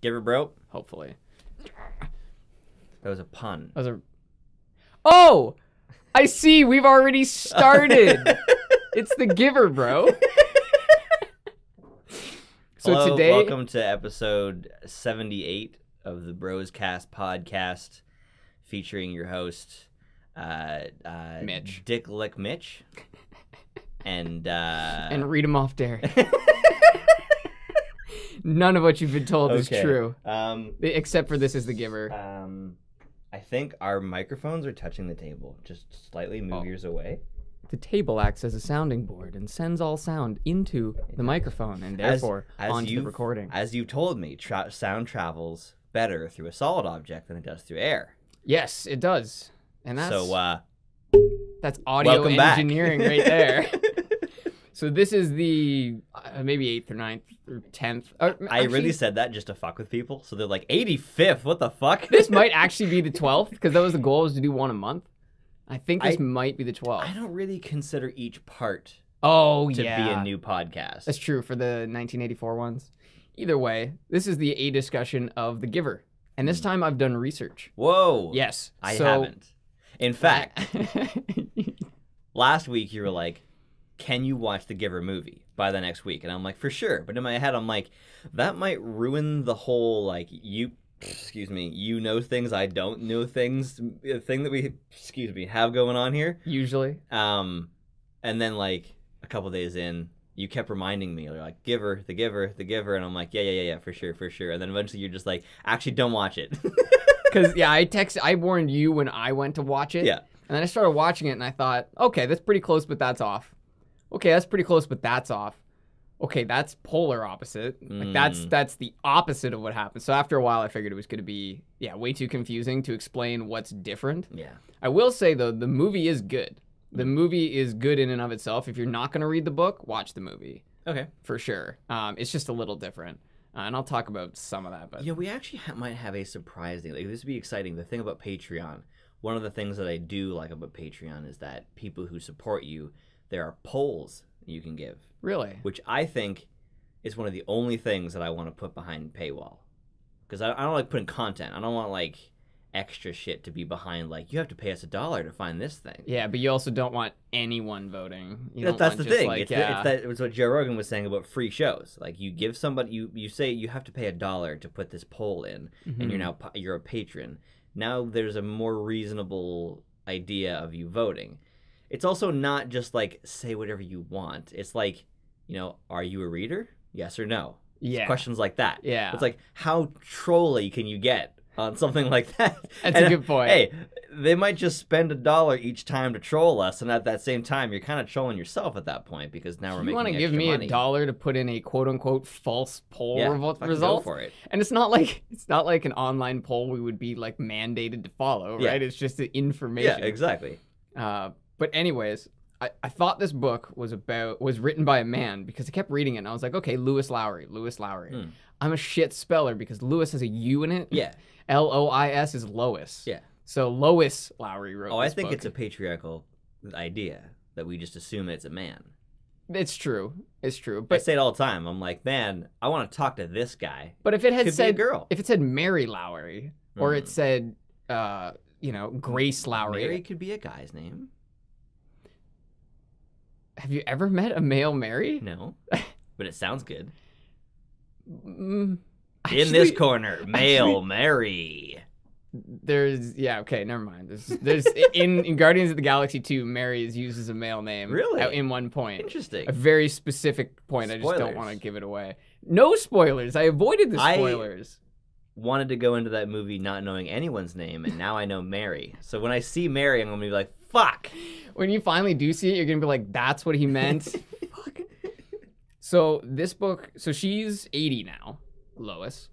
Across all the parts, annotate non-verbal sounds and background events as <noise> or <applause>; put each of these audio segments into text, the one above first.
Giver bro. Hopefully. That was a pun. That was a. Oh, I see. We've already started. <laughs> it's the giver, bro. <laughs> so Hello, today, welcome to episode 78 of the Bros Cast podcast, featuring your host, uh, uh, Mitch. Dick Lick Mitch, <laughs> and uh, and read them off, Derek. None of what you've been told is true, Um, except for this is the giver. um, I think our microphones are touching the table. Just slightly move Oh. yours away. The table acts as a sounding board and sends all sound into the microphone and therefore as onto the recording. As you told me, tra- sound travels better through a solid object than it does through air. yes, it does, and that's so, uh, that's audio welcome back. engineering right there. <laughs> So this is the uh, maybe eighth or ninth or tenth. Or, I really said that just to fuck with people. So they're like, 85th? What the fuck? this <laughs> might actually be the twelfth because that was the goal was to do one a month. I think this I- might be the twelfth. I don't really consider each part Oh to yeah, be a new podcast. that's true for the 1984 ones. Either way, this is the a discussion of the Giver, and this time I've done research. Whoa. Yes, I so- haven't. In fact, <laughs> last week you were like, "Can you watch the Giver movie by the next week?" And I'm like, "For sure." But in my head, I'm like, that might ruin the whole like you, excuse me, you know things I don't know things uh, thing that we, excuse me, have going on here. usually, Um, and then like a couple days in, you kept reminding me, like, "Giver, the Giver, the Giver," and I'm like, "Yeah, yeah, yeah, yeah, for sure, for sure." And then eventually you're just like, "Actually, don't watch it." <laughs> because yeah, I text, I warned you when I went to watch it. yeah. And then I started watching it and I thought, okay, that's pretty close, but that's off. Okay, that's pretty close, but that's off. Okay, that's polar opposite. Like that's Mm. that's the opposite of what happened. So after a while I figured it was gonna be yeah, way too confusing to explain what's different. Yeah. I will say though, the movie is good. The movie is good in and of itself. If you're not gonna read the book, watch the movie. Okay. For sure. Um, it's just a little different. Uh, and I'll talk about some of that, but Yeah, we actually ha- might have a surprising. Like, this would be exciting. The thing about Patreon, one of the things that I do like about Patreon is that people who support you, there are polls you can give, really. which I think is one of the only things that I want to put behind paywall. Because I, I don't like putting content. I don't want like extra shit to be behind. Like you have to pay us a dollar to find this thing. Yeah, but you also don't want anyone voting. You That- don't that's the thing. Like, it's, yeah. the, it's that. It's what Joe Rogan was saying about free shows. Like you give somebody, you you say you have to pay a dollar to put this poll in, and Mhm. you're now you're a patron. Now there's a more reasonable idea of you voting. It's also not just like say whatever you want. It's like, you know, are you a reader? Yes or no. It's yeah. Questions like that. Yeah. It's like how trolly can you get on something <laughs> like that? That's And, a good point. Hey, they might just spend a dollar each time to troll us, and at that same time, you're kind of trolling yourself at that point because now we're you making want to give me money. a dollar to put in a quote unquote false poll Yeah, revol- result? Go for it. And it's not like it's not like an online poll we would be like mandated to follow, Yeah. right? It's just the Yeah, information. exactly. Uh, but anyways, I, I thought this book was about was written by a man because I kept reading it and I was like, okay, Lewis Lowry, Lewis Lowry. Hmm. I'm a shit speller because Lewis has a U in it. Yeah. <laughs> L O I S is Lois. Yeah. So Lois Lowry wrote. Oh, I think book. it's a patriarchal idea that we just assume it's a man. It's true. It's true. But I say it all the time. I'm like, man, I want to talk to this guy. but if it had Could said girl. if it said Mary Lowry or it Mm. said uh you know Grace Lowry. Mary could be a guy's name. Have you ever met a male Mary? No, <laughs> but it sounds good. Mm, In this corner, male Mary. there's yeah okay never mind. There's there's <laughs> in, in Guardians of the Galaxy 2, Mary is used as a male name. Really? In one point. Interesting. A very specific point. I just don't want to give it away. No spoilers. I avoided the I- spoilers. Wanted to go into that movie not knowing anyone's name, and now I know Mary. So when I see Mary, I'm gonna be like, "Fuck." When you finally do see it, you're gonna be like, "That's what he meant." <laughs> Fuck. So this book, so she's 80 now, Lois.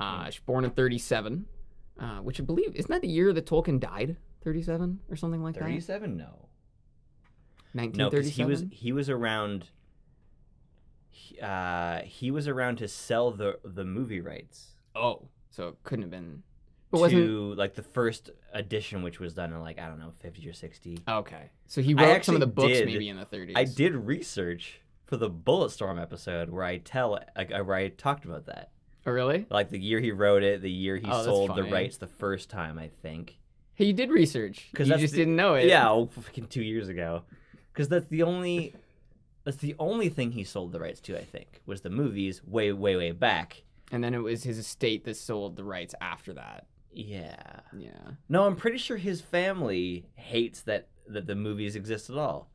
Uh, she's born in 37, uh, which I believe isn't that the year that Tolkien died? 37 or something like that. Thirty-seven? No. No, 1937. because he was he was around. he- Uh, he was around to sell the the movie rights Oh, so it couldn't have been. But wasn't to like the first edition, which was done in like I don't know, fifty or sixty. okay. So he wrote some of the books did- maybe in the 30s. I did research for the Bulletstorm episode where I tell uh, where I talked about that. Oh, really? Like the year he wrote it, the year he Oh, sold the rights the first time, I think. Hey, you did research. 'Cause you just the- didn't know it. Yeah, oh, fucking two years ago. Because that's the only <laughs> that's the only thing he sold the rights to. I think was the movies way, way, way back. And then it was his estate that sold the rights after that. Yeah. Yeah. No, I'm pretty sure his family hates that that the movies exist at all.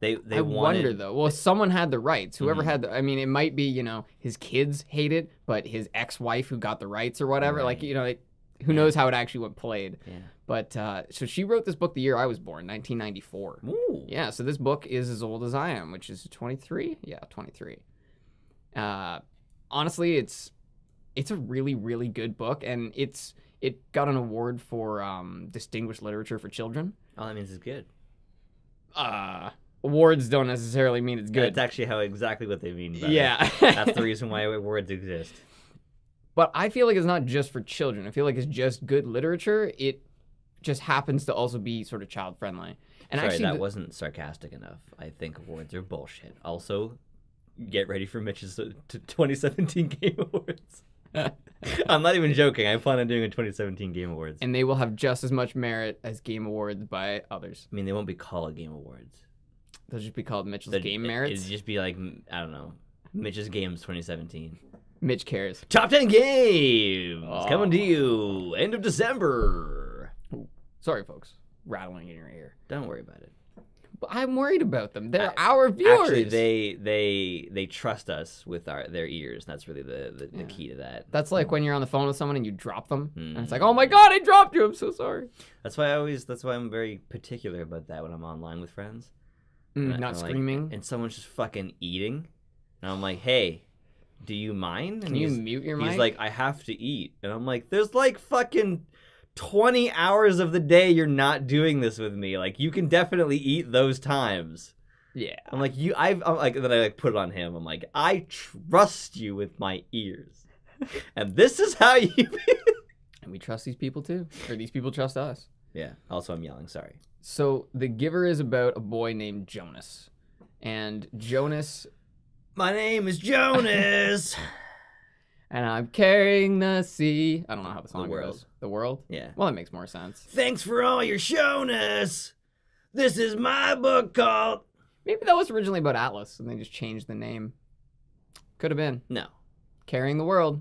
They they I wanted, wonder though. Well, someone had the rights. Whoever Mhm. had the, I mean, it might be you know his kids hate it, but his ex-wife who got the rights or whatever. Like you know, like, who Yeah. knows how it actually went played. Yeah. But uh, so she wrote this book the year I was born, 1994. Ooh. Yeah. So this book is as old as I am, which is 23. Yeah, 23. Uh, honestly, it's it's a really really good book, and it's it got an award for um, distinguished literature for children. Oh, that means it's good. Uh, awards don't necessarily mean it's good. That's actually how exactly what they mean. By. Yeah. That's the reason why <laughs> awards exist. But I feel like it's not just for children. I feel like it's just good literature. It just happens to also be sort of child friendly. And Sorry, actually, that the- wasn't sarcastic enough. I think awards are bullshit. Also, get ready for Mitch's uh, 2017 <laughs> Game Awards. <laughs> I'm not even joking. I plan on doing a 2017 Game Awards. and they will have just as much merit as Game Awards by others. I mean, they won't be called Game Awards. They'll just be called Mitchell's They'd- Game it- Merits. It'd just be like I don't know, Mitch's Games 2017. Mitch cares. Top 10 games Oh. coming to you end of December. Sorry, folks, rattling in your ear. Don't worry about it. I'm worried about them. They're our viewers. Actually, they they they trust us with our their ears. That's really the the, the key to that. That's like when you're on the phone with someone and you drop them, and it's like, Mm. oh my god, I dropped you. I'm so sorry. That's why I always. That's why I'm very particular about that when I'm online with friends. Mm, not and, like, screaming. and someone's just fucking eating, and I'm like, "Hey, do you mind?" Can And you he's, mute your he's mic? like, "I have to eat," and I'm like, "There's like fucking." 20 hours of the day you're not doing this with me. Like you can definitely eat those times. Yeah. i'm like you i've I'm like then i like put it on him. I'm like i trust you with my ears. <laughs> And this is how you <laughs> And we trust these people too, or these people trust us. yeah. Also i'm yelling. Sorry. So The Giver is about a boy named Jonas, and Jonas my name is jonas <laughs> and I'm carrying the sea. I don't know how the song world. goes. The world. yeah Well, that makes more sense. Thanks for all your showness. This is my book called. Maybe that was originally about Atlas, and they just changed the name. Could have been No, carrying the world.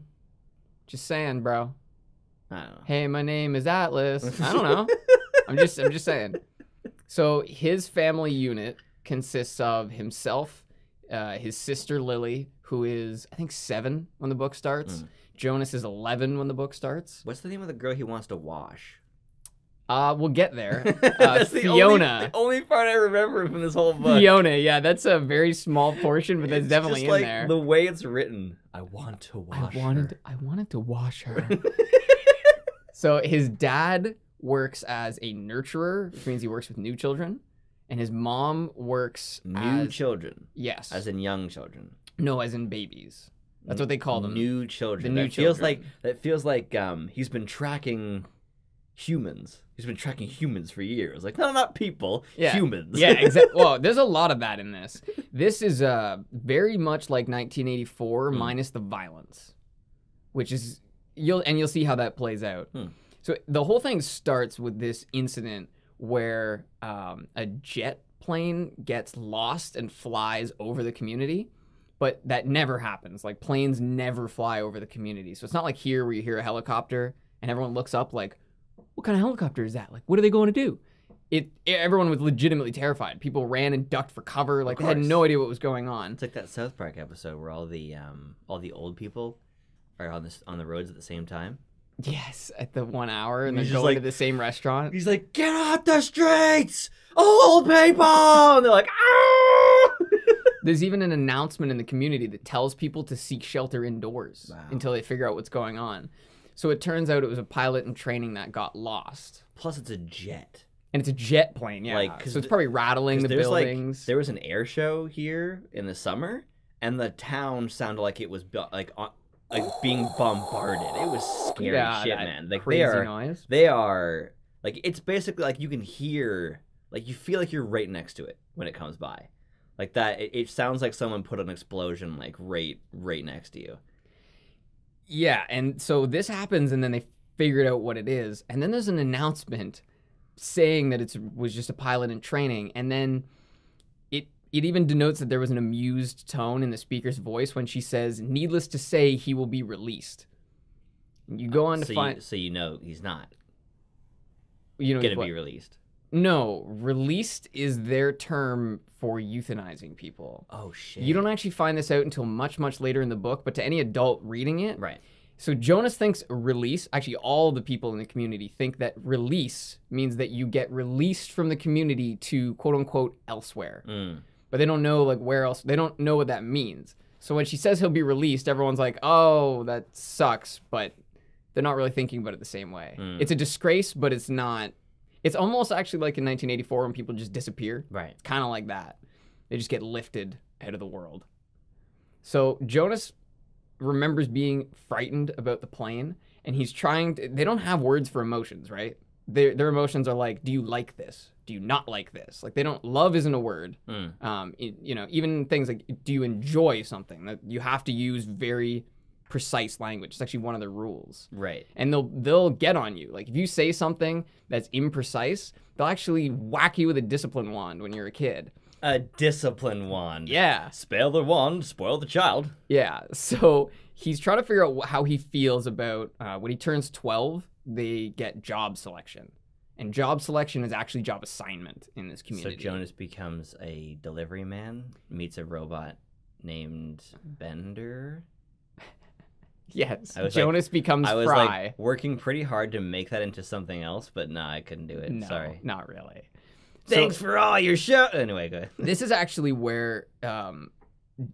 Just saying, bro. I don't know. Hey, my name is Atlas. I don't know. <laughs> I'm just I'm just saying. So his family unit consists of himself, uh, his sister Lily, who is I think seven when the book starts. Mm. Jonas is eleven when the book starts. What's the name of the girl he wants to wash? Uh, we'll get there. <laughs> That's the only- Fiona. the Only, part I remember from this whole book. Fiona, yeah, that's a very small portion, but that's It's definitely just in like there. The way it's written. I want to wash. I wanted her. I wanted to wash her. <laughs> so his dad works as a nurturer, which means he works with new children, and his mom works New as children, yes, as in young children. no, as in babies. That's what they call them. New children. The new that feels like children. that feels like um he's been tracking humans. He's been tracking humans for years. Like no, not people. Yeah. Humans. yeah, exactly. <laughs> Well, there's a lot of that in this. This is uh very much like 1984 Hmm. minus the violence, which is you'll and you'll see how that plays out. Hmm. So the whole thing starts with this incident where um, a jet plane gets lost and flies over the community. But that never happens. Like planes never fly over the community. So it's not like here where you hear a helicopter and everyone looks up like, what kind of helicopter is that? Like, what are they going to do? It, everyone was legitimately terrified. People ran and ducked for cover. Like they had no idea what was going on. It's like that South Park episode where all the um all the old people are on this on the roads at the same time. Yes, at the one hour, and He's then just go like- into the same restaurant. He's like, "Get off the streets, Oh old people!" And they're like, "Ah!" <laughs> There's even an announcement in the community that tells people to seek shelter indoors Wow. until they figure out what's going on. So it turns out it was a pilot in training that got lost. Plus, it's a jet. And it's a jet plane, yeah. Like, so it's probably rattling the buildings. like there was an air show here in the summer, and the town sounded like it was bu- like on, like being bombarded. It was scary Yeah, shit, man. Like crazy they are noise. they are like it's basically like you can hear like you feel like you're right next to it when it comes by like that it, it sounds like someone put an explosion like right right next to you Yeah, and so this happens, and then they figured out what it is, and then there's an announcement saying that it was just a pilot in training, and then it even denotes that there was an amused tone in the speaker's voice when she says, "Needless to say, he will be released." You go on to so find, you, so you know he's not you know, gonna be released. no, released is their term for euthanizing people. Oh shit. You don't actually find this out until much, much later in the book, but to any adult reading it, right. So Jonas thinks release, actually all the people in the community think that release means that you get released from the community to quote unquote elsewhere. Mm. But they don't know like where else. They don't know what that means. So when she says he'll be released, everyone's like, "Oh, that sucks," but they're not really thinking about it the same way. Mm. It's a disgrace, but it's not it's almost actually like in 1984 when people just disappear. Right. It's kind of like that. They just get lifted out of the world. So Jonas remembers being frightened about the plane, and he's trying to. They don't have words for emotions, right? Their their emotions are like, do you like this? Do you not like this? Like they don't. Love isn't a word. Mm. Um, it- you know, even things like, do you enjoy something? That you have to use very precise language. It's actually one of the rules Right. and they'll they'll get on you. Like if you say something that's imprecise, they'll actually whack you with a discipline wand when you're a kid. A discipline wand. Yeah, Spell the wand, spoil the child. yeah. <laughs> So he's trying to figure out how he feels about uh, when he turns 12. They get job selection, and job selection is actually job assignment in this community. So Jonas becomes a delivery man, meets a robot named Bender. <laughs> yes, I was like- Jonas becomes I was Fry. like working pretty hard to make that into something else, but nah, I couldn't do it. no, Sorry. not really. So- Thanks for all your show. Anyway, go ahead. <laughs> this is actually where um,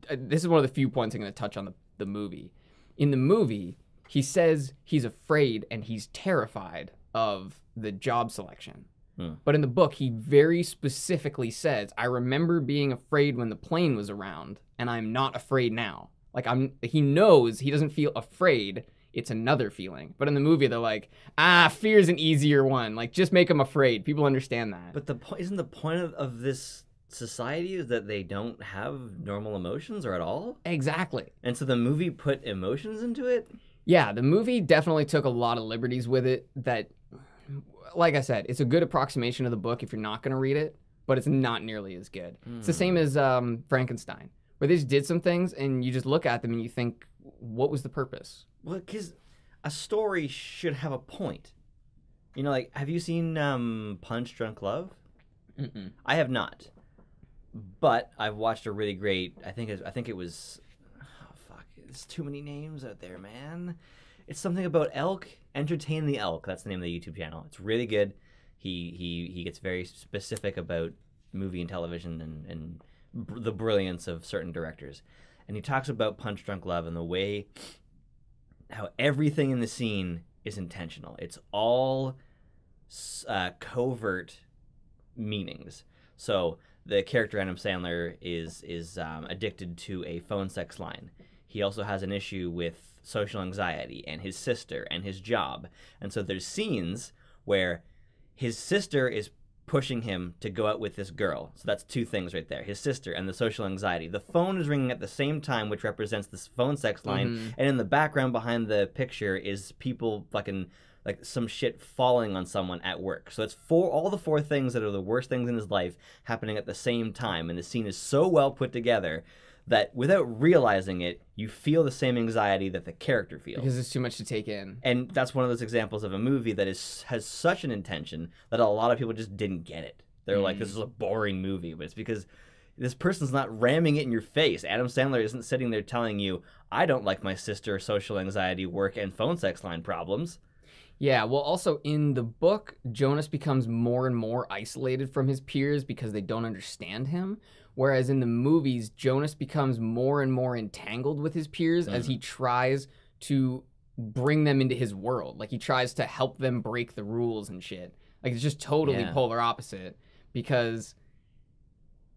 uh, this is one of the few points I'm going to touch on the, the movie. In the movie, he says he's afraid and he's terrified of the job selection. Hmm. But in the book, he very specifically says, "I remember being afraid when the plane was around, and I'm not afraid now." Like I'm, he knows he doesn't feel afraid. It's another feeling. But in the movie, they're like, "Ah, fear's an easier one. Like just make them afraid." People understand that. But the point isn't the point of, of this society is that they don't have normal emotions or at all, exactly. and so the movie put emotions into it. Yeah, the movie definitely took a lot of liberties with it that like I said, it's a good approximation of the book if you're not going to read it, but it's not nearly as good. It's the same as um, Frankenstein, where they just did some things and you just look at them and you think, what was the purpose? Well, because a story should have a point. You know, like have you seen um, Punch Drunk Love? Mm-mm. I have not, but I've watched a really great. I think it, I think it was. Oh, fuck, there's too many names out there, man. It's something about elk. Entertain the elk. That's the name of the YouTube channel. It's really good. He he he gets very specific about movie and television and and br- the brilliance of certain directors, and he talks about Punch Drunk Love and the way how everything in the scene is intentional. It's all uh, covert meanings. So the character Adam Sandler is is um, addicted to a phone sex line. He also has an issue with social anxiety and his sister and his job. And so there's scenes where his sister is pushing him to go out with this girl. So that's two things right there. His sister and the social anxiety. The phone is ringing at the same time, which represents this phone sex line. Mhm. And in the background behind the picture is people fucking like some shit falling on someone at work. So it's four all the four things that are the worst things in his life happening at the same time. And the scene is so well put together that without realizing it, you feel the same anxiety that the character feels. Because it's too much to take in. and that's one of those examples of a movie that is has such an intention that a lot of people just didn't get it. They're like, this mm. is a boring movie, but it's because this person's not ramming it in your face. Adam Sandler isn't sitting there telling you, I don't like my sister, social anxiety, work, and phone sex line problems. Yeah, well, also in the book, Jonas becomes more and more isolated from his peers because they don't understand him. Whereas in the movies, Jonas becomes more and more entangled with his peers as he tries to bring them into his world. Like he tries to help them break the rules and shit. Like it's just totally Yeah. polar opposite because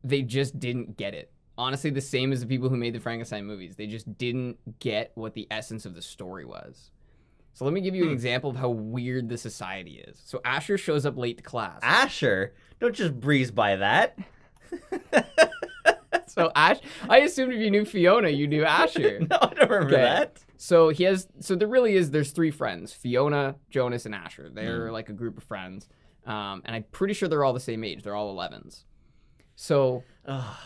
they just didn't get it. Honestly, the same as the people who made the Frankenstein movies. They just didn't get what the essence of the story was. So let me give you an Hmm. example of how weird the society is. So Asher shows up late to class. Asher, don't just breeze by that. <laughs> so Ash, I assumed if you knew Fiona, you knew Asher. <laughs> no, I don't remember Okay. that. So he has. So there really is. There's three friends: Fiona, Jonas, and Asher. They're Hmm. like a group of friends, um, and I'm pretty sure they're all the same age. They're all 11s. So Ugh.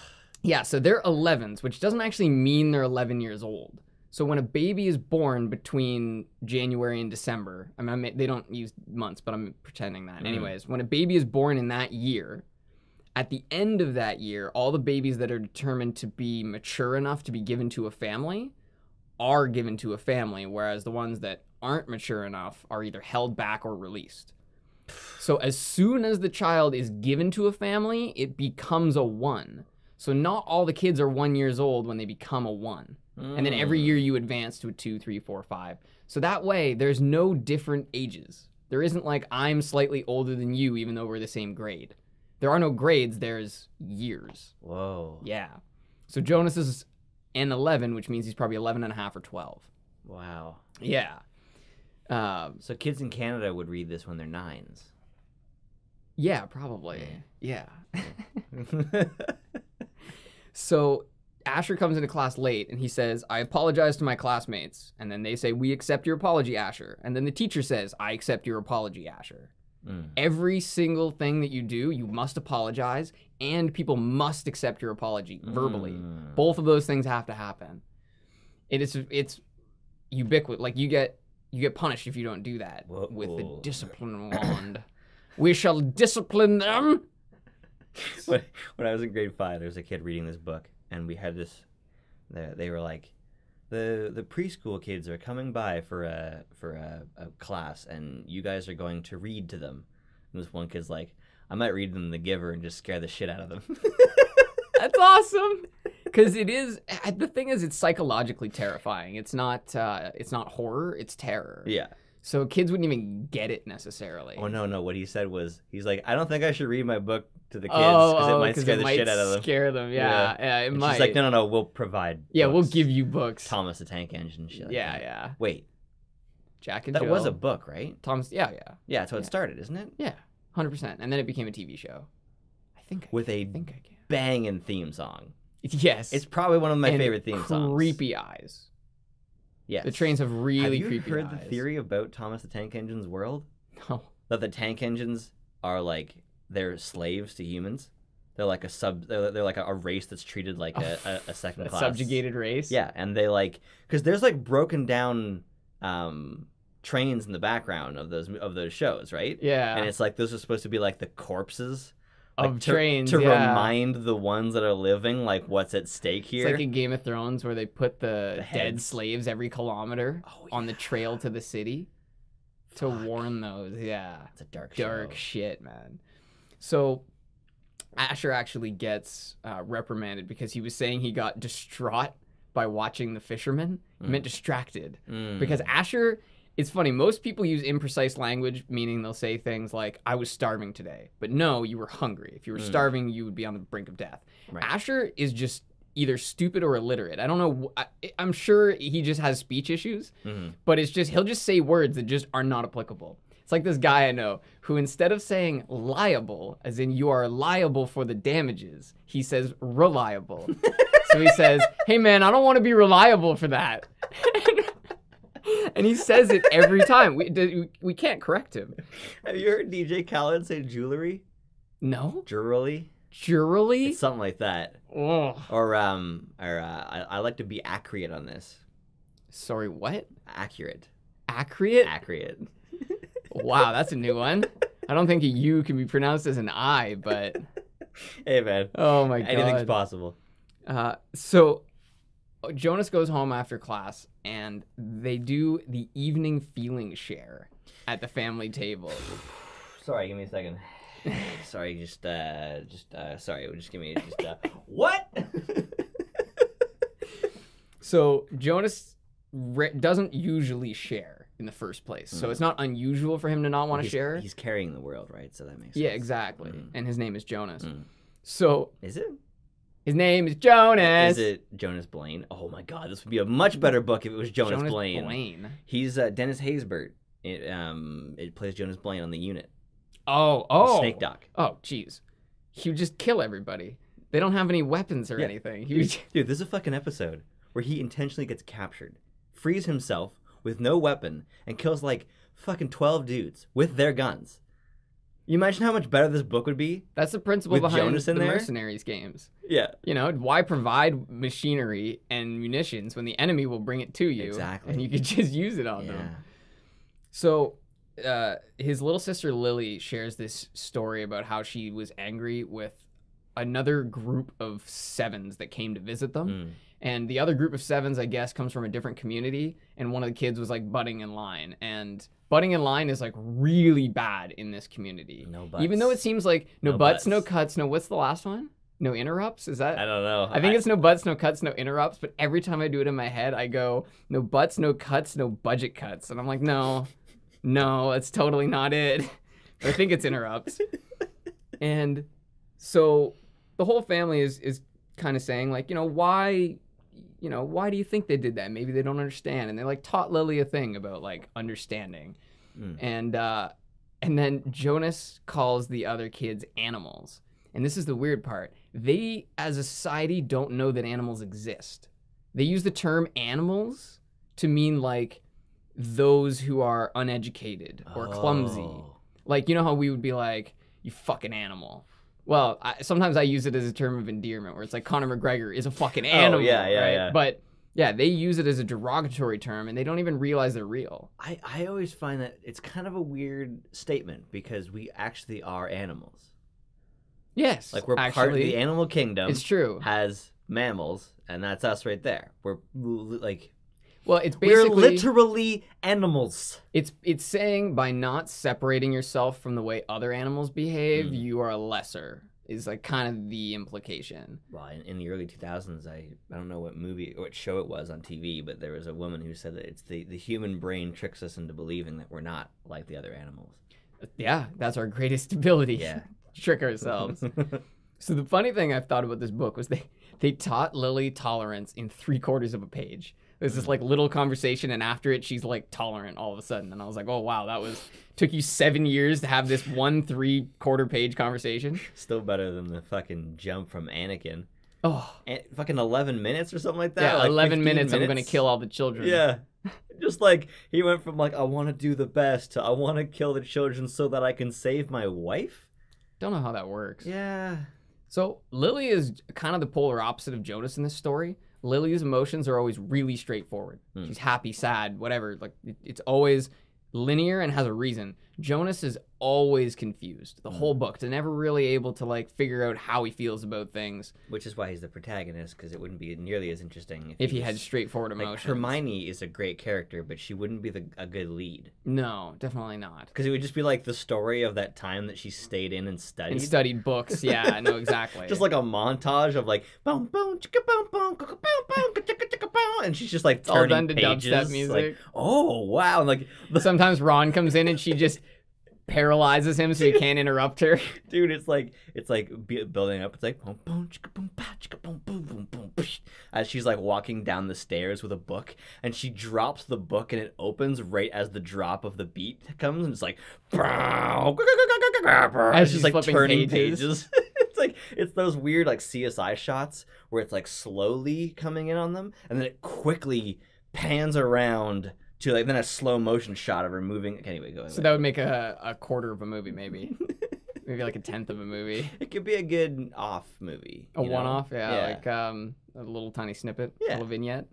yeah, so they're 11s, which doesn't actually mean they're 11 years old. So when a baby is born between January and December, I mean, they don't use months, but I'm pretending that. Mhm. Anyways, when a baby is born in that year, at the end of that year, all the babies that are determined to be mature enough to be given to a family are given to a family, whereas the ones that aren't mature enough are either held back or released. So as soon as the child is given to a family, it becomes a one. So not all the kids are one years old when they become a one. And then every Mm. year you advance to a two, three, four, five. So that way there's no different ages. There isn't like I'm slightly older than you, even though we're the same grade. There are no grades, there's years. Whoa. Yeah. So Jonas is an 11, which means he's probably 11 and a half or 12. Wow. Yeah. Um, So kids in Canada would read this when they're nines. yeah, probably. Yeah. <laughs> So Asher comes into class late and he says, I apologize to my classmates. And then they say, We accept your apology, Asher. And then the teacher says, I accept your apology, Asher. Mm. Every single thing that you do, you must apologize, and people must accept your apology verbally. Mm. Both of those things have to happen. It is it's ubiquitous. Like you get you get punished if you don't do that Whoa. with the discipline <coughs> wand. we shall discipline them. when, when I was in grade five, there was a kid reading this book, and we had this. They, they were like, the the preschool kids are coming by for a for a, a class, and you guys are going to read to them. And this one kid's like, I might read them The Giver and just scare the shit out of them. <laughs> That's awesome. Because it is the thing is, it's psychologically terrifying. It's not uh, it's not horror. It's terror. yeah. So kids wouldn't even get it necessarily. Oh no no! What he said was, he's like, I don't think I should read my book to the kids because it oh, oh, might scare the Oh, might shit out of them. Scare them. Yeah, yeah. it And might. she's like, no no no, we'll provide. yeah, we'll give you books. Thomas the Tank Engine. and Shit like yeah, that. yeah. Wait, Jack and that Jill. was a book, right? Thomas. Yeah, yeah, Yeah, that's how it started, isn't it? yeah. Hundred percent. And then it became a TV show. I think. I, With I a think banging theme song. <laughs> Yes. It's probably one of my And favorite theme songs. Creepy eyes. Yes. The trains have really Have you creepy heard eyes. the theory about Thomas the Tank Engine's world? No. That the tank engines are like they're slaves to humans. They're like a sub. They're, they're like a, a race that's treated like a, a, a second A class. subjugated race. Yeah, and they like because there's like broken down um, trains in the background of those of those shows, right? Yeah. And it's like those are supposed to be like the corpses of to, trains to yeah. remind the ones that are living like what's at stake here. It's like in Game of Thrones where they put the, The dead slaves every kilometer Oh, on the trail to the city to Fuck. warn those. Yeah. It's a dark, Dark show. shit, man. So Asher actually gets uh, reprimanded because he was saying he got distraught by watching the fisherman. He meant distracted. Mm. Because Asher, it's funny, most people use imprecise language, meaning they'll say things like, I was starving today. But no, you were hungry. If you were Mm. starving, you would be on the brink of death. Right. Asher is just either stupid or illiterate. I don't know. I, I'm sure he just has speech issues, Mhm. but it's just, he'll just say words that just are not applicable. It's like this guy I know who, instead of saying liable, as in you are liable for the damages, he says reliable. <laughs> so he says, hey man, I don't want to be reliable for that. <laughs> and he says it every <laughs> time. We, we can't correct him. Have you heard DJ Khaled say jewelry? No? Jewelry? Jewelry? It's something like that. Ugh. Or um, or uh, I, I like to be accurate on this. Sorry, what? Accurate. Accurate? Accurate. Wow, that's a new <laughs> one. I don't think a U can be pronounced as an I, but hey man, oh my god. anything's possible. Uh, so Jonas goes home after class, and they do the evening feeling share at the family table. <sighs> Sorry, give me a second. <sighs> sorry, just uh, just uh, sorry. Just give me just uh, <laughs> what? So Jonas re- doesn't usually share in the first place, so Mhm. it's not unusual for him to not want to share. He's carrying the world, right? So that makes Yeah, sense. exactly. Mm. And his name is Jonas. Mm. So Is it? His name is Jonas. Is it Jonas Blane? Oh my God, this would be a much better book if it was Jonas, Blane. Blane. He's uh, Dennis Haysbert. It um it plays Jonas Blane on the unit. Oh, oh. Snake Doc. Oh, jeez. He would just kill everybody. They don't have any weapons or Yeah. anything. He would, Dude, there's a fucking episode where he intentionally gets captured, frees himself with no weapon and kills like fucking 12 dudes with their guns. You imagine how much better this book would be? That's the principle behind Jonas in the there? mercenaries games. Yeah. You know, why provide machinery and munitions when the enemy will bring it to you? Exactly. And you could <laughs> just use it on Yeah. them. So, uh, his little sister Lily shares this story about how she was angry with another group of sevens that came to visit them. Mm. And the other group of sevens, I guess, comes from a different community. And one of the kids was like butting in line. And butting in line is like really bad in this community. No butts. Even though it seems like no, No butts, no cuts, no. What's the last one? No interrupts? Is that? I don't know. I think it's no butts, no cuts, no interrupts. But every time I do it in my head, I go no butts, no cuts, no budget cuts, and I'm like, no, no, that's totally not it. <laughs> I think it's interrupts. <laughs> and so the whole family is is kind of saying like, you know, why, you know, why do you think they did that? Maybe they don't understand, and they like taught Lily a thing about like understanding, Mm. and uh, and then Jonas calls the other kids animals. And this is the weird part. They, as a society, don't know that animals exist. They use the term animals to mean like those who are uneducated or clumsy. Oh. Like, you know how we would be like, you fucking animal. Well, I, sometimes I use it as a term of endearment where it's like Conor McGregor is a fucking oh, animal. Oh, yeah, yeah, right? yeah. But yeah, they use it as a derogatory term and they don't even realize they're real. I, I always find that it's kind of a weird statement because we actually are animals. Yes. Like we're actually, part of the animal kingdom It's true. has mammals, and that's us right there. We're like Well, it's basically we're literally animals. it's it's saying by not separating yourself from the way other animals behave, Mm. you are a lesser. Is like kind of the implication. Well, in, in the early 2000s, I I don't know what movie or what show it was on TV, but there was a woman who said that it's the the human brain tricks us into believing that we're not like the other animals. Yeah, that's our greatest ability. Yeah. <laughs> Trick ourselves. <laughs> so the funny thing I've thought about this book was they they taught Lily tolerance in three quarters of a page. There's this like little conversation, and after it, she's like tolerant all of a sudden, and I was like, oh wow, that was took you seven years to have this one three quarter page conversation. Still better than the fucking jump from Anakin. Oh And fucking 11 minutes or something like that. yeah, like eleven 15 minutes, I'm gonna kill all the children. Yeah. <laughs> Just like he went from like I want to do the best to I want to kill the children so that I can save my wife. don't know how that works. Yeah. So Lily is kind of the polar opposite of Jonas in this story. Lily's emotions are always really straightforward. Hmm. She's happy, sad, whatever. Like it- it's always linear and has a reason. Jonas is always confused the Hmm. whole book. To never really able to like figure out how he feels about things Which is why he's the protagonist because it wouldn't be nearly as interesting if he had was- straightforward like emotions. Hermione is a great character, but she wouldn't be the, a good lead No, definitely not. because it would just be like the story of that time that she stayed in and studied. And studied books. Yeah, <laughs> no, exactly. just like a montage of like boom boom chicka boom boom boom boom chicka chicka boom, and she's just like It's all turning done to pages, dubstep like, music. oh wow, and like the <laughs> Sometimes Ron comes in and she just paralyzes him so he can't interrupt her. <laughs> <laughs> dude it's like it's like building up it's like boom boom chicka boom chicka boom boom boom boom as she's like walking down the stairs with a book and she drops the book and it opens right as the drop of the beat comes and it's like <laughs> as she's like turning pages. pages, it's like it's those weird like CSI shots where it's like slowly coming in on them and then it quickly pans around to like then a slow motion shot of her moving anyway go So that would make a, a quarter of a movie, maybe. <laughs> maybe like a tenth of a movie. It could be a good off movie. A know? one off, yeah, like um, a little tiny snippet, a Yeah. little vignette.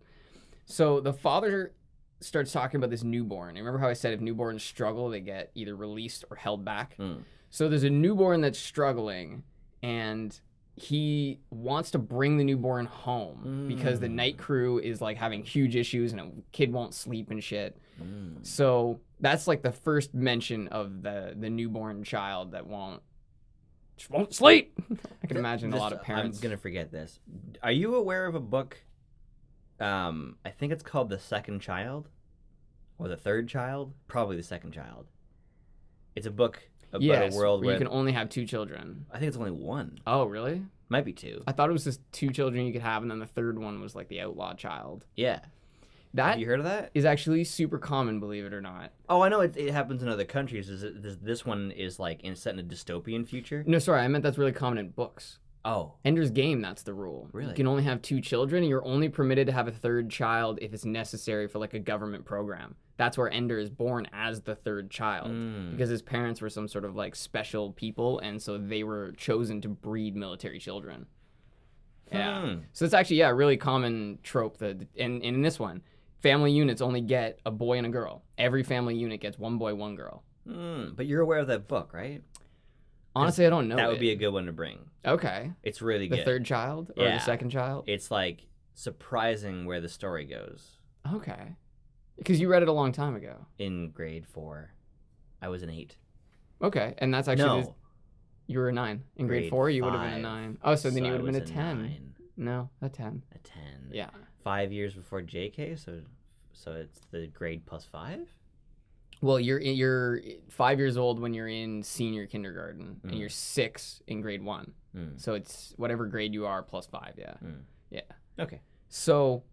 So the father starts talking about this newborn. Remember how I said if newborns struggle, they get either released or held back? Mm. So there's a newborn that's struggling, and he wants to bring the newborn home because the Mm. night crew is like having huge issues and a kid won't sleep and shit. Mm. So that's like the first mention of the the newborn child that won't just won't sleep. <laughs> I can imagine a lot of parents. I'm gonna forget this. Are you aware of a book? Um, I think it's called The Second Child, or The Third Child. Probably The Second Child. It's a book yes, a world where where you can only have two children. I think it's only one. Oh, really? Might be two. I thought it was just two children you could have, and then the third one was like the outlaw child. Yeah. That Have you heard of that? is actually super common, believe it or not. Oh, I know it, it happens in other countries. Is it, this, this one is like in set in a dystopian future? No, sorry, I meant that's really common in books. Oh, Ender's Game, that's the rule. Really? You can only have two children. and You're only permitted to have a third child if it's necessary for like a government program. That's where Ender is born as the third child Mm. because his parents were some sort of like special people, and so they were chosen to breed military children. Yeah. Hmm. So it's actually yeah a really common trope that and, and in this one, family units only get a boy and a girl. Every family unit gets one boy, one girl. Mm, but you're aware of that book, right? Honestly, I don't know. that would it. be a good one to bring. okay. It's really good. The third child or Yeah. the second child? It's like surprising where the story goes. Okay. Because you read it a long time ago. In grade four, I was an eight. Okay, and that's actually no, you were a nine in grade, Grade four. You would have been a nine. Oh, so then you would have been a was ten. nine, No, a ten. a ten. Yeah. Five years before JK, so so it's the grade plus five. Well, you're you're five years old when you're in senior kindergarten, and Mm. you're six in grade one. Mm. So it's whatever grade you are plus five. Yeah. Yeah. Okay. So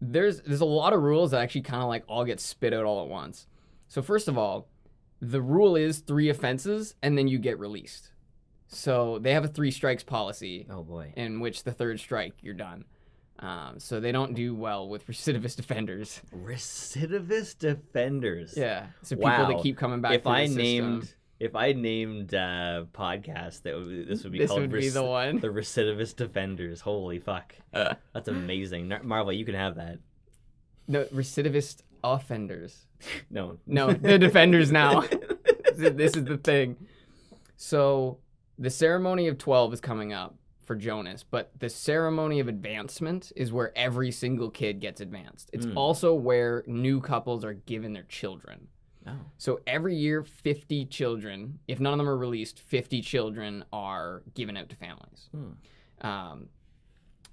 there's there's a lot of rules that actually kind of like all get spit out all at once. So first of all, the rule is three offenses and then you get released. So they have a three strikes policy Oh boy. in which the third strike you're done. Um, so they don't do well with <laughs> recidivist offenders. Recidivist offenders. Yeah. So people Wow. that keep coming back. If I named if I named uh podcast that would, this would be this called would be the one. the recidivist defenders. Holy fuck. Uh, That's amazing. Marvel, you can have that. no, recidivist offenders. <laughs> No. No, the defenders now. <laughs> this is the thing. So the ceremony of 12 is coming up for Jonas, but the ceremony of advancement is where every single kid gets advanced. It's Mm. also where new couples are given their children. Oh. So every year, 50 children, if none of them are released, 50 children are given out to families. Hmm. Um,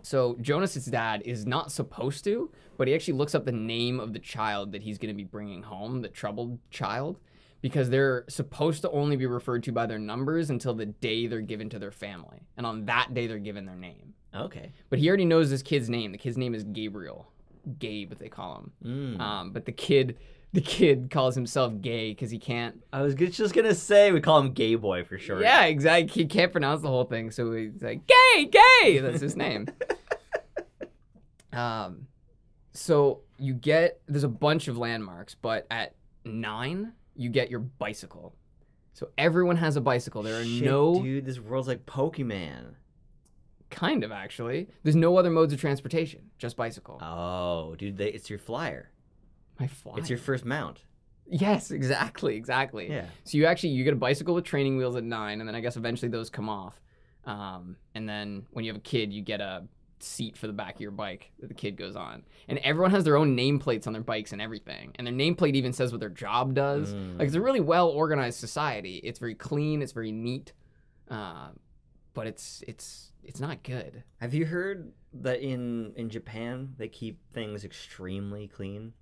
so Jonas's dad is not supposed to, but he actually looks up the name of the child that he's going to be bringing home, the troubled child, because they're supposed to only be referred to by their numbers until the day they're given to their family, and on that day they're given their name. Okay. But he already knows this kid's name. The kid's name is Gabriel, Gabe, they call him. Mm. Um, but the kid, the kid calls himself gay because he can't I was just gonna say we call him Gay Boy for sure. Yeah, exactly. He can't pronounce the whole thing, so he's like, "Gay, gay." That's his name. <laughs> um, so you get there's a bunch of landmarks, but at nine you get your bicycle. So everyone has a bicycle. There are Shit, no dude. This world's like Pokemon. kind of actually. There's no other modes of transportation, just bicycle. Oh, dude, they, it's your flyer. My fly. It's your first mount. yes, exactly, exactly. Yeah. So you actually you get a bicycle with training wheels at nine, and then I guess eventually those come off. Um, and then when you have a kid, you get a seat for the back of your bike that the kid goes on. And everyone has their own nameplates on their bikes and everything. And their nameplate even says what their job does. Mm. Like it's a really well organized society. It's very clean. It's very neat. Uh, but it's it's it's not good. Have you heard that in in Japan they keep things extremely clean?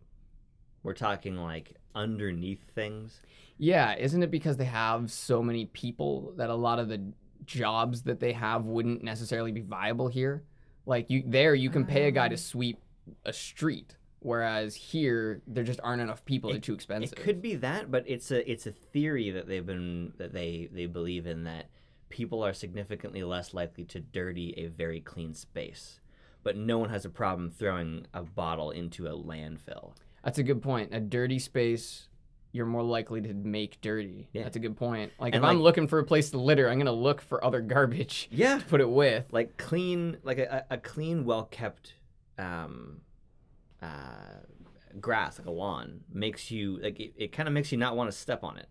We're talking like underneath things. Yeah, isn't it because they have so many people that a lot of the jobs that they have wouldn't necessarily be viable here? Like you there you can pay a guy to Um. sweep a street, whereas here there just aren't enough people. They're too expensive. It could be that, but it's a it's a theory that they've been that they they believe in that people are significantly less likely to dirty a very clean space. But no one has a problem throwing a bottle into a landfill. That's a good point. A dirty space you're more likely to make dirty. Yeah. That's a good point. Like And, if I'm looking for a place to litter, I'm gonna look for other garbage <laughs> Yeah, to put it with. like clean, like a, a a clean, well kept, um, uh, grass like a lawn makes you like it, it kind of makes you not want to step on it.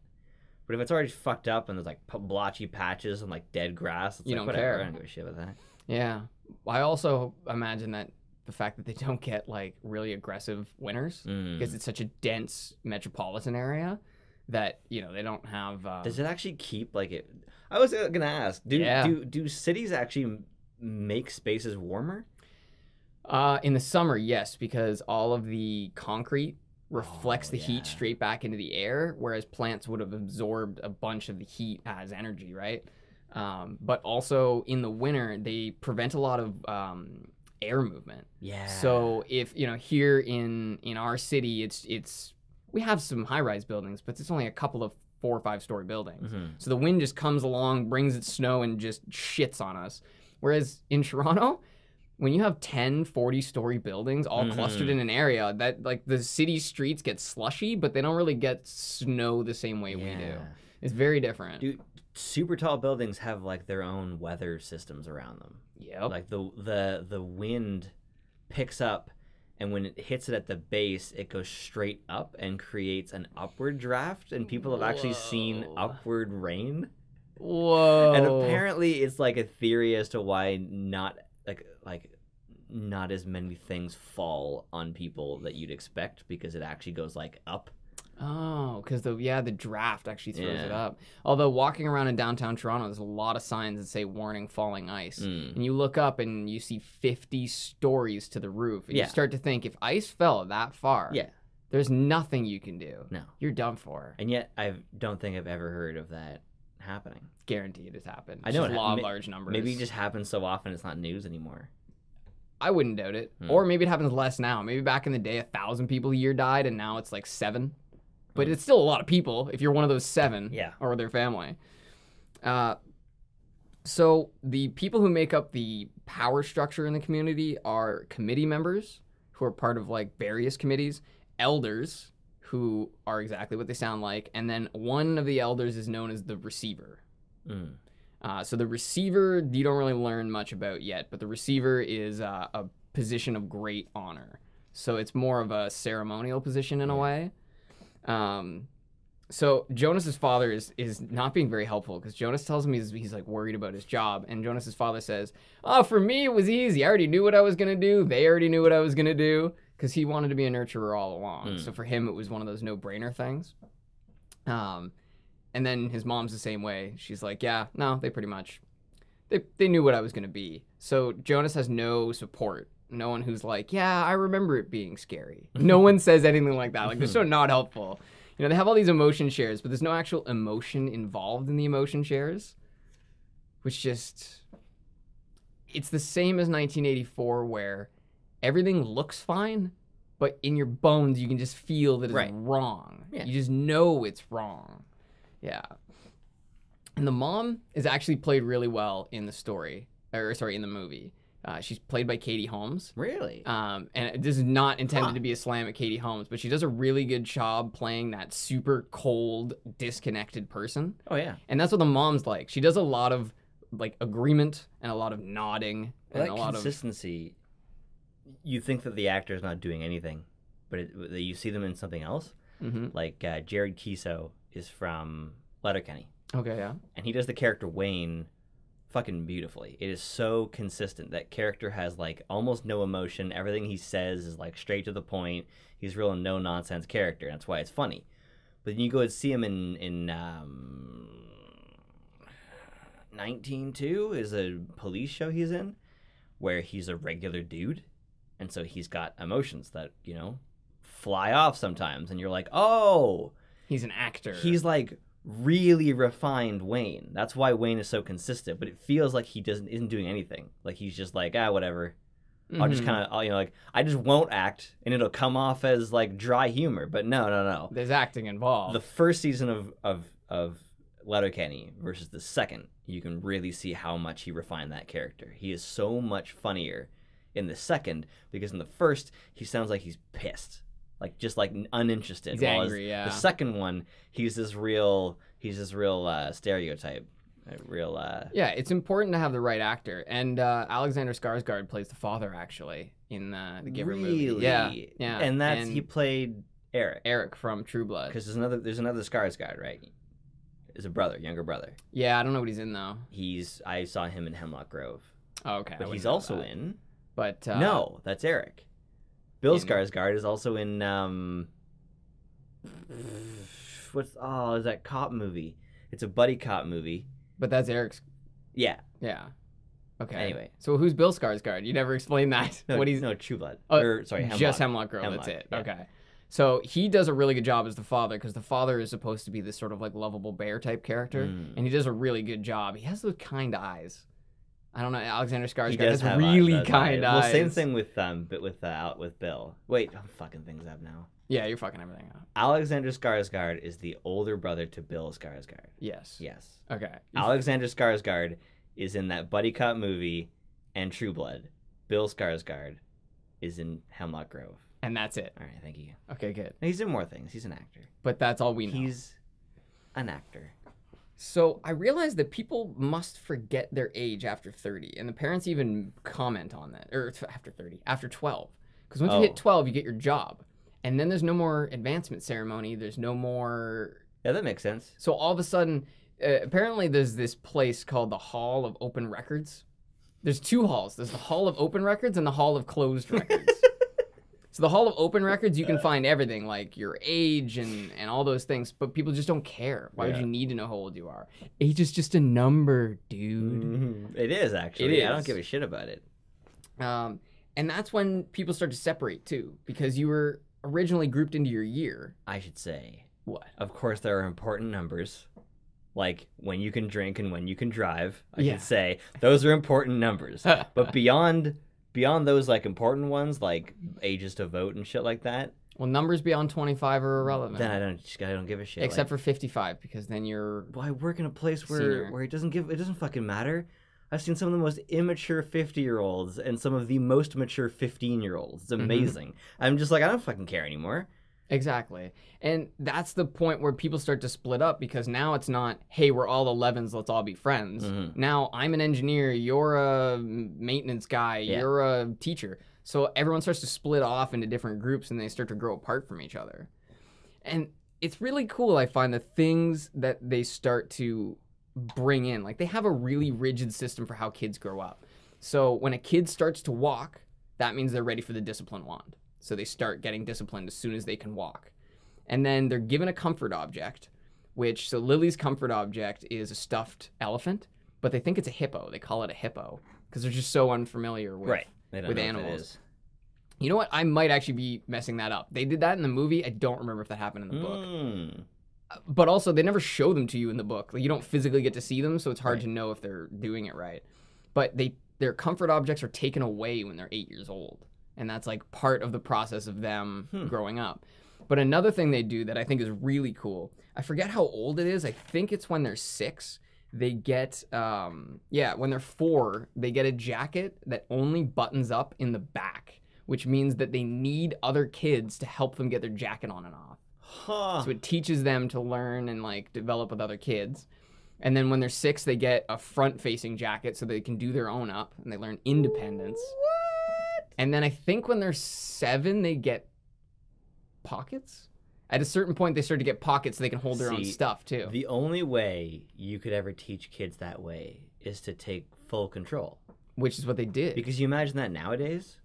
But if it's already fucked up and there's like blotchy patches and like dead grass, it's You like don't whatever. care. I don't give a shit about that. Yeah. I also imagine that the fact that they don't get like really aggressive winters Mm. because it's such a dense metropolitan area that you know they don't have. Uh, Does it actually keep like it? I was gonna ask. Do Yeah. do do cities actually make spaces warmer? uh, in the summer, yes, because all of the concrete reflects Oh, the yeah. heat straight back into the air, whereas plants would have absorbed a bunch of the heat as energy, right? Um, but also in the winter, they prevent a lot of um, air movement. Yeah. So if you know here in in our city, it's it's we have some high rise buildings, but it's only a couple of four or five story buildings. Mhm. So the wind just comes along, brings its snow, and just shits on us. Whereas in Toronto, when you have 10, 40 story buildings all clustered Mhm. in an area, that like the city streets get slushy, but they don't really get snow the same way we do. It's very different. Dude, super tall buildings have like their own weather systems around them. Yeah. Like the the the wind picks up and when it hits it at the base, it goes straight up and creates an upward draft and people have actually seen upward rain. Whoa. And apparently it's like a theory as to why not like like not as many things fall on people that you'd expect because it actually goes like up. Oh, because the yeah the draft actually throws it up. Although walking around in downtown Toronto, there's a lot of signs that say "warning falling ice," Mm. and you look up and you see 50 stories to the roof, and Yeah. you start to think if ice fell that far, Yeah. there's nothing you can do. No. You're done for. And yet I don't think I've ever heard of that happening. Guaranteed it's happened. I know it law ha- large numbers. Maybe it just happens so often it's not news anymore. I wouldn't doubt it. Hmm. Or maybe it happens less now. Maybe back in the day, a thousand people a year died, and now it's like seven. But it's still a lot of people if you're one of those seven Yeah. or their family. Uh, so the people who make up the power structure in the community are committee members who are part of like various committees, elders who are exactly what they sound like, and then one of the elders is known as the receiver. Mm. Uh, so the receiver, you don't really learn much about yet, but the receiver is uh, a position of great honor. So it's more of a ceremonial position in a way. Um, so Jonas's father is is not being very helpful because Jonas tells him he's he's like worried about his job, and Jonas's father says, "Oh, for me it was easy. I already knew what I was gonna do. They already knew what I was gonna do because he wanted to be a nurturer all along. Mm. So for him, it was one of those no brainer things." Um, and then his mom's the same way. She's like, "Yeah, no, they pretty much they they knew what I was gonna be." So Jonas has no support. No one who's like, "Yeah, I remember it being scary." No one says anything like that. Like they're so <laughs> not helpful. You know, they have all these emotion shares, but there's no actual emotion involved in the emotion shares, which just it's the same as 1984 where everything looks fine, but in your bones you can just feel that it's Right. wrong. Yeah. You just know it's wrong. Yeah. And the mom is actually played really well in the story, or sorry, in the movie. Uh, she's played by Katie Holmes. Really? Um, and this is not intended Huh. to be a slam at Katie Holmes, but she does a really good job playing that super cold, disconnected person. oh yeah. And that's what the mom's like. She does a lot of like agreement and a lot of nodding and that a lot consistency. You think that the actor is not doing anything, but it, that you see them in something else. of. hmm Like uh, Jared Keeso is from Letterkenny, Okay, yeah. and he does the character Wayne fucking beautifully. It is so consistent. That character has like almost no emotion. Everything he says is like straight to the point. He's real no nonsense character. That's why it's funny. But then you go and see him in in um, 192 is a police show he's in, where he's a regular dude, and so he's got emotions that you know fly off sometimes, and you're like, oh, He's an actor. he's like really refined Wayne. That's why Wayne is so consistent. But it feels like he doesn't isn't doing anything. Like he's just like ah whatever. I'll just Mhm. kind of you know like I just won't act and it'll come off as like dry humor. But no no no. There's acting involved. The first season of of of Letterkenny versus the second, you can really see how much he refined that character. He is so much funnier in the second because in the first he sounds like he's pissed, like just like uninterested. He's angry, yeah. The second one, he's this real he's this real uh, stereotype, a real uh, yeah, it's important to have the right actor, and uh, Alexander Skarsgård plays the father actually in the, the Giver really movie. Yeah, yeah, and that's he played Eric Eric from True Blood. because there's another there's another Skarsgård right. Is a brother, younger brother. Yeah, I don't know what he's in though. He's I saw him in Hemlock Grove. Oh, okay, But he's also that. in. But uh, no, that's Eric. Bill in- Skarsgård is also in. Um, what's oh is that cop movie? It's a buddy cop movie. but that's Eric's. Yeah. Yeah. Okay. Anyway. so who's Bill Skarsgård? You never explained that. <laughs> No, what he's no True Blood. Oh, or sorry, Hemlock. just Hemlock Grove. that's it. yeah. Okay. So he does a really good job as the father because the father is supposed to be this sort of like lovable bear type character, Mm. and he does a really good job. He has those kind eyes. I don't know. Alexander Skarsgård has really eyes, kind eyes. Well, same thing with um, but with uh, out with Bill. Wait, I'm fucking things up now. Yeah, you're fucking everything up. Alexander Skarsgård is the older brother to Bill Skarsgård. Yes. Yes. Okay. Alexander Skarsgård is in that buddy cop movie and True Blood, Bill Skarsgård is in Hemlock Grove. And that's it. All right, thank you. Okay, good. He's in more things. He's an actor. But that's all we know. He's an actor. So I realized that people must forget their age after 30, and the parents even comment on that, or after 30, after 12. Because once you Oh. hit 12, you get your job. And then there's no more advancement ceremony, there's no more. Yeah, that makes sense. So all of a sudden, uh, apparently there's this place called the Hall of Open Records. There's two halls there's the Hall of Open Records and the Hall of Closed Records. <laughs> So the Hall of Open Records, you can find everything like your age and and all those things, but people just don't care. Why would you need to know how old you are? Age is just a number, dude. Mhm. It is actually. It is. I don't give a shit about it. Um, and that's when people start to separate too, because you were originally grouped into your year. I should say. What? Of course, there are important numbers, like when you can drink and when you can drive. I Yeah. should say those are important numbers. <laughs> but beyond beyond those like important ones, like ages to vote and shit like that, Well, numbers beyond 25 are irrelevant. then I don't just I don't give a shit. except for 55, because then you're. well, I work in a place where Senior. where it doesn't give it doesn't fucking matter. I've seen some of the most immature 50 year olds and some of the most mature 15 year olds. It's Mm-hmm. amazing. I'm just like, I don't fucking care anymore. Exactly. And that's the point where people start to split up because now it's not, hey, we're all 11s, let's all be friends. Mhm. Now I'm an engineer, you're a maintenance guy, Yeah. you're a teacher. So everyone starts to split off into different groups and they start to grow apart from each other. And it's really cool, I find, the things that they start to bring in. Like they have a really rigid system for how kids grow up. So when a kid starts to walk, that means they're ready for the discipline wand. So they start getting disciplined as soon as they can walk. And then they're given a comfort object, which, so Lily's comfort object is a stuffed elephant, but they think it's a hippo. They call it a hippo because they're just so unfamiliar with. Right. With know what that animals. You know what? I might actually be messing that up. They did that in the movie. I don't remember if that happened in the book. Mm. But also, they never show them to you in the book. Like you don't physically get to see them, so it's hard Right. to know if they're doing it right. But they their comfort objects are taken away when they're eight years old, and that's like part of the process of them Hmm. growing up. But another thing they do that I think is really cool. I forget how old it is. I think it's when they're six. They get, um, yeah, when they're four, they get a jacket that only buttons up in the back, which means that they need other kids to help them get their jacket on and off. Huh. So it teaches them to learn and like develop with other kids. And then when they're six, they get a front facing jacket so they can do their own up and they learn independence. And then I think when they're seven, they get pockets. At a certain point, they start to get pockets so they can hold their own stuff too. The only way you could ever teach kids that way is to take full control. which is what they did. Because you imagine that nowadays,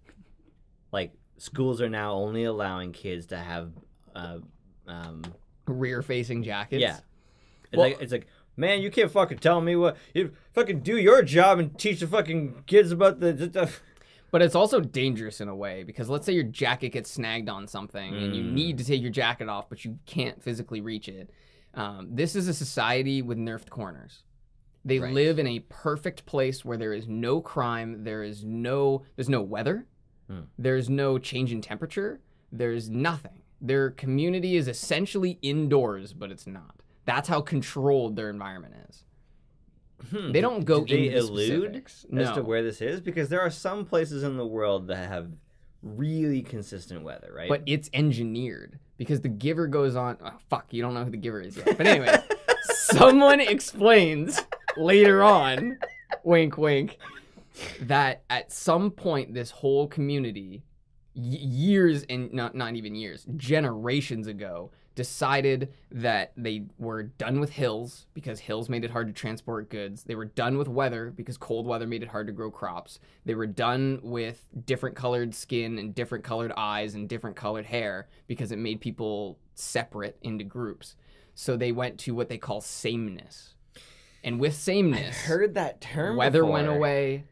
like schools are now only allowing kids to have, uh, um, Rear facing jackets. yeah. It's Well- like it's like, man, you can't fucking tell me what you fucking do your job and teach the fucking kids about the. the, the. But it's also dangerous in a way because let's say your jacket gets snagged on something and you Mm. need to take your jacket off, but you can't physically reach it. Um, this is a society with nerfed corners. They Right. live in a perfect place where there is no crime, there is no there's no weather, Hmm. there's no change in temperature, there's nothing. Their community is essentially indoors, but it's not. That's how controlled their environment is. Hmm, They don't go do they into the allude as to where this is? Because there are some places in the world that have really consistent weather, right? but it's engineered because the giver goes on oh, fuck you don't know who the giver is yet. But anyway <laughs> someone explains later on wink wink that at some point this whole community y- years and not not even years generations ago decided that they were done with hills because hills made it hard to transport goods. They were done with weather because cold weather made it hard to grow crops. They were done with different colored skin and different colored eyes and different colored hair because it made people separate into groups. So they went to what they call sameness. And with sameness, sameness heard that term. weather went away.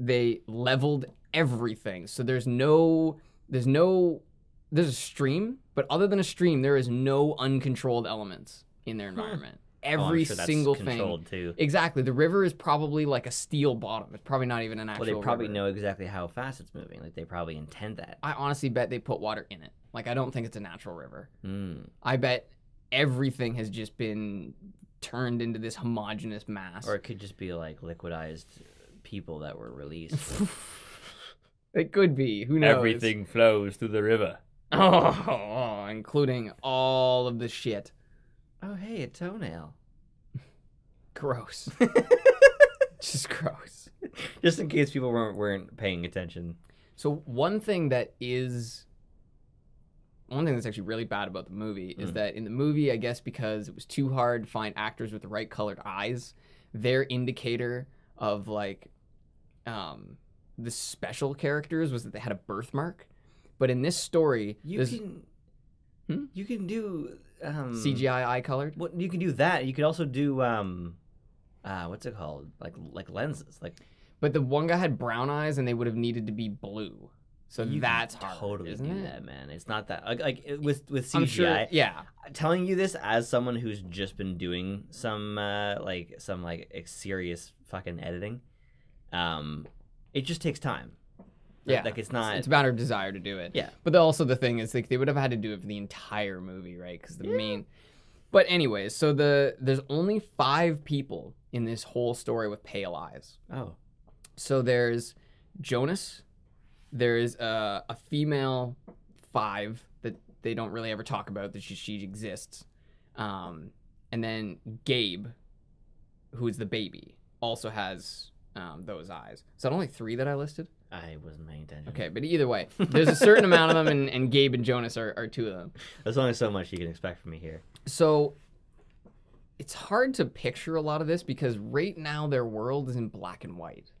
They leveled everything. So there's no there's no there's a stream but other than a stream there is no uncontrolled elements in their environment Oh, every sure that's single thing too. exactly the river is probably like a steel bottom it's probably not even an actual Well, they probably river. know exactly how fast it's moving. Like they probably intend that. i honestly bet they put water in it like i don't think it's a natural river Mm. i bet everything has just been turned into this homogeneous mass Or it could just be like liquidized people that were released. <laughs> It could be. Who knows? Everything flows through the river. <laughs> Oh, including all of the shit. Oh, hey, a toenail. <laughs> Gross. <laughs> Just gross. Just in case people weren't weren't paying attention. So one thing that is one thing that's actually really bad about the movie is Mm. that in the movie, I guess because it was too hard to find actors with the right colored eyes, their indicator of like um the special characters was that they had a birthmark. But in this story, You can Hmm? you can do um, CGI eye colored. What you can do that. You could also do um, uh, what's it called? Like like lenses. Like But the one guy had brown eyes and they would have needed to be blue. So you that's hard, totally isn't do it? that, man. It's not that like, like with with CGI. I'm sure. Yeah. telling you this as someone who's just been doing some uh, like some like serious fucking editing. Um, it just takes time. Yeah. like it's not. It's a matter of desire to do it. Yeah. But the- also the thing is like they would have had to do it for the entire movie, right? Because the main. But anyways, so the there's only five people in this whole story with pale eyes. oh, So there's Jonas. There's a, a female five that they don't really ever talk about that she, she exists. Um, and then Gabe, who's the baby, also has um, those eyes. So only three that I listed. I wasn't paying attention. Okay, but either way, there's a certain amount of them, and, and Gabe and Jonas are, are two of them. there's only so much you can expect from me here. So it's hard to picture a lot of this because right now their world is in black and white.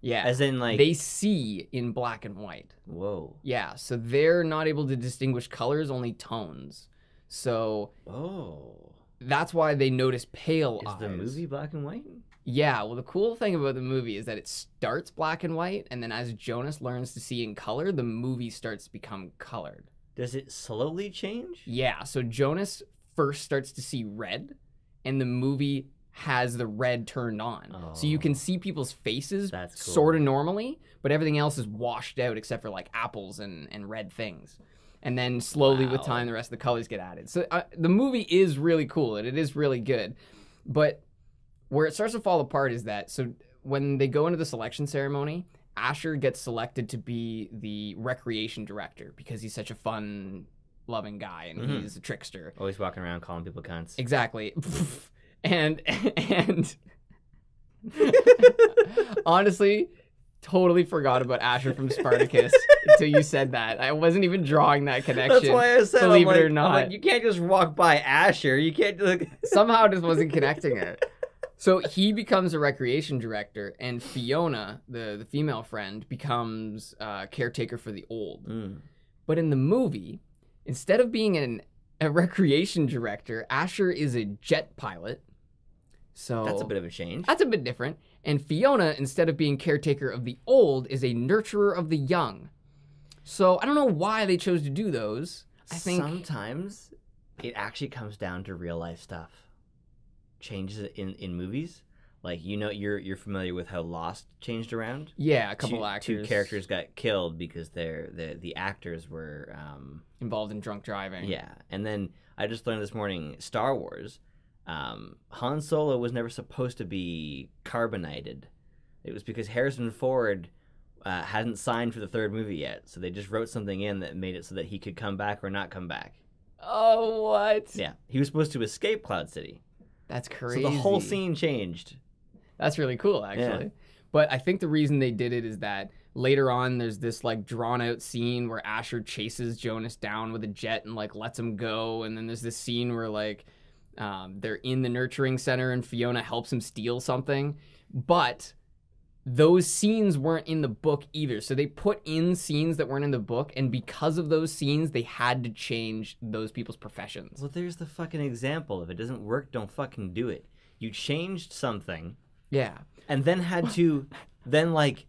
Yeah. As in, like, they see in black and white. whoa, Yeah, so they're not able to distinguish colors, only tones. So oh, that's why they notice pale is eyes. the movie black and white? Yeah, well, the cool thing about the movie is that it starts black and white, and then as Jonas learns to see in color, the movie starts to become colored. Does it slowly change? Yeah, so Jonas first starts to see red, and the movie has the red turned on. So you can Oh. see people's faces cool. sort of normally, but everything else is washed out except for like apples and, and red things. And then slowly with time, the rest of the colors get added. So uh, the movie is really cool and it is really good. But where it starts to fall apart is that so when they go into the selection ceremony, Asher gets selected to be the recreation director because he's such a fun loving guy and Mhm. he's a trickster. Always walking around calling people cunts. Exactly. <laughs> and and <laughs> honestly, totally forgot about Asher from Spartacus until you said that. I wasn't even drawing that connection. That's why I said, believe I'm it or like- I'm not. like, you can't just walk by Asher. You can't like. Somehow just wasn't connecting it. So he becomes a recreation director, and Fiona, the, the female friend, becomes uh, caretaker for the old. Mm. But in the movie, instead of being an, a recreation director, Asher is a jet pilot. So That's a bit of a change. That's a bit different. And Fiona, instead of being caretaker of the old, is a nurturer of the young. So I don't know why they chose to do those. I think sometimes it actually comes down to real life stuff. Changes in in movies, like you know, you're you're familiar with how Lost changed around. yeah, a couple two, actors Two characters got killed because they're the the actors were um involved in drunk driving. yeah. And then I just learned this morning, Star Wars, um, Han Solo was never supposed to be carbonated. It was because Harrison Ford uh, hadn't signed for the third movie yet, so they just wrote something in that made it so that he could come back or not come back. Oh, what? Yeah, he was supposed to escape Cloud City, That's crazy. so the whole scene changed. That's really cool, actually. But I think the reason they did it is that later on, there's this like drawn out scene where Asher chases Jonas down with a jet and like lets him go, and then there's this scene where like um, they're in the nurturing center and Fiona helps him steal something, but those scenes weren't in the book either. So they put in scenes that weren't in the book, and because of those scenes, they had to change those people's professions. Well, there's the fucking example. If it doesn't work, don't fucking do it. You changed something Yeah. and then had to <laughs> then like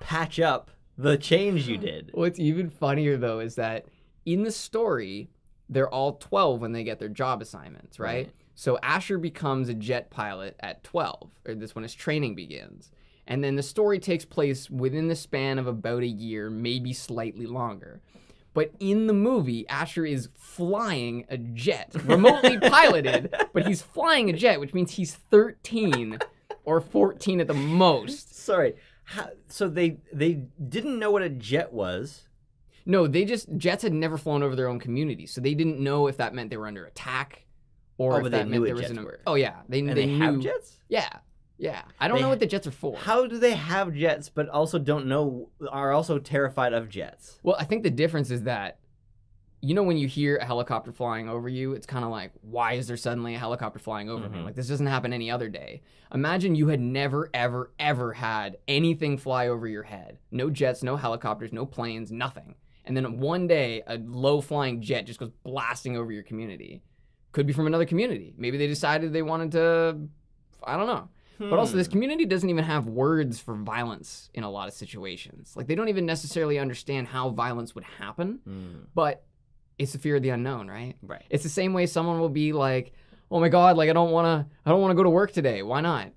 patch up the change you did. What's even funnier though is that in the story, they're all 12 when they get their job assignments, right? Right. So Asher becomes a jet pilot at 12, or this when his training begins. And then the story takes place within the span of about a year, maybe slightly longer. But in the movie, Asher is flying a jet, <laughs> remotely piloted, but he's flying a jet, which means he's 13 or 14 at the most. Sorry. How, so they they didn't know what a jet was. No, they just jets had never flown over their own community, so they didn't know if that meant they were under attack or Oh, if that meant there was an. were. Oh yeah, they And they, they, knew. have jets. Yeah, yeah. I don't They know what the jets are for. How do they have jets, but also don't know are also terrified of jets? Well, I think the difference is that, you know, when you hear a helicopter flying over you, it's kind of like, why is there suddenly a helicopter flying over me? Mhm. Like, this doesn't happen any other day. Imagine you had never, ever, ever had anything fly over your head no jets, no helicopters, no planes, nothing. And then one day, a low flying jet just goes blasting over your community. Could be from another community. Maybe they decided they wanted to, I don't know. But also, this Hmm. community doesn't even have words for violence in a lot of situations. Like, they don't even necessarily understand how violence would happen, Hmm. but it's the fear of the unknown, right? Right. It's the same way someone will be like, "Oh my god, like I don't want to I don't want to go to work today. Why not?"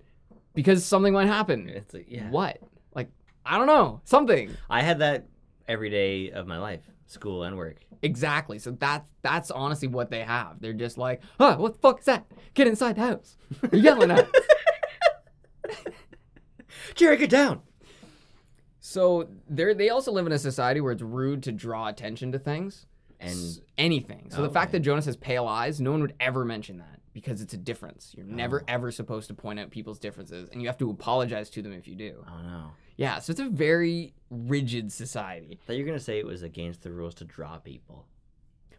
Because something might happen. It's like, yeah. What? Like, I don't know. Something. I had that every day of my life, school and work. Exactly. So that's that's honestly what they have. They're just like, "Huh, what the fuck is that? Get inside the house." <laughs> You're yelling at. <laughs> us." <laughs> Jerry, get down. So they they also live in a society where it's rude to draw attention to things. And S- anything. So the oh, fact that Jonas has pale eyes, no one would ever mention that because it's a difference. You're never Oh. ever supposed to point out people's differences, and you have to apologize to them if you do. oh no. Yeah, so it's a very rigid society. I thought you were gonna say it was against the rules to draw people.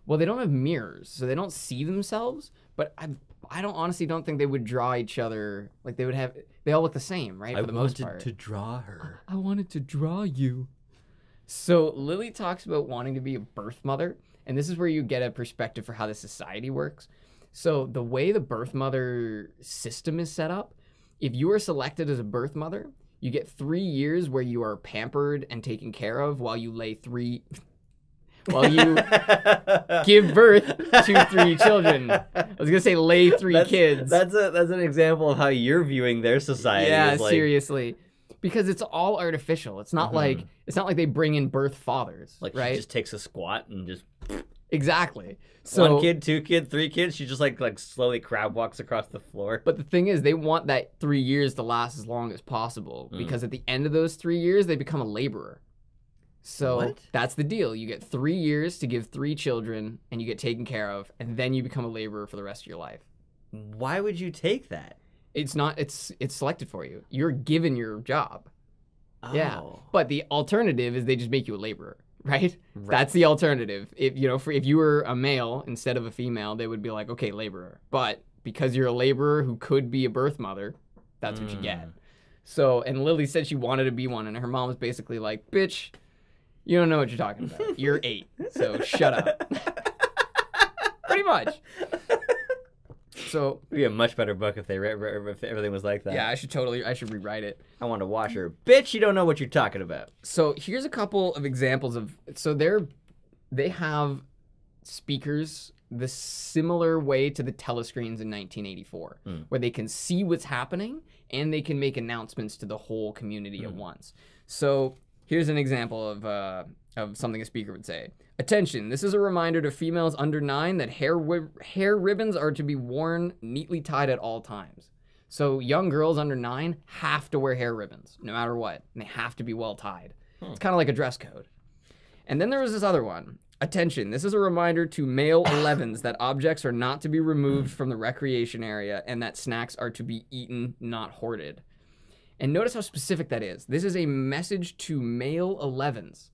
Well, they don't have mirrors, so they don't see themselves. But I, I don't honestly don't think they would draw each other like they would have. They all look the same, right? I For the most wanted part. to draw her. I wanted to draw you. So Lily talks about wanting to be a birth mother, and this is where you get a perspective for how the society works. So the way the birth mother system is set up, if you are selected as a birth mother, you get three years where you are pampered and taken care of while you lay three while you give birth to three children. I was gonna say lay three that's, kids. That's a that's an example of how you're viewing their society. Yeah, like, seriously. Because it's all artificial. It's not Mhm. like it's not like they bring in birth fathers, Like right? she just takes a squat and just Exactly. So one kid, two kid, three kids. She just like like slowly crab walks across the floor. But the thing is, they want that three years to last as long as possible Mm. because at the end of those three years, they become a laborer. So What? that's the deal. You get three years to give three children, and you get taken care of, and then you become a laborer for the rest of your life. Why would you take that? It's not. It's it's selected for you. You're given your job. Oh. Yeah. But the alternative is they just make you a laborer, <laughs> right? Right. That's the alternative. If you know, for, if you were a male instead of a female, they would be like, okay, laborer. But because you're a laborer who could be a birth mother, that's what you get. Mm. So, and Lily said she wanted to be one, and her mom was basically like, bitch, you don't know what you're talking about. <laughs> You're eight, so shut up. <laughs> Pretty much. So, It'd be a much better book if they re- re- if everything was like that. yeah, I should totally, I should rewrite it. I want to watch her. Bitch, you don't know what you're talking about. So here's a couple of examples of so they're they have speakers the similar way to the telescreens in 1984 Mm. where they can see what's happening and they can make announcements to the whole community at once. So here's an example of uh, of something a speaker would say. Attention, this is a reminder to females under 9 that hair hair ribbons are to be worn neatly tied at all times. So young girls under 9 have to wear hair ribbons no matter what, and they have to be well tied. It's kind of like a dress code. And then there was this other one. Attention, this is a reminder to male <coughs> 11s that objects are not to be removed from the recreation area and that snacks are to be eaten, not hoarded. And notice how specific that is. This is a message to male 11s.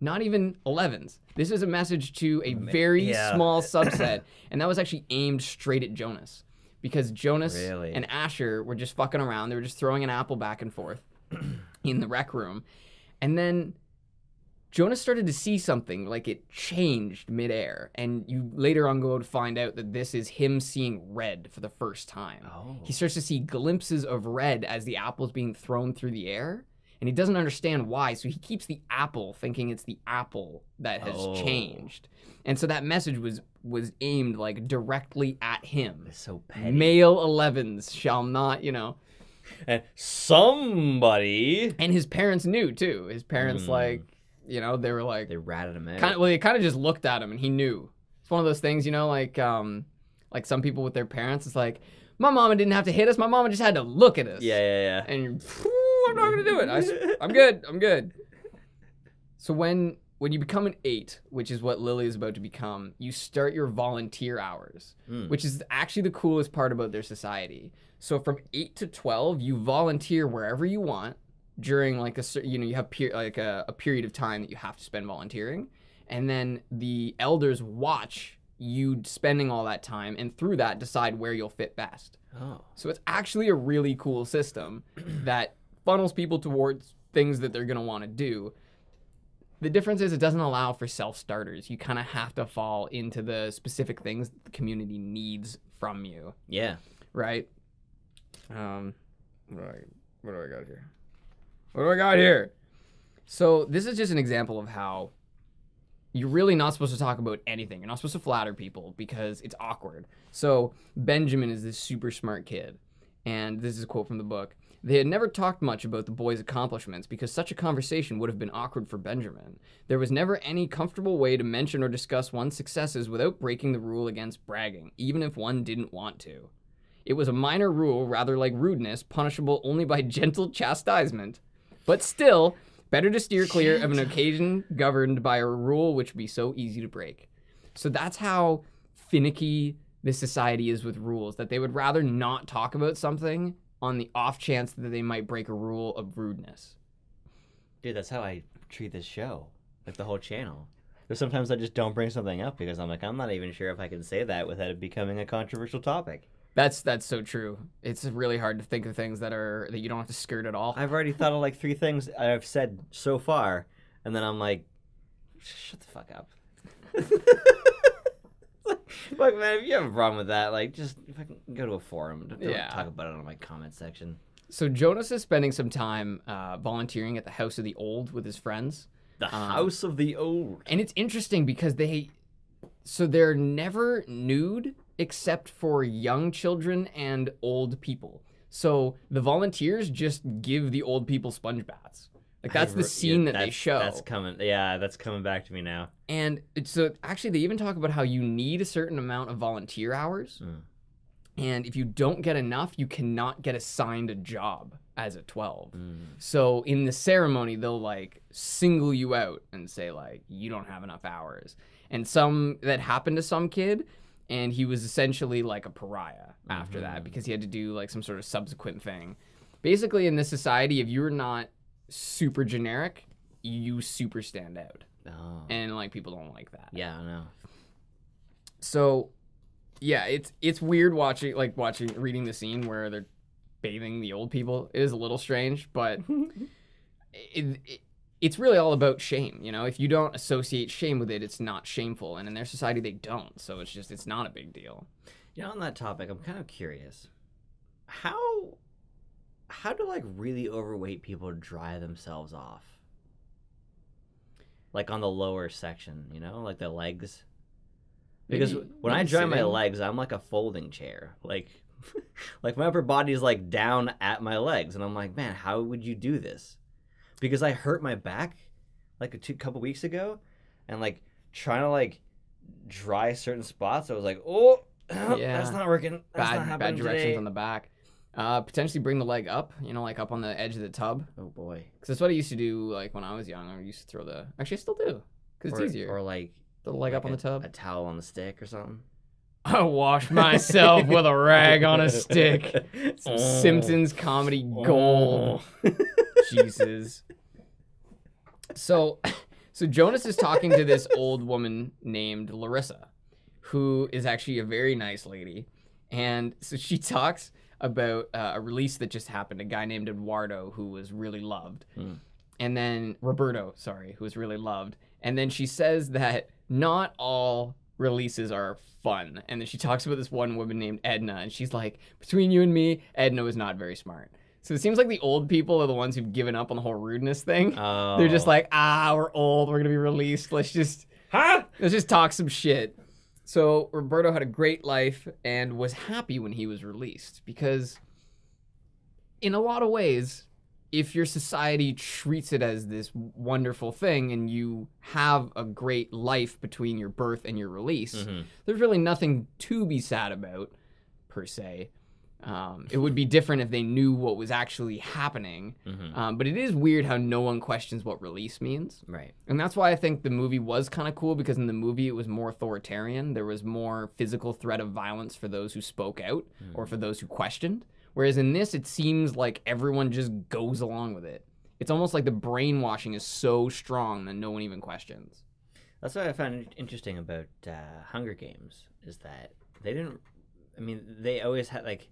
Not even 11s. This is a message to a very yeah. small <laughs> subset. and that was actually aimed straight at Jonas. Because Jonas Really? and Asher were just fucking around. They were just throwing an apple back and forth <clears throat> in the rec room. And then Jonas started to see something like it changed midair, and you later on go to find out that this is him seeing red for the first time. Oh. He starts to see glimpses of red as the apple's being thrown through the air, and he doesn't understand why, so he keeps the apple thinking it's the apple that has Oh. changed. And so that message was was aimed like directly at him. It's so petty. Male 11s shall not, you know. and somebody And his parents knew too. His parents Mm. like, you know, they were like they ratted him out. kind of well they kind of just looked at him and he knew it's one of those things you know like um like some people with their parents it's like My mama didn't have to hit us. My mama just had to look at us. Yeah, yeah, yeah. And I'm not gonna do it. I, am good. I'm good. So when when you become an eight, which is what Lily is about to become, you start your volunteer hours, Mm. which is actually the coolest part about their society. So from eight to twelve, you volunteer wherever you want during like a you know you have per- like a, a period of time that you have to spend volunteering, and then the elders watch you spending all that time, and through that decide where you'll fit best. Oh. So it's actually a really cool system <clears throat> that funnels people towards things that they're going to want to do. The difference is it doesn't allow for self starters. You kind of have to fall into the specific things the community needs from you, Yeah. right? Um, what do I, what do I got here? What do I got here? So this is just an example of how you're really not supposed to talk about anything. You're not supposed to flatter people because it's awkward. So Benjamin is this super smart kid, and this is a quote from the book. They had never talked much about the boy's accomplishments because such a conversation would have been awkward for Benjamin. There was never any comfortable way to mention or discuss one's successes without breaking the rule against bragging, even if one didn't want to. It was a minor rule, rather like rudeness, punishable only by <laughs> gentle chastisement. But still, better to steer clear of an occasion governed by a rule which would be so easy to break. So that's how finicky this society is with rules, that they would rather not talk about something on the off chance that they might break a rule of rudeness. Dude, that's how I treat this show. Like the whole channel. There's sometimes I just don't bring something up because I'm like, I'm not even sure if I can say that without it becoming a controversial topic. That's that's so true. It's really hard to think of things that are that you don't have to skirt at all. I've already thought of like three things I've said so far, and then I'm like, shut the fuck up. <laughs> Look, man, if you have a problem with that, like, just fucking go to a forum. Don't Yeah. talk about it on my comment section. So Jonas is spending some time uh, volunteering at the House of the Old with his friends. The Um, House of the Old. And it's interesting because they so they're never nude except for young children and old people. So the volunteers just give the old people sponge baths. Like that's the scene yeah, that they show. That's coming. Yeah, that's coming back to me now. And it's so actually they even talk about how you need a certain amount of volunteer hours. Mm. And if you don't get enough, you cannot get assigned a job as a 12. Mm. So in the ceremony, they'll like single you out and say like you don't have enough hours. And some that happened to some kid, and he was essentially like a pariah after that Mhm. because he had to do like some sort of subsequent thing. Basically, in this society, if you're not super generic, you super stand out, Oh. and like people don't like that. yeah, I know. So, yeah, it's it's weird watching like watching reading the scene where they're bathing the old people. It is a little strange, but <laughs> it, it, it's really all about shame. You know, if you don't associate shame with it, it's not shameful, and in their society they don't. So it's just it's not a big deal. You know, on that topic, I'm kind of curious. How how do like really overweight people dry themselves off? Like on the lower section, you know, like the legs. Because Maybe- when I maybe dry my legs, I'm like a folding chair. Like <laughs> like my upper body is like down at my legs and I'm like, "Man, how would you do this?" Because I hurt my back like a two, couple weeks ago and like trying to like dry certain spots, I was like, "Oh, <clears throat> Yeah. that's not working. That's not bad bad directions today. on the back. Uh, potentially bring the leg up, you know, like up on the edge of the tub. Oh boy. Because that's what I used to do, like when I was young. I used to throw the. Actually, I still do. Because it's easier. Or like the leg up like on the tub. A towel on the stick or something. <laughs> I wash myself with a rag on a stick. <laughs> Some Oh. Simpsons comedy gold. <laughs> Jesus. So, so Jonas is talking to this old woman named Larissa, who is actually a very nice lady, and so she talks about uh, a release that just happened. A guy named Eduardo who was really loved, Hmm. and then Roberto, sorry, who was really loved, and then she says that not all releases are fun, and then she talks about this one woman named Edna, and she's like, between you and me, Edna was not very smart. So it seems like the old people are the ones who've given up on the whole rudeness thing. Oh. They're just like, ah, we're old. We're gonna be released. Let's just, huh? let's just talk some shit. So Roberto had a great life and was happy when he was released because, in a lot of ways, if your society treats it as this wonderful thing and you have a great life between your birth and your release, Mhm. there's really nothing to be sad about, per se. Um, it would be different if they knew what was actually happening. hmm Um, but it is weird how no one questions what release means. Right. And that's why I think the movie was kind of cool because in the movie it was more authoritarian. There was more physical threat of violence for those who spoke out or for those who questioned. Whereas in this, it seems like everyone just goes along with it. It's almost like the brainwashing is so strong that no one even questions. That's what I found in- interesting about uh, Hunger Games is that they didn't. I mean, they always had like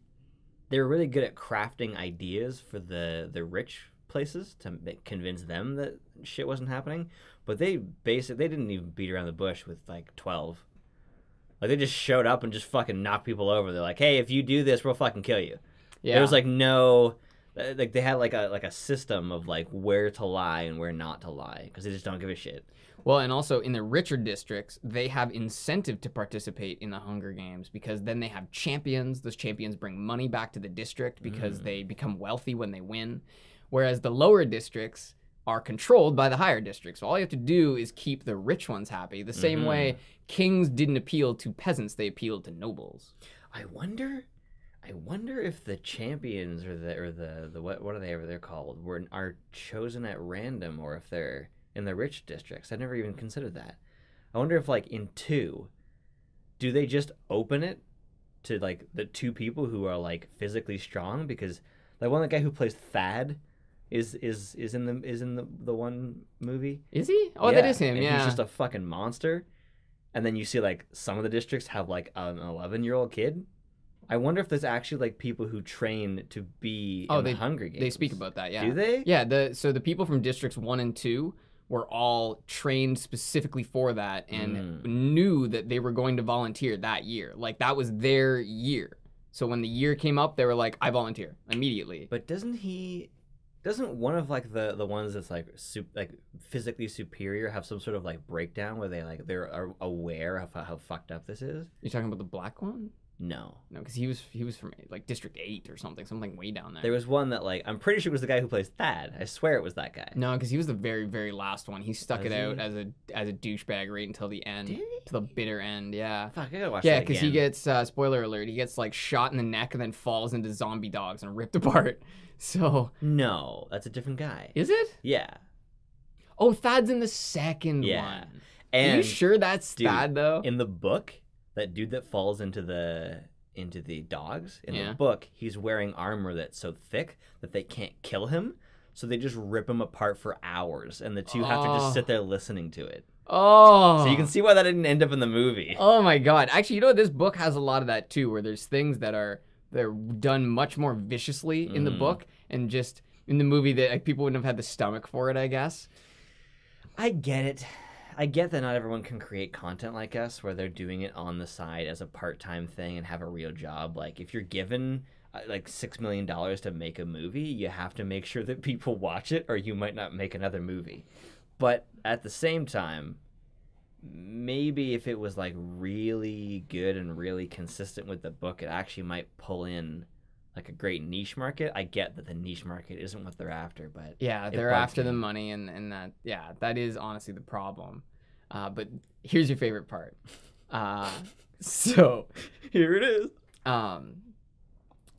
they were really good at crafting ideas for the the rich places to convince them that shit wasn't happening. But they basically they didn't even beat around the bush with like twelve. Like they just showed up and just fucking knocked people over. They're like, "Hey, if you do this, we'll fucking kill you." Yeah. There was like no. Uh, Like they had like a like a system of like where to lie and where not to lie because they just don't give a shit. Well, and also in the richer districts, they have incentive to participate in the Hunger Games because then they have champions. Those champions bring money back to the district because they become wealthy when they win. Whereas the lower districts are controlled by the higher districts. So all you have to do is keep the rich ones happy. The same Mhm. way kings didn't appeal to peasants, they appealed to nobles. I wonder, I wonder if the champions or the or the the what what are they ever they're called were are chosen at random or if they're in the rich districts. I never even considered that. I wonder if like in two, do they just open it to like the two people who are like physically strong because like one of the guy who plays Thad is is is in the is in the the one movie. Is he? Oh, that Yeah, is him. and Yeah. He's just a fucking monster. And then you see like some of the districts have like an 11 year old kid. I wonder if there's actually like people who train to be Oh, in they- the Hunger Games. they speak about that. Yeah. Do they? Yeah, the so the people from districts 1 and 2 were all trained specifically for that and Mm. knew that they were going to volunteer that year. Like that was their year. So when the year came up, they were like I volunteer immediately. But doesn't he? Doesn't one of like the the ones that's like sup, like physically superior have some sort of like breakdown where they like they're are aware of how, how fucked up this is? You're talking about the black one? No, No, cuz he was he was from like district 8 or something, something way down there. there was one that like I'm pretty sure it was the guy who plays Thad. I swear it was that guy. no, because he was the very, very last one. He stuck Was it out as a as a douchebag right until the end, to the bitter end. Yeah, Fuck, I gotta watch Yeah, because he gets uh, spoiler alert. He gets like shot in the neck and then falls into zombie dogs and ripped <laughs> apart. So No, that's a different guy. is it? Yeah, Oh, Thad's in the second Yeah. one. Are you sure that's dude, Thad though? in the book, that dude that falls into the into the dogs in Yeah. the book, he's wearing armor that's so thick that they can't kill him. So they just rip him apart for hours, and the two have to Oh. just sit there listening to it. oh, So you can see why that didn't end up in the movie. <laughs> Oh my god! Actually, you know what? This book has a lot of that too, where there's things that are they're done much more viciously in the Mm. book, and just in the movie that like, people wouldn't have had the stomach for it. I guess. I get it. I get that not everyone can create content like us, where they're doing it on the side as a part-time thing and have a real job. Like if you're given uh, like six million dollars to make a movie, you have to make sure that <laughs> people watch it, or you might not make another movie. But at the same time, maybe if it was like really good and really consistent with the book, it actually might pull in like a great niche market. I get that the niche market isn't what they're after, but Yeah, they're after me. the money, and and that yeah, that is honestly the problem. Uh, but here's your favorite part. <laughs> Uh, so here it is. um,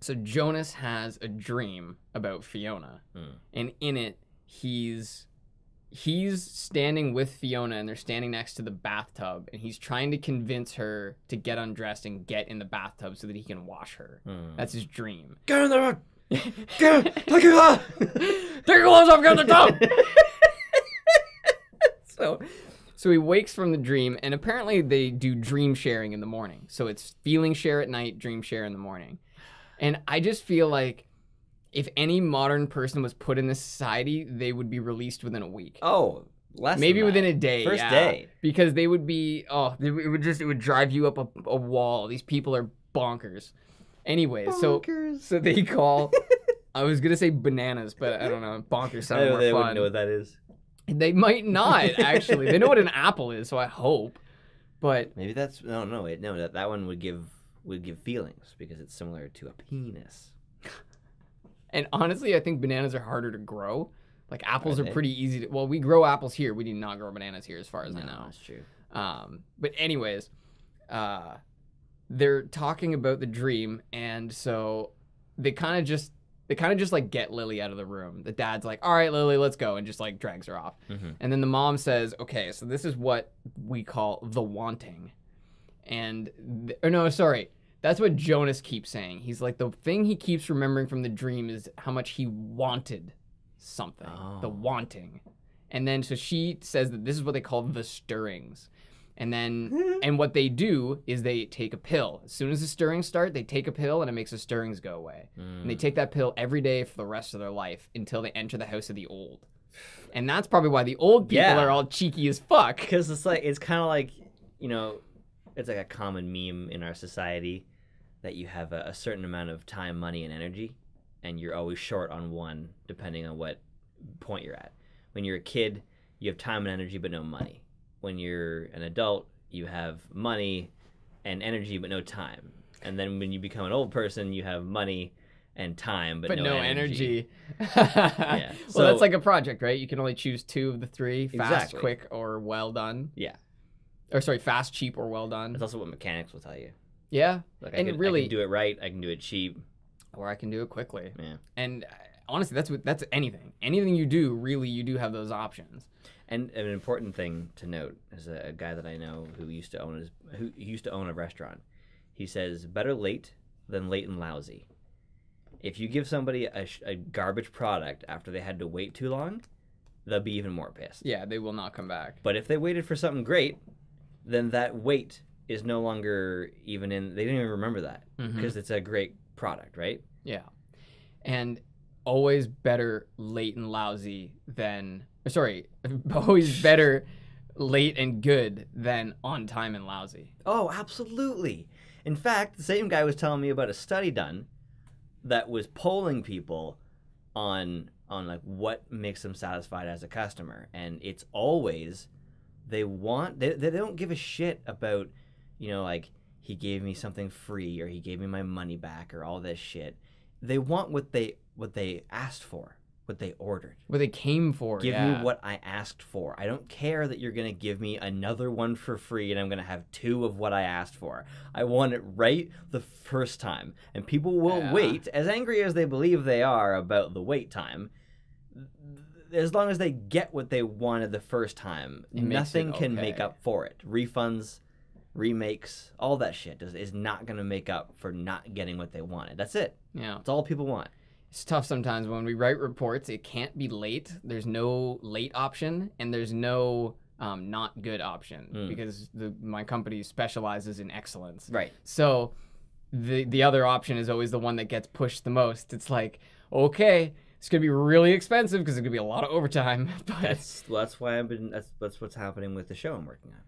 so Jonas has a dream about Fiona, Hmm. and in it he's he's standing with Fiona and they're standing next to the bathtub and he's trying to convince her to get undressed and get in the bathtub so that he can wash her. Hmm. That's his dream. <laughs> Get in there! <laughs> Get, take it off! Take your clothes off, get in the tub. <laughs> so so he wakes from the dream and apparently they do dream sharing in the morning. So it's feeling share at night, dream share in the morning. And I just feel like if any modern person was put in this society, they would be released within a week. Oh, less Maybe than within that. a day. First yeah. day. Because they would be oh, they, it would just it would drive you up a, a wall. These people are bonkers. Anyway, so so they call <laughs> I was gonna say bananas, but I don't know. Bonkers I sound know more they fun. wouldn't know what that is. They might not actually. they know what an <laughs> apple is, so I hope. But Maybe that's no, no, wait, no. That that one would give would give feelings because it's similar to a penis. And honestly, I think bananas are harder to grow. Like apples Are are, pretty easy to. Well, we grow apples here. We do not grow bananas here, as far as I No, know. that's true. Um, but anyways, uh, they're talking about the dream, and so they kind of just they kind of just like get Lily out of the room. The dad's like, "All right, Lily, let's go," and just like drags her off. Mhm. And then the mom says, "Okay, so this is what we call the wanting," and th- or no, sorry, that's what Jonas keeps saying. He's like the thing he keeps remembering from the dream is how much he wanted something, the Oh. wanting. And then so she says that this is what they call the stirrings. And then <laughs> and what they do is they take a pill. As soon as the stirrings start, they take a pill and it makes the stirrings go away. And they Mm. take that pill every day for the rest of their life until they enter the house of the old. And that's probably why the old people Yeah. are all cheeky as fuck. because it's like it's kind of like you know it's like a common meme in our society that you have a, a certain amount of time money and energy and you're always short on one depending on what point you're at when you're a kid you have time and energy but no money when you're an adult you have money and energy but no time and then when you become an old person you have money and time but, But, no, energy. <laughs> Yeah. Well, So- that's like a project, right? You can only choose two of the three fast, Exactly. quick, or well done. yeah Or sorry, fast, cheap, or well done. that's also what mechanics will tell you Yeah. like I And can, I really- can do it right i can do it cheap Or I can do it quickly. yeah And uh, honestly, that's what that's anything. Anything you do, really, you do have those options. And an important thing to note is a, a guy that I know who used to own his, who used to own a restaurant. He says, "Better late than late and lousy." If you give somebody a, a garbage product after they had to wait too long, they'll be even more pissed. Yeah, they will not come back. But if they waited for something great, then that wait is no longer even in. They didn't even remember that mm-hmm. because it's a great product, right? Yeah. And always better late and lousy than sorry, <laughs> always better late and good than on time and lousy. Oh, absolutely. In fact, the same guy was telling me about a study done that was polling people on on like what makes them satisfied as a customer, and it's always they want they, they don't give a shit about you know like he gave me something free or he gave me my money back or all this shit. They want what they what they asked for, what they ordered. What they came for. Give yeah. me what I asked for. I don't care that you're going to give me another one for free and I'm going to have two of what I asked for. I want it right the first time. And people will Yeah. wait, as angry as they believe they are about the wait time. As long as they get what they wanted the first time, It nothing can make up for it. Refunds, remakes, all that shit is, is not going to make up for not getting what they wanted. That's it. Yeah. That's all people want. It's tough sometimes when we write reports. It can't be late. There's no late option, and there's no um, not good option Mm. because the, my company specializes in excellence. Right. So the the other option is always the one that gets pushed the most. It's like, okay, it's gonna be really expensive because it's gonna be a lot of overtime. <laughs> But That's that's why I've been. That's that's what's happening with the show I'm working on.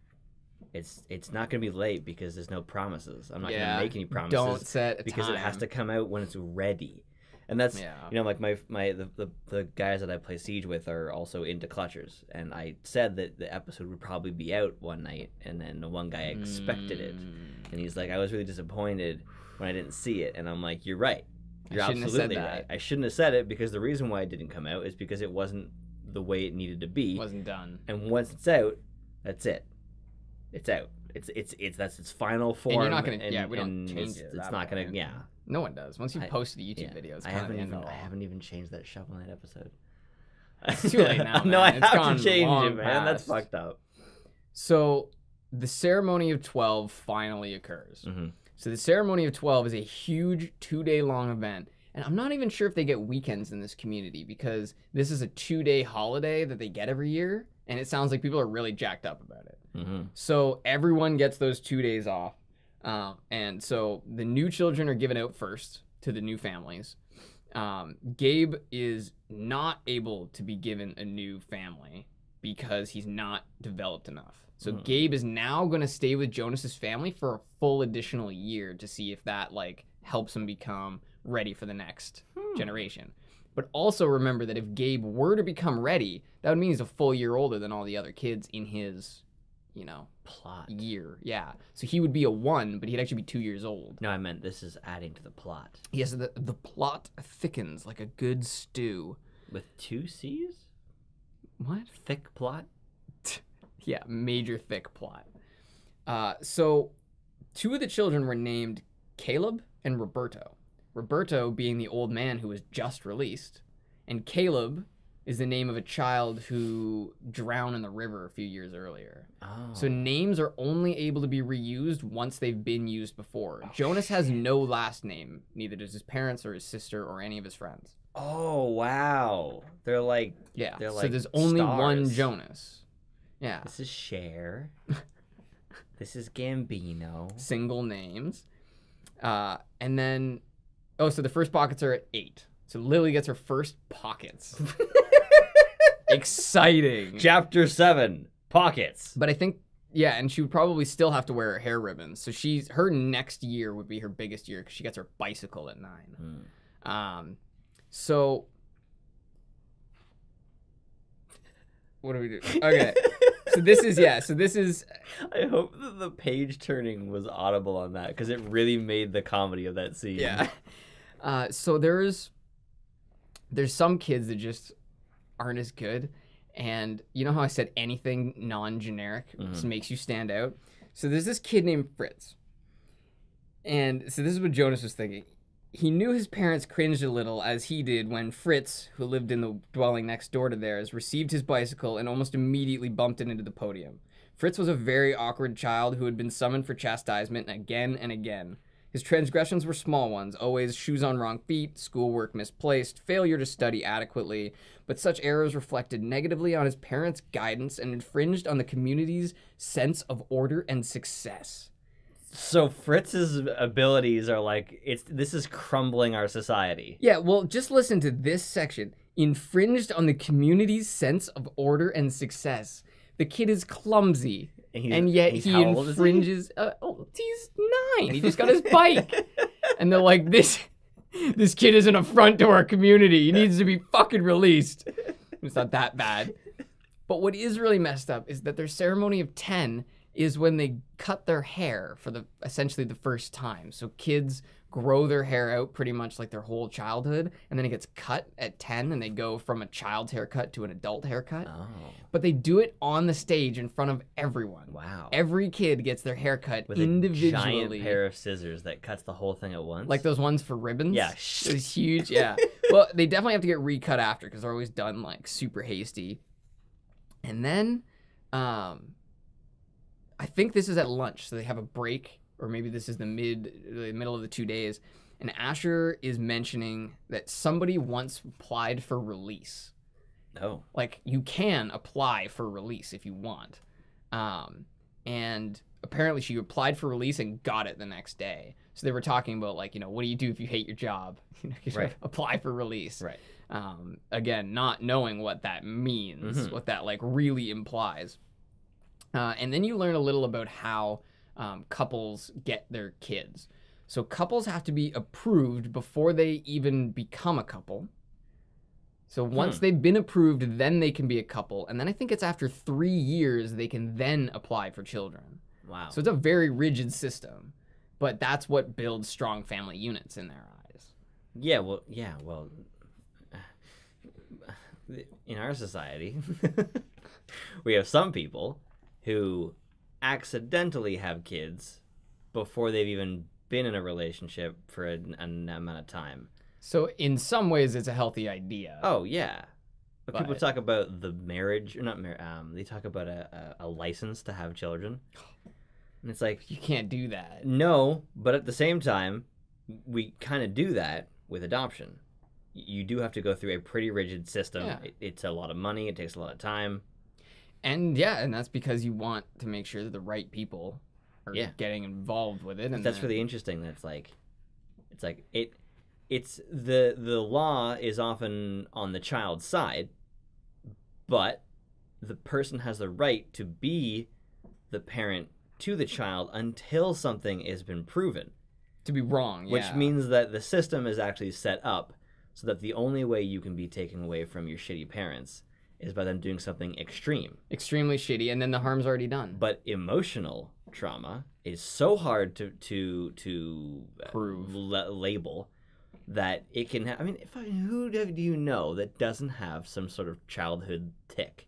It's it's not gonna be late because there's no promises. I'm not yeah, gonna make any promises Don't set a because it has to come out when it's ready. And that's Yeah. you know like my my the, the the guys that I play Siege with are also into clutchers, and I said that the episode would probably be out one night, and then the one guy expected it, Mm. and he's like, I was really disappointed when I didn't see it, and I'm like, you're right. You're shouldn't have said absolutely right. I shouldn't have said it because the reason why it didn't come out is because it wasn't the way it needed to be. It Wasn't done. and once it's out, that's it. It's out. It's it's it's that's its final form. you're not gonna- yeah, we don't change it's, it It's not gonna. Yeah. No one does. Once you I- post the YouTube yeah. video, it's I haven't even. I haven't even changed that Shovel Knight episode. It's too late now, <laughs> no. I It's have to change it, man. That's fucked up. So the ceremony of 12 finally occurs. hmm So the ceremony of 12 is a huge two day long event. And I'm not even sure if they get weekends in this community because this is a two day holiday that they get every year. And it sounds like people are really jacked up about it. Hmm So everyone gets those two days off. Um, and so the new children are given out first to the new families. Um, Gabe is not able to be given a new family because he's not developed enough. So Hmm. Gabe is now going to stay with Jonas's family for a full additional year to see if that like helps him become ready for the next Hmm. generation. But also remember that if Gabe were to become ready, that would mean he's a full year older than all the other kids in his, you know, Plot. year. Yeah. So he would be a one, but he'd actually be two years old. No, I meant this is adding to the plot Yes, the the plot thickens like a good stew. with two C's. What? Thick plot. <laughs> Yeah, major thick plot. Uh, so two of the children were named Caleb and Roberto. Roberto being the old man who was just released, and Caleb is the name of a child who drowned in the river a few years earlier. Oh. So names are only able to be reused once they've been used before. Jonas has no last name, neither does his parents or his sister or any of his friends. oh wow. They're like Yeah. They're so there's only one. Jonas. Yeah. this is Cher. this is Gambino. Single names. Uh, and then, oh, so the first pockets are at eight. So Lily gets her first pockets. <laughs> Exciting. Chapter seven. Pockets. But I think, yeah, and she would probably still have to wear her hair ribbons. So she's her next year would be her biggest year because she gets her bicycle at nine. Hmm. Um, so what do we do? Okay, so this is yeah. So this is I hope that the page turning was audible on that because it really made the comedy of that scene. yeah. Uh, so there's there's some kids that just aren't as good, and you know how I said anything non-generic just mm-hmm. makes you stand out. So there's this kid named Fritz, and so this is what Jonas was thinking. He knew his parents cringed a little as he did when Fritz, who lived in the dwelling next door to theirs, received his bicycle and almost immediately bumped it into the podium. Fritz was a very awkward child who had been summoned for chastisement again and again. His transgressions were small ones, always shoes on wrong feet, schoolwork misplaced, failure to study adequately, but such errors reflected negatively on his parents' guidance and infringed on the community's sense of order and success. So Fritz's abilities are like it's this is crumbling our society. Yeah, well, just listen to this section. Infringed on the community's sense of order and success. The kid is clumsy, He's- and yet he is he? infringes. Uh, oh, he's nine. He just got his bike, <laughs> and they're like, "This, this kid is an affront to our community. He needs to be fucking released." It's not that bad, but what is really messed up is that their ceremony of ten is when they cut their hair for the essentially the first time. So kids grow their hair out pretty much like their whole childhood, and then it gets cut at ten, and they go from a child's haircut to an adult haircut. Oh But they do it on the stage in front of everyone. wow! Every kid gets their hair cut With individually. a giant pair of scissors that cuts the whole thing at once. like those ones for ribbons. Yeah. Those <laughs> huge. Yeah. well, they definitely have to get recut after because they're always done like super hasty. And then, um, I think this is at lunch, so they have a break, or maybe this is the mid, the middle of the two days. And Asher is mentioning that somebody once applied for release. oh like you can apply for release if you want um, and apparently she applied for release and got it the next day so they were talking about like you know what do you do if you hate your job <laughs> you know you Right. apply for release right. um, again not knowing what that means Mhm. what that like really implies uh, and then you learn a little about how um, couples get their kids so couples have to be approved before they even become a couple so once Hmm. they've been approved, then they can be a couple. And then I think it's after three years they can then apply for children. Wow. So it's a very rigid system. But that's what builds strong family units in their eyes. Yeah, well, yeah, well, <sighs> in our society, <laughs> we have some people who accidentally have kids before they've even been in a relationship for an, an amount of time. So in some ways it's a healthy idea. Oh yeah, but, people talk about the marriage or not marriage. Um, they talk about a, a, a license to have children, and it's like You can't do that. No, but at the same time, we kind of do that with adoption. You do have to go through a pretty rigid system. Yeah. It, it's a lot of money. It takes a lot of time. And yeah, and that's because you want to make sure that the right people are Yeah. getting involved with it. And That's really interesting. That's like, it's like it. It's the the law is often on the child's side, but the person has the right to be the parent to the child until something has been proven. to be wrong. which yeah. means that the system is actually set up so that the only way you can be taken away from your shitty parents is by them doing something extreme. extremely shitty, and then the harm's already done. But emotional trauma is so hard to to to uh, Prove. la- label that it can. Ha- I mean, if I, who do you know that doesn't have some sort of childhood tick,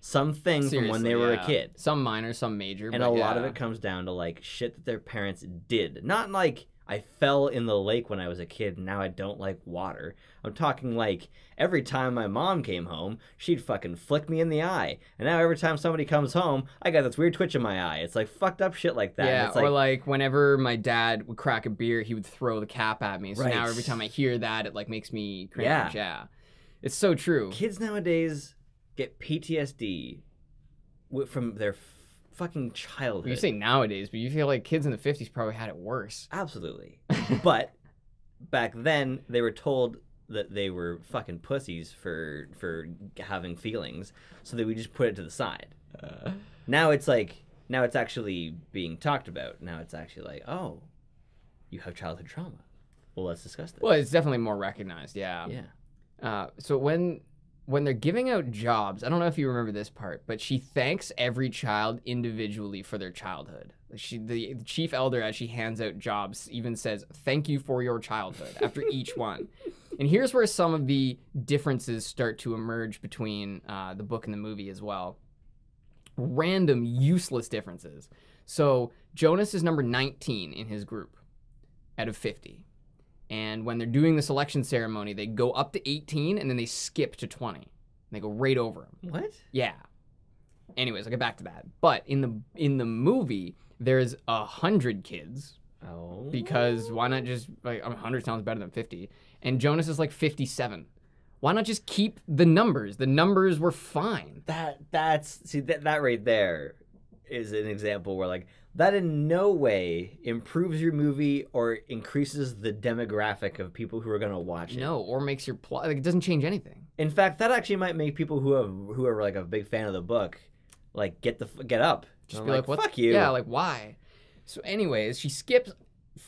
something from when they were yeah. a kid? Some minor, some major. and but a lot of it comes down to like shit that their parents did not like I fell in the lake when I was a kid, and now I don't like water. I'm talking like every time my mom came home, she'd fucking flick me in the eye. And now every time somebody comes home, I got this weird twitch in my eye. It's like fucked up shit like that. Yeah, it's or like whenever my dad would crack a beer, he would throw the cap at me. So now every time I hear that, it like makes me cringe. Yeah. Yeah, it's so true. kids nowadays get PTSD from their fucking childhood. You say nowadays, but you feel like kids in the '50s probably had it worse. Absolutely. <laughs> but back then they were told that they were fucking pussies for for having feelings, so they would just put it to the side. Now it's like now it's actually being talked about. Now it's actually like, oh, you have childhood trauma. Well, let's discuss this. Well, it's definitely more recognized. Yeah. yeah. Uh, so when when they're giving out jobs, I don't know if you remember this part, but she thanks every child individually for their childhood. She, the, the chief elder, as she hands out jobs, even says, "Thank you for your childhood" after each one. And here's where some of the differences start to emerge between uh, the book and the movie as well. Random, useless differences. So Jonas is number 19 in his group out of 50. And when they're doing the selection ceremony, they go up to 18 and then they skip to 20. They go right over him. What? Yeah. Anyways, I'll get back to that. But in the in the movie, there's a hundred kids Oh. because why not just like a hundred sounds better than 50? And Jonas is like 57. Why not just keep the numbers? The numbers were fine. that that's see that that right there is an example where like that in no way improves your movie or increases the demographic of people who are going to watch it. No, or makes your plot like it doesn't change anything. In fact, that actually might make people who have who are like a big fan of the book like get the f- get up. Just be like, what? fuck you. Yeah, like why? So, anyways, she skips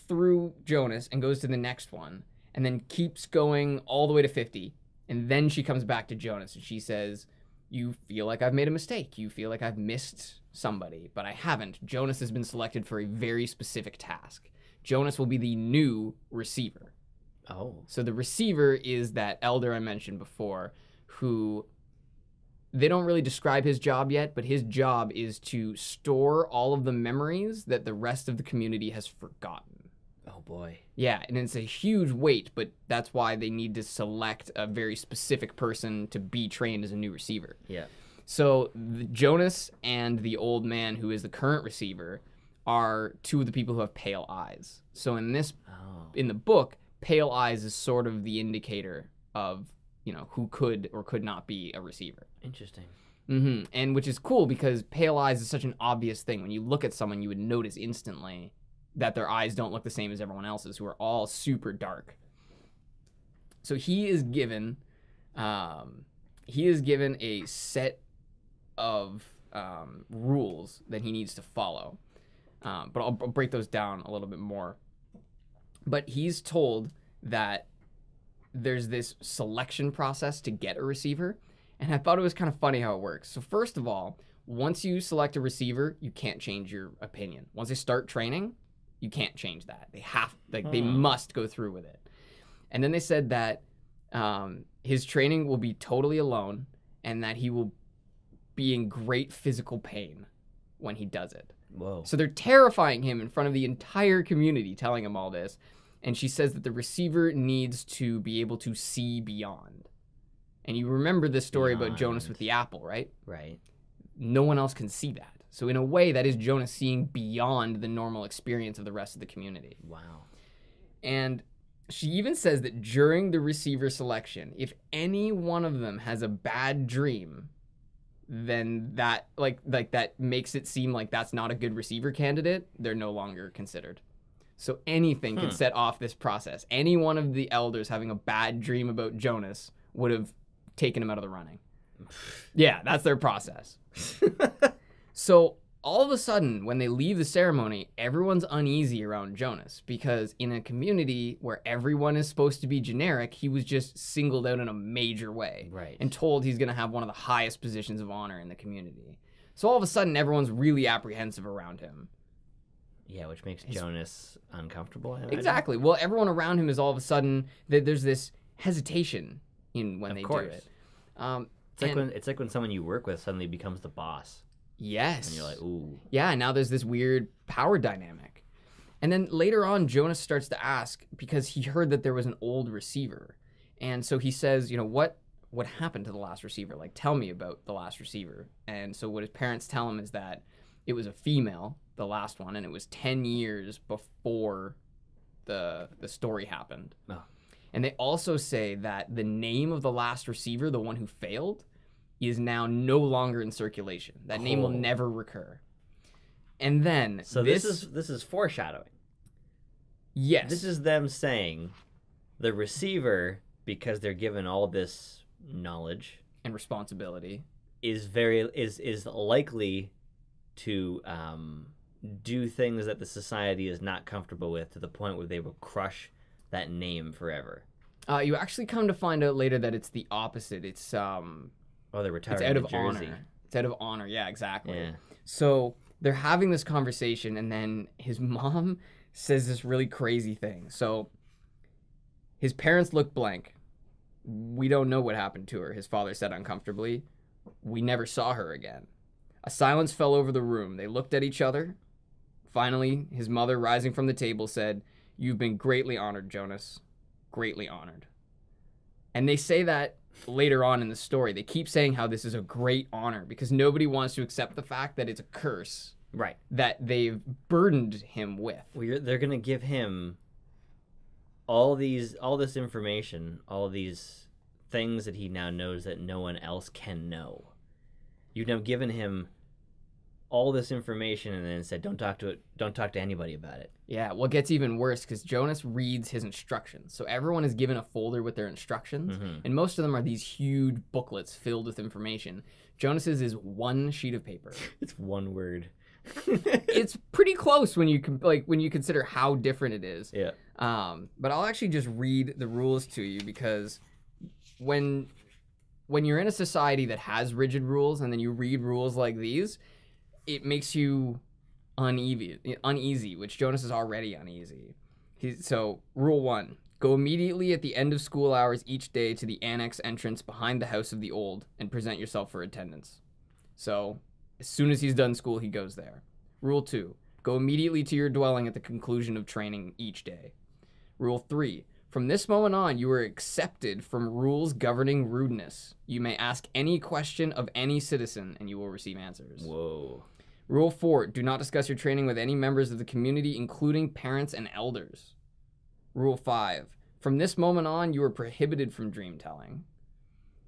through Jonas and goes to the next one, and then keeps going all the way to fifty, and then she comes back to Jonas and she says, "You feel like I've made a mistake. You feel like I've missed somebody, but I haven't. Jonas has been selected for a very specific task. Jonas will be the new receiver." oh. So the receiver is that elder I mentioned before who they don't really describe his job yet, but his job is to store all of the memories that the rest of the community has forgotten. Oh boy. Yeah, and it's a huge weight, but that's why they need to select a very specific person to be trained as a new receiver. Yeah. So the, Jonas and the old man who is the current receiver are two of the people who have pale eyes. So in this Oh. in the book, pale eyes is sort of the indicator of you know who could or could not be a receiver. Interesting. hmm And which is cool because pale eyes is such an obvious thing. When you look at someone, you would notice instantly that their eyes don't look the same as everyone else's, who are all super dark. So he is given, um, he is given a set of um, rules that he needs to follow. Um, but I'll, I'll break those down a little bit more. But he's told that there's this selection process to get a receiver. And I thought it was kind of funny how it works. So, first of all, once you select a receiver, you can't change your opinion. Once they start training, you can't change that. They have, like, they Hmm. must go through with it. And then they said that um, his training will be totally alone and that he will be in great physical pain when he does it. Whoa. So they're terrifying him in front of the entire community, telling him all this. And she says that the receiver needs to be able to see beyond. And you remember this story about Jonas with the apple, right? right. No one else can see that. So in a way, that is Jonas seeing beyond the normal experience of the rest of the community. Wow. And she even says that during the receiver selection, if any one of them has a bad dream, then that like like that makes it seem like that's not a good receiver candidate, they're no longer considered. So anything Hmm. could set off this process. Any one of the elders having a bad dream about Jonas would have taken him out of the running. <sighs> Yeah, that's their process. <laughs> So all of a sudden, when they leave the ceremony, everyone's uneasy around Jonas because in a community where everyone is supposed to be generic, he was just singled out in a major way right. and told he's going to have one of the highest positions of honor in the community. So all of a sudden, everyone's really apprehensive around him. yeah, which makes His- Jonas uncomfortable. Exactly. Well, everyone around him is all of a sudden that there's this hesitation in when Of they course. do it. Um, It's like when it's like when someone you work with suddenly becomes the boss, yes, and you're like, ooh. yeah, now there's this weird power dynamic. And then later on, Jonas starts to ask because he heard that there was an old receiver. And so he says, you know, what what happened to the last receiver? Like, tell me about the last receiver. And so what his parents tell him is that it was a female, the last one, and it was 10 years before the the story happened. Oh. And they also say that the name of the last receiver, the one who failed, is now no longer in circulation. That name will Oh. never recur. And then So this, is this is foreshadowing. yes, This is them saying the receiver, because they're given all this knowledge, and responsibility. is very is is likely to um, do things that the society is not comfortable with to the point where they will crush that name forever. Uh, you actually come to find out later that it's the opposite. It's um, Oh, they're it's out of Jersey. honor. It's out of honor. Yeah, exactly. Yeah. So they're having this conversation, and then his <laughs> mom says this really crazy thing. So his parents look blank. We don't know what happened to her, his father said uncomfortably. We never saw her again. A silence fell over the room. They looked at each other. Finally, his mother, rising from the table, said, You've been greatly honored, Jonas. Greatly honored. And they say that later on in the story. They keep saying how this is a great honor because nobody wants to accept the fact that it's a curse Right. that they've burdened him with. Well, you're, they're gonna give him all these all this information, all these things that he now knows that no one else can know. You've now given him all this information and then said, "Don't talk to it. Don't talk to anybody about it." Yeah, what gets even worse because Jonas reads his instructions. So everyone is given a folder with their instructions, Mhm. and most of them are these huge booklets filled with information. Jonas's is one sheet of paper. <laughs> It's one word. <laughs> it's pretty close when you can like when you consider how different it is. yeah. Um, but I'll actually just read the rules to you because when when you're in a society that has rigid rules and then you read rules like these, it makes you uneasy, uneasy, which Jonas is already uneasy. He's, so, rule one: go immediately at the end of school hours each day to the annex entrance behind the house of the old and present yourself for attendance. So, as soon as he's done school, he goes there. Rule two: go immediately to your dwelling at the conclusion of training each day. Rule 3. From this moment on, you are accepted from rules governing rudeness. You may ask any question of any citizen and you will receive answers. Whoa. Rule 4. Do not discuss your training with any members of the community, including parents and elders. Rule 5. From this moment on, you are prohibited from dream telling.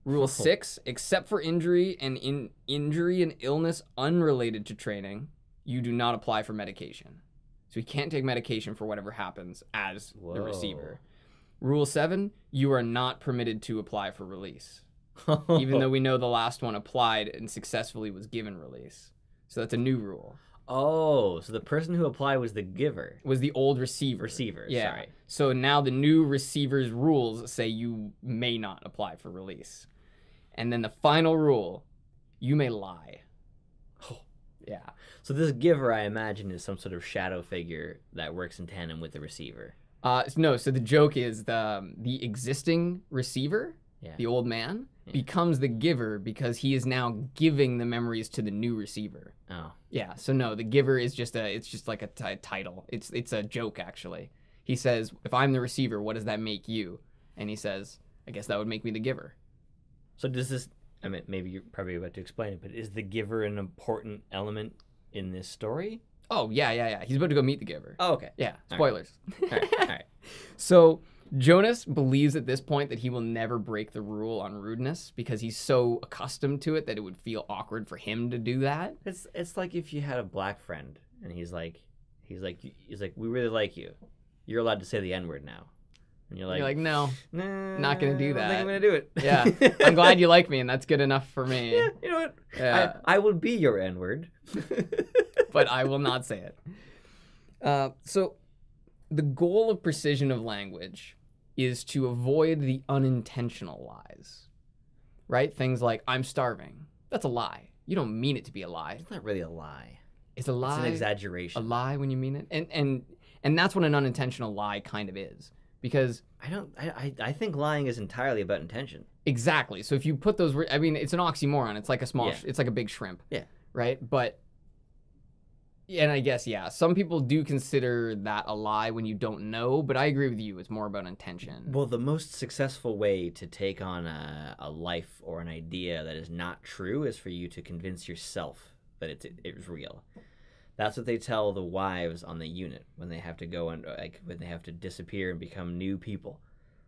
Rule <laughs> 6. Except for injury and in injury and illness unrelated to training, you do not apply for medication. So you can't take medication for whatever happens as the receiver. Rule 7. You are not permitted to apply for release <laughs> even though we know the last one applied and successfully was given release. So that's a new rule. Oh, so the person who applied was the giver. Was the old receiver. Receiver. Yeah. Sorry. So now the new receiver's rules say you may not apply for release. And then the final rule, you may lie. Oh, Yeah. So this giver, I imagine, is some sort of shadow figure that works in tandem with the receiver. Uh, no, so the joke is the um, the existing receiver, Yeah. the old man. Becomes the giver because he is now giving the memories to the new receiver. Oh. Yeah, so no, the giver is just a it's just like a title. It's it's a joke actually. He says, "If I'm the receiver, what does that make you?" And he says, "I guess that would make me the giver." So does this? I mean, maybe you're probably about to explain it, but is the giver an important element in this story? Oh, yeah, yeah, yeah. He's about to go meet the giver. Oh, okay. Yeah, All right. spoilers. All right. All right. <laughs> So, Jonas believes at this point that he will never break the rule on rudeness because he's so accustomed to it that it would feel awkward for him to do that. It's it's like if you had a black friend and he's like, he's like, he's like, we really like you. You're allowed to say the n word now, and you're like, You're like, no, nah, not gonna do I that." I'm gonna do it. yeah, <laughs> I'm glad you like me, and that's good enough for me. <laughs> Yeah, you know what? Yeah. I, I will be your n word. <laughs> but I will not say it. Uh, so, the goal of precision of language is to avoid the unintentional lies, right? Things like "I'm starving." That's a lie. You don't mean it to be a lie. It's not really a lie. It's a lie. It's an exaggeration. a lie when you mean it, and and and that's what an unintentional lie kind of is, because I don't. I, I I think lying is entirely about intention. exactly. So if you put those, I mean, it's an oxymoron. It's like a small, Yeah. sh- it's like a big shrimp. Yeah. Right. But and I guess yeah, some people do consider that a lie when you don't know, but I agree with you. It's more about intention. Well, the most successful way to take on a, a life or an idea that is not true is for you to convince yourself that it's it is real. That's what they tell the wives on the unit when they have to go and like when they have to disappear and become new people.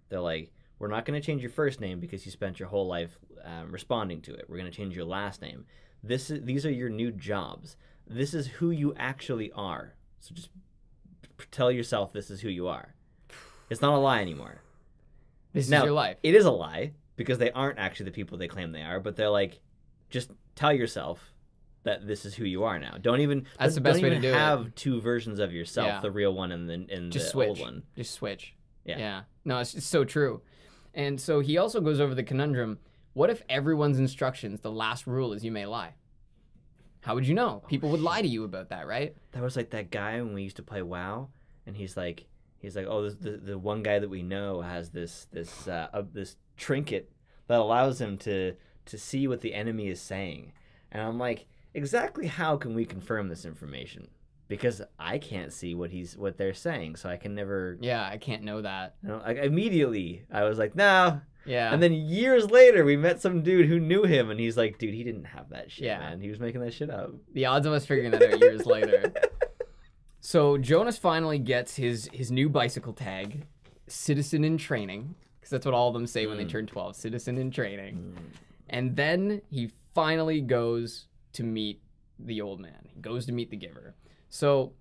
They're like, "We're not going to change your first name because you spent your whole life um, responding to it. We're going to change your last name. This is these are your new jobs. This is who you actually are. So just tell yourself this is who you are. It's not a lie anymore." this Now, is your life. It is a lie because they aren't actually the people they claim they are, but they're like, just tell yourself that this is who you are now. Don't even That's the best way to do it. have two versions of yourself, Yeah. the real one and the and Just the switch. old one. Just switch. Yeah. Yeah. No, it's, it's so true. And so he also goes over the conundrum what if everyone's instructions, the last rule is you may lie? How would you know? People would lie to you about that, right? That was like that guy when we used to play WoW, and he's like, he's like, oh, this, the the one guy that we know has this this uh, uh, this trinket that allows him to to see what the enemy is saying, and I'm like, exactly how can we confirm this information? Because I can't see what he's what they're saying, so I can never. Yeah, I can't know that. You know, like immediately, I was like, no. Yeah. And then years later, we met some dude who knew him, and he's like, dude, he didn't have that shit, Yeah. man. He was making that shit up. the odds of us figuring that out years later. <laughs> So Jonas finally gets his his new bicycle tag, citizen in training, because that's what all of them say when they Mm. turn 12, citizen in training. And then he finally goes to meet the old man. He goes to meet the giver. So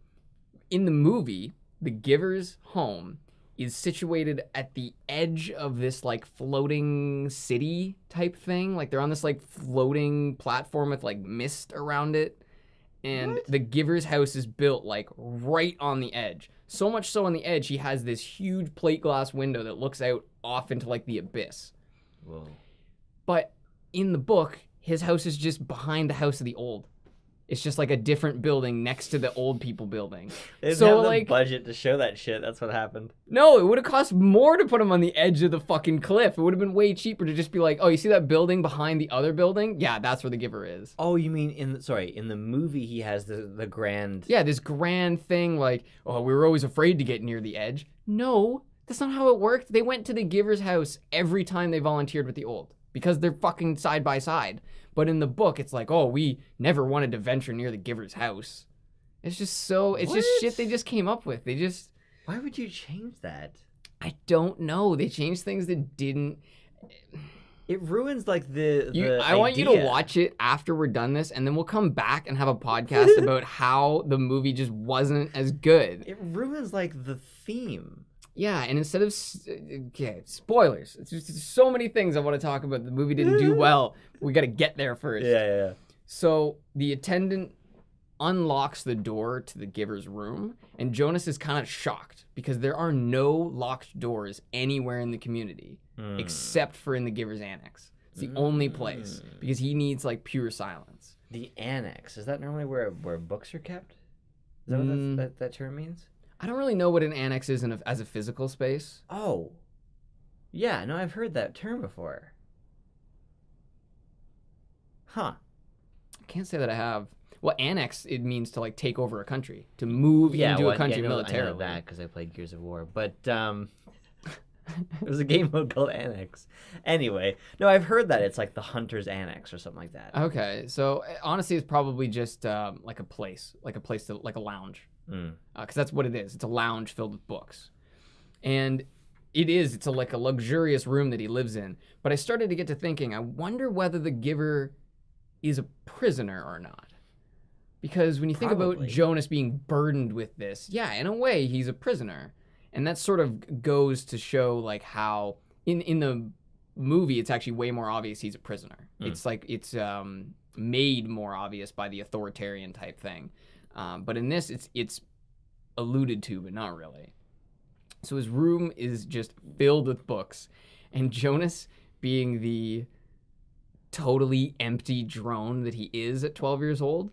in the movie, the giver's home is situated at the edge of this like floating city type thing. Like they're on this like floating platform with like mist around it. And What? the giver's house is built like right on the edge. So much so on the edge, he has this huge plate glass window that looks out off into like the abyss. Whoa. But in the book, his house is just behind the house of the old. It's just like a different building next to the old people building. <laughs> They didn't So, have the like- budget to show that shit. That's what happened. No, it would have cost more to put them on the edge of the fucking cliff. It would have been way cheaper to just be like, oh, you see that building behind the other building? Yeah, that's where the giver is. Oh, you mean in the, sorry in the movie he has the the grand. Yeah, this grand thing like, oh, we were always afraid to get near the edge. No, that's not how it worked. They went to the giver's house every time they volunteered with the old because they're fucking side by side. But in the book, it's like, oh, we never wanted to venture near the giver's house. It's just so, it's just shit they just came up with. They just, Why would you change that? I don't know. They changed things that didn't. It ruins like the. You, the I want you to watch it after we're done this, and then we'll come back and have a podcast <laughs> about how the movie just wasn't as good. It ruins like the theme. Yeah, and instead of okay, spoilers. It's just there's so many things I want to talk about. The movie didn't do <laughs> well. We got to get there first. Yeah, yeah. yeah. So the attendant unlocks the door to the giver's room, and Jonas is kind of shocked because there are no locked doors anywhere in the community Hmm. except for in the giver's annex. It's the only place Mm. because he needs like pure silence. The annex is that normally where where books are kept? Is that what Mm. that, that that term means? I don't really know what an annex is in a, as a physical space. Oh, yeah. No, I've heard that term before. Huh. I can't say that I have. Well, annex it means to like take over a country, to move yeah, into well, a country yeah, I know, militarily. I know that because I played Gears of War, but um, <laughs> it was a game mode called Annex. Anyway, no, I've heard that it's like the Hunter's Annex or something like that. Okay, so uh, honestly, it's probably just um, like a place, like a place to like a lounge, Mm. because that's what it is. It's a lounge filled with books, and it is. It's a like a luxurious room that he lives in. But I started to get to thinking, I wonder whether the giver is a prisoner or not. Because when you think about Jonas being burdened with this, yeah, in a way, he's a prisoner. And that sort of goes to show like how in in the movie it's actually way more obvious he's a prisoner. Hmm. It's like it's um, made more obvious by the authoritarian type thing. Um, but in this it's it's alluded to but not really. So his room is just filled with books and Jonas being the totally empty drone that he is at 12 years old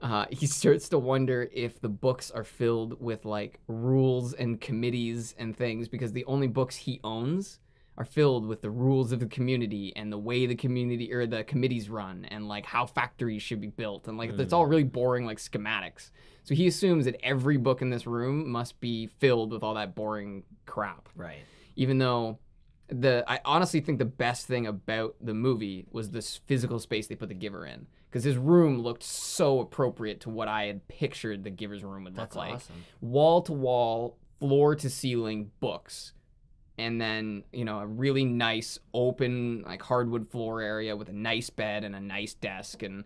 uh, he <laughs> starts to wonder if the books are filled with like rules and committees and things because the only books he owns are filled with the rules of the community and the way the community or the committees run and like how factories should be built and like it's hmm. all really boring like schematics. So he assumes that every book in this room must be filled with all that boring crap. Right. Even though the I honestly think the best thing about the movie was this physical space they put the giver in because his room looked so appropriate to what I had pictured the giver's room would That's look like awesome. wall to wall, floor to ceiling books. And then, you know, a really nice open, like hardwood floor area with a nice bed and a nice desk and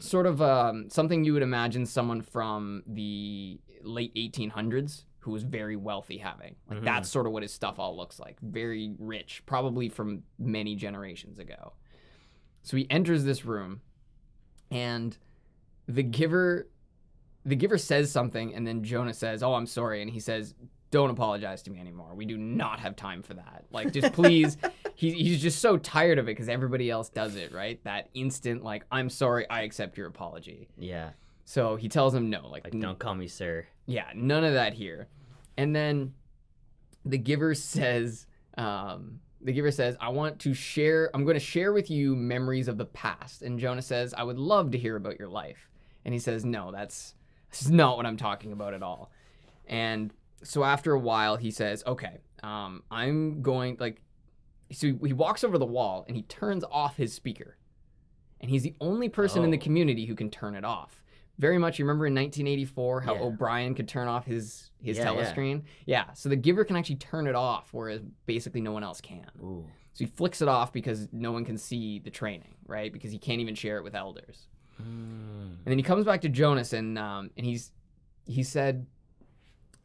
sort of um, something you would imagine someone from the late 1800s who was very wealthy having. Like, Mhm. that's sort of what his stuff all looks like. Very rich, probably from many generations ago. So he enters this room and the giver the giver says something and then Jonas says, "Oh, I'm sorry." And he says, "Don't apologize to me anymore. We do not have time for that. Like just please." <laughs> he, he's just so tired of it because everybody else does it, right? That instant like, "I'm sorry. I accept your apology." Yeah. So he tells him no, like, Like, don't call me sir. yeah, none of that here. And then the giver says, um, the giver says, I want to share, I'm going to share with you memories of the past. And Jonas says, I would love to hear about your life. And he says, No, that's, that's not what I'm talking about at all. And so after a while, he says, Okay, um, I'm going, like, so he walks over the wall and he turns off his speaker. And he's the only person in the Oh. community who can turn it off. Very much, you remember in 1984 how Yeah. O'Brien could turn off his his Yeah, yeah. telescreen? Yeah. So the giver can actually turn it off, whereas basically no one else can. Ooh. So he flicks it off because no one can see the training, right? Because he can't even share it with elders. Mm. And then he comes back to Jonas and um, and he's he said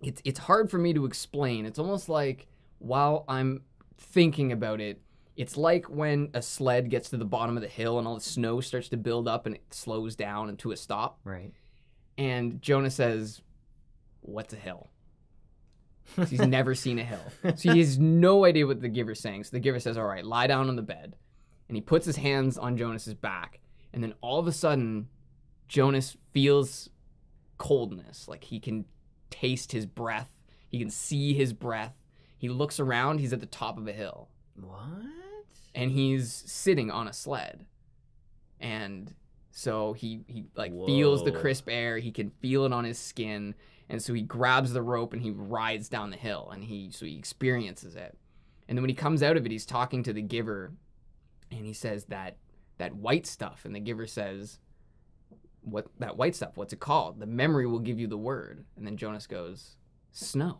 it's it's hard for me to explain. It's almost like while I'm thinking about it, it's like when a sled gets to the bottom of the hill and all the snow starts to build up and it slows down into a stop. Right. And Jonas says, What's a hill? he's <laughs> never seen a hill. So he has no idea what the giver's saying. So the giver says, All right, lie down on the bed. And he puts his hands on Jonas's back. And then all of a sudden, Jonas feels coldness. Like he can taste his breath, he can see his breath. He looks around, he's at the top of a hill. What? and he's sitting on a sled. And so he he like feels the crisp air. He can feel it on his skin. And so he grabs the rope and he rides down the hill and he so he experiences it. And then when he comes out of it he's talking to the giver and he says that that white stuff. And the giver says what that white stuff what's it called the memory will give you the word and then jonas goes snow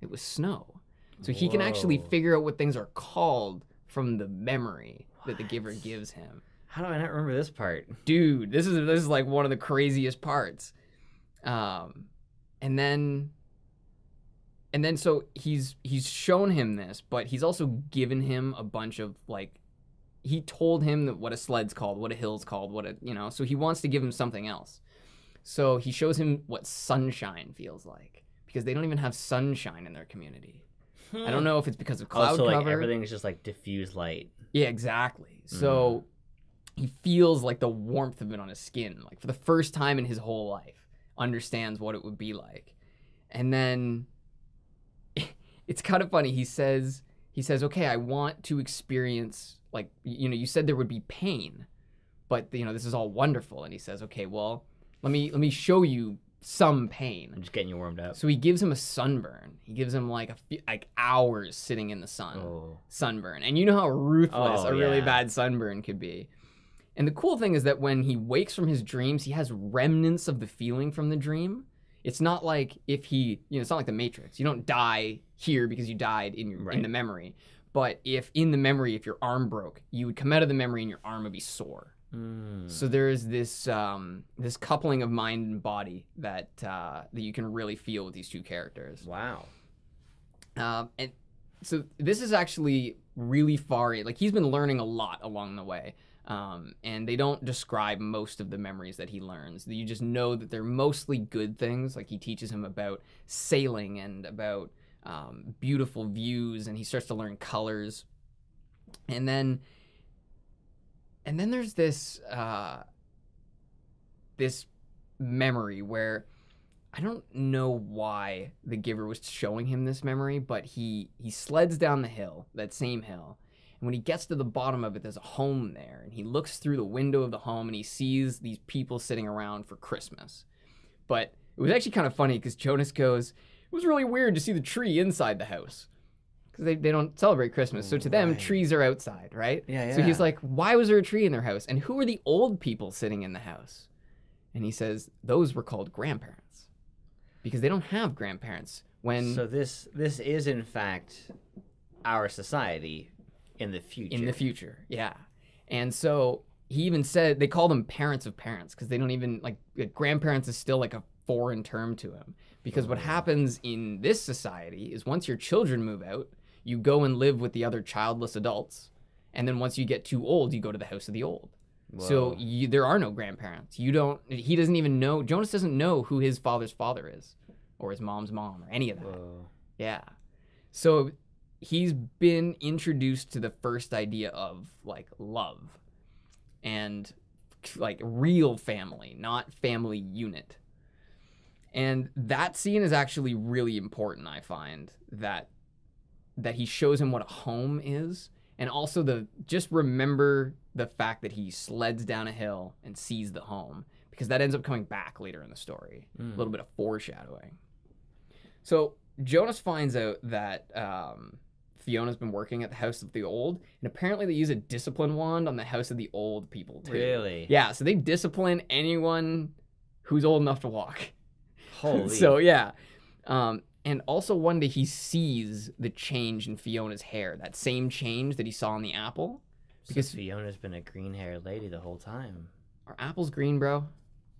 it was snow so he can actually figure out what things are called from the memory that the giver gives him. How do I not remember this part? Dude, this is this is like one of the craziest parts. Um and then and then so he's he's shown him this, but he's also given him a bunch of like he told him that what a sled's called, what a hill's called, what a you know, so he wants to give him something else. So he shows him what sunshine feels like because they don't even have sunshine in their community. I don't hmm. know if it's because of cloud also, like cover. everything's just like diffused light. Yeah, exactly. Hmm. So he feels like the warmth of it on his skin, like for the first time in his whole life, understands what it would be like. And then <laughs> it's kind of funny. He says, he says, okay, I want to experience like you know, you said there would be pain, but you know, this is all wonderful. And he says, okay, well, let me let me show you some pain. I'm just getting you warmed up. So he gives him a sunburn. He gives him like a fe- like hours sitting in the sun Oh. sunburn. And you know how ruthless Oh, a really yeah. bad sunburn could be. And the cool thing is that when he wakes from his dreams, he has remnants of the feeling from the dream. It's not like if he, you know, it's not like the Matrix. You don't die here because you died in your in the memory. But if in the memory, if your arm broke, you would come out of the memory and your arm would be sore. Mm. So there is this um, this coupling of mind and body that uh, that you can really feel with these two characters. Wow. Um, and so this is actually really far. Like he's been learning a lot along the way. Um, and they don't describe most of the memories that he learns. You just know that they're mostly good things. Like he teaches him about sailing and about um, beautiful views, and he starts to learn colors. And then, and then there's this uh, this memory where I don't know why the giver was showing him this memory, but he he sleds down the hill, that same hill. And when he gets to the bottom of it, there's a home there, and he looks through the window of the home and he sees these people sitting around for Christmas. But it was actually kind of funny because Jonas goes, "It was really weird to see the tree inside the house." Because they, they don't celebrate Christmas. So to them, Right. trees are outside, right? Yeah, So he's like, why was there a tree in their house? And who were the old people sitting in the house? And he says, those were called grandparents. Because they don't have grandparents. When So this this is in fact our society in the future. in the future, yeah. And so he even said they call them parents of parents because they don't even like like, grandparents is still like a foreign term to him. Because what oh. happens in this society is once your children move out, you go and live with the other childless adults. And then once you get too old, you go to the house of the old. So you, there are no grandparents. You don't. He doesn't even know. Jonas doesn't know who his father's father is, or his mom's mom, or any of that. Whoa. Yeah. So he's been introduced to the first idea of like love, and like real family, not family unit. And that scene is actually really important. I find that that he shows him what a home is, and also the just remember the fact that he sleds down a hill and sees the home because that ends up coming back later in the story. Mm. A little bit of foreshadowing. So Jonas finds out that um, Fiona's been working at the House of the Old, and apparently they use a discipline wand on the House of the Old people too. Really? Yeah, so they discipline anyone who's old enough to walk. Holy. <laughs> so yeah, um, and also one day he sees the change in Fiona's hair, that same change that he saw in the apple. because because- Fiona's been a green-haired lady the whole time. Are apples green, bro?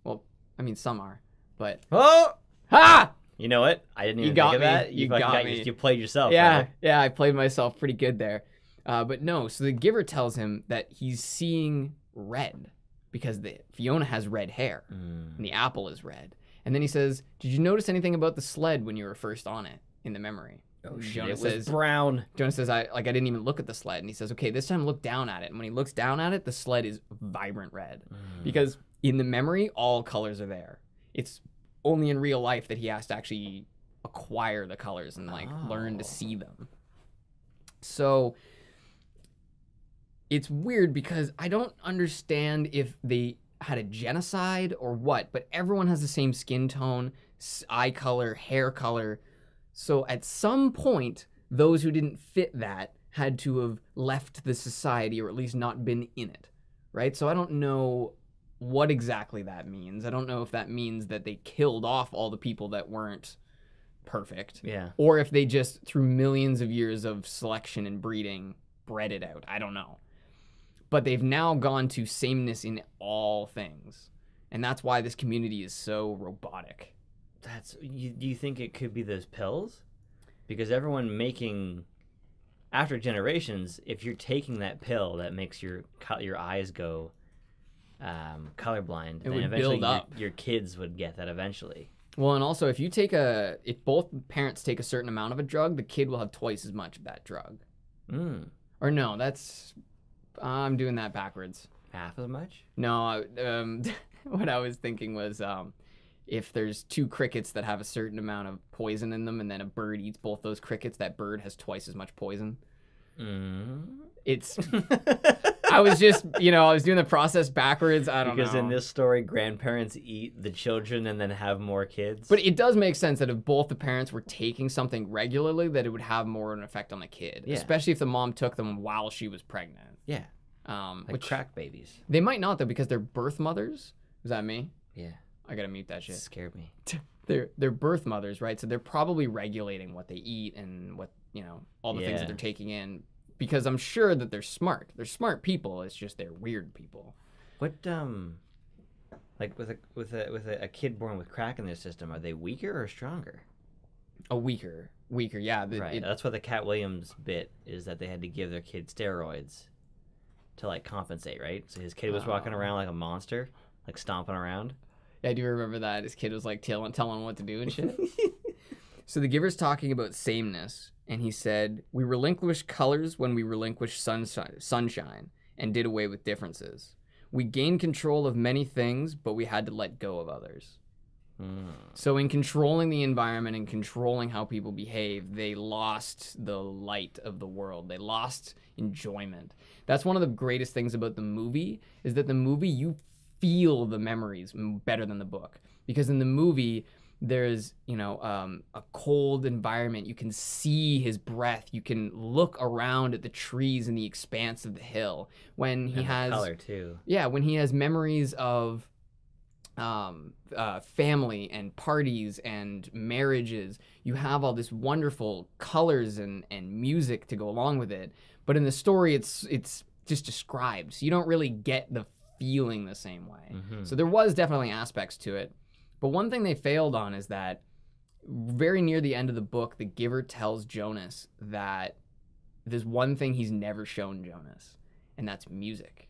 Well, I mean some are, but Oh! ha! You know what? I didn't even You got think of me. that. You fucking got your- me. You played yourself. yeah, yeah, I played myself pretty good there. Uh, but no, so the giver tells him that he's seeing red because the Fiona has red hair Mm. and the apple is red. And then he says, "Did you notice anything about the sled when you were first on it in the memory?" Oh shit! Jonas it was says- brown. Jonas says, "I like I didn't even look at the sled." And he says, "Okay, this time look down at it." And when he looks down at it, the sled is vibrant red Mm. because in the memory, all colors are there. It's only in real life that he has to actually acquire the colors and like learn to Oh. see them. So it's weird because I don't understand if they had a genocide or what, but everyone has the same skin tone, eye color, hair color. So at some point, those who didn't fit that had to have left the society or at least not been in it, right? So I don't know what exactly that means. I don't know if that means that they killed off all the people that weren't perfect Yeah. or if they just through millions of years of selection and breeding bred it out. I don't know. But they've now gone to sameness in all things. And that's why this community is so robotic. That's. You, do you think it could be those pills? Because everyone making, after generations, if you're taking that pill that makes your your eyes go, um, colorblind, then would eventually build your-. Your, kids would get that eventually. Well, and also if you take a if both parents take a certain amount of a drug, the kid will have twice as much of that drug. Mm. Or no, that's I'm doing that backwards. Half as much. No, um, <laughs> what I was thinking was um, if there's two crickets that have a certain amount of poison in them, and then a bird eats both those crickets, that bird has twice as much poison. Mm. It's. I was just, <laughs> you know, I was doing the process backwards. I don't know. because know. in this story, grandparents eat the children and then have more kids. but it does make sense that if both the parents were taking something regularly, that it would have more of an effect on the kid, Yeah. especially if the mom took them while she was pregnant. Yeah, Um, like which crack babies. they might not though because they're birth mothers. Is that me? Yeah, I gotta mute that it shit. scared me. <laughs> they're they're birth mothers, right? So they're probably regulating what they eat and what you know all the things that they're taking in because I'm sure that they're smart. They're smart people. It's just they're weird people. What um, like with a with a with a, a kid born with crack in their system, are they weaker or stronger? A weaker, weaker, yeah. the- right. it- That's what the Katt Williams bit is that they had to give their kid steroids to like compensate, right? So his kid was walking Oh. around like a monster, like stomping around. Yeah, I do remember that his kid was like telling telling him what to do and shit. <laughs> so the giver's talking about sameness, and he said, "We relinquish colors when we relinquish sunshine, sunshine, and did away with differences. We gained control of many things, but we had to let go of others." Mm. So, in controlling the environment and controlling how people behave, they lost the light of the world. They lost enjoyment. That's one of the greatest things about the movie is that the movie you feel the memories better than the book because in the movie there's you know um, a cold environment you can see his breath you can look around at the trees and the expanse of the hill when he And has color too. yeah, when he has memories of um, uh, family and parties and marriages, you have all this wonderful colors and, and music to go along with it. But in the story, it's it's just described. So you don't really get the feeling the same way. Mhm. So there was definitely aspects to it. But one thing they failed on is that very near the end of the book, the giver tells Jonas that there's one thing he's never shown Jonas, and that's music.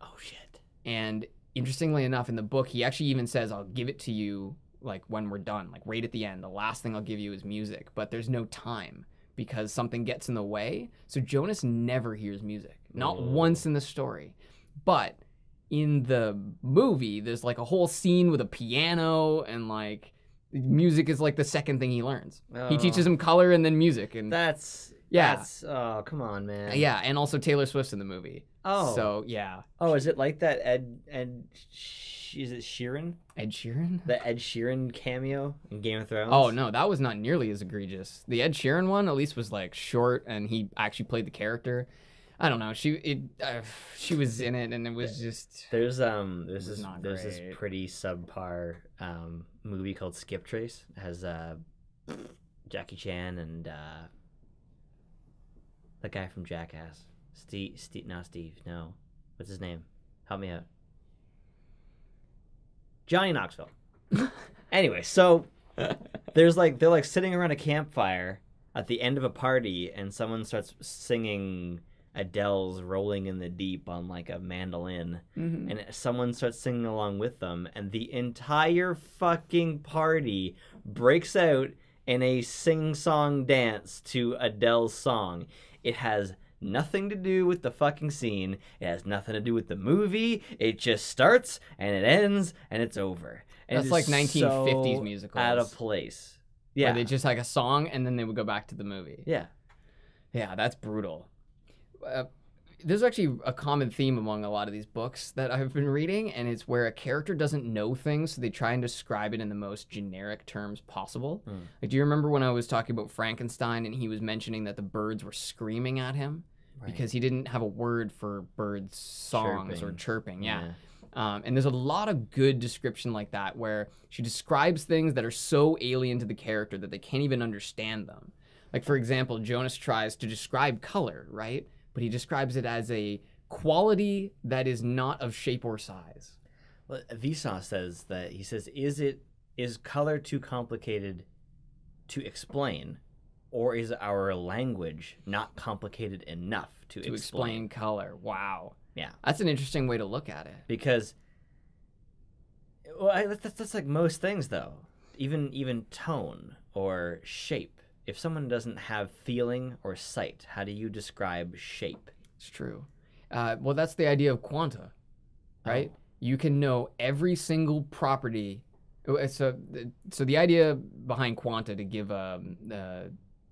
Oh shit. And interestingly enough, in the book, he actually even says, I'll give it to you like when we're done, like right at the end. The last thing I'll give you is music, but there's no time because something gets in the way. So Jonas never hears music, not Oh. once in the story. But in the movie, there's like a whole scene with a piano and like music is like the second thing he learns. He Oh. teaches him color and then music and That's Yeah. That's, oh come on, man. yeah, and also Taylor Swift's in the movie. Oh. So yeah, Oh, is it like that Ed Ed? Is it Sheeran? Ed Sheeran. The Ed Sheeran cameo in Game of Thrones? Oh no, that was not nearly as egregious. The Ed Sheeran one at least was like short, and he actually played the character. I don't know. She it uh, she was in it, and it was just There's um there's this not there's this pretty subpar um movie called Skiptrace. It has uh Jackie Chan and uh the guy from Jackass. Steve Steve not Steve, no. What's his name? Help me out. Johnny Knoxville. <laughs> anyway, so there's like they're like sitting around a campfire at the end of a party and someone starts singing Adele's Rolling in the Deep on like a mandolin mm-hmm. and someone starts singing along with them and the entire fucking party breaks out in a sing-song dance to Adele's song. It has nothing to do with the fucking scene. It has nothing to do with the movie. It just starts and it ends and it's over. And That's it like 1950s so musicals. Out of place. yeah, they just like a song, and then they would go back to the movie. yeah. Yeah, that's brutal. Uh, there's actually a common theme among a lot of these books that I've been reading, and it's where a character doesn't know things, so they try and describe it in the most generic terms possible. Mm. Like, do you remember when I was talking about Frankenstein and he was mentioning that the birds were screaming at him because he didn't have a word for birds' songs or Chirping. chirping? Yeah. Um, and there's a lot of good description like that where she describes things that are so alien to the character that they can't even understand them. Like, for example, Jonas tries to describe color, right? But he describes it as a quality that is not of shape or size. Well, Vsauce says that he says, "Is it is color too complicated to explain, or is our language not complicated enough to, To explain?" explain color. Wow. Yeah. That's an interesting way to look at it. Because, well, I, that's, that's like most things, though. Even even tone or shape. If someone doesn't have feeling or sight, how do you describe shape? It's true. Uh, well, that's the idea of qualia, right? Oh. You can know every single property. uh, So, so the idea behind qualia, to give um, uh,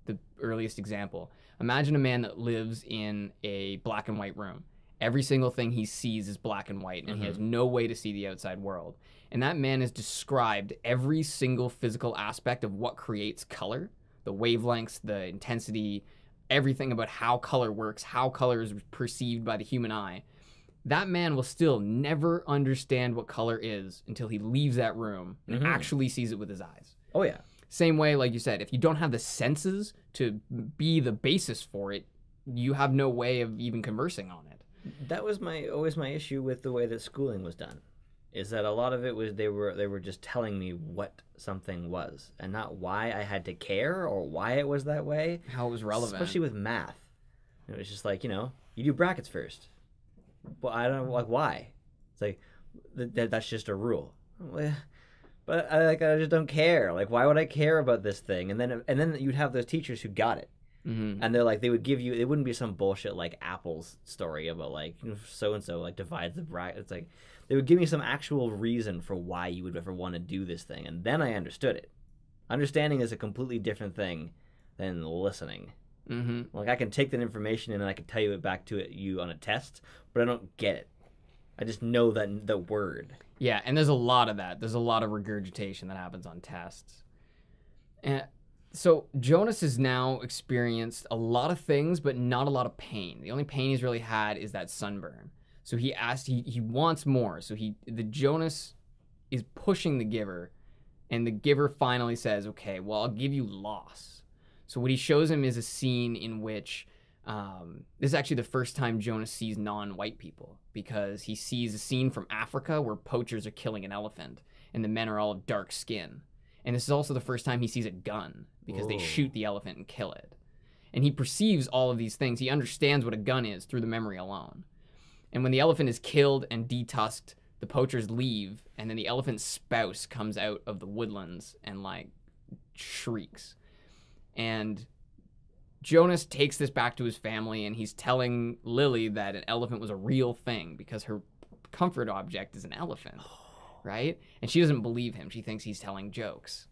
the earliest example, imagine a man that lives in a black and white room. Every single thing he sees is black and white, and he has no way to see the outside world. And that man has described every single physical aspect of what creates color the wavelengths, the intensity, everything about how color works, how color is perceived by the human eye. That man will still never understand what color is until he leaves that room and Mhm. actually sees it with his eyes. Oh yeah, Same way, like you said, if you don't have the senses to be the basis for it, you have no way of even conversing on it. that was my always my issue with the way that schooling was done is that a lot of it was they were they were just telling me what something was and not why I had to care or why it was that way. How it was relevant. Especially with math. It was just like, you know, you do brackets first. Well, I don't know like why. It's like th- th- that's just a rule. Well, But I like I just don't care. Like why would I care about this thing? And then and then you'd have those teachers who got it. hmm And they're like, they would give you, it wouldn't be some bullshit like Apple's story about like so and so like divides the bracket. It's like they would give me some actual reason for why you would ever want to do this thing, and then I understood it. Understanding is a completely different thing than listening. hmm Like I can take that information and I can tell you it back to it, you on a test, but I don't get it. I just know that the word. Yeah, and there's a lot of that. There's a lot of regurgitation that happens on tests. And so Jonas has now experienced a lot of things, but not a lot of pain. The only pain he's really had is that sunburn. So he asked, he, he wants more. So he, the Jonas is pushing the giver, and the giver finally says, okay, well, I'll give you loss. So what he shows him is a scene in which um, this is actually the first time Jonas sees non-white people because he sees a scene from Africa where poachers are killing an elephant and the men are all of dark skin. And this is also the first time he sees a gun because they shoot the elephant and kill it. And he perceives all of these things. He understands what a gun is through the memory alone. And when the elephant is killed and detusked, the poachers leave, and then the elephant's spouse comes out of the woodlands and like shrieks. And Jonas takes this back to his family and he's telling Lily that an elephant was a real thing because her comfort object is an elephant, <sighs> right? And she doesn't believe him. She thinks he's telling jokes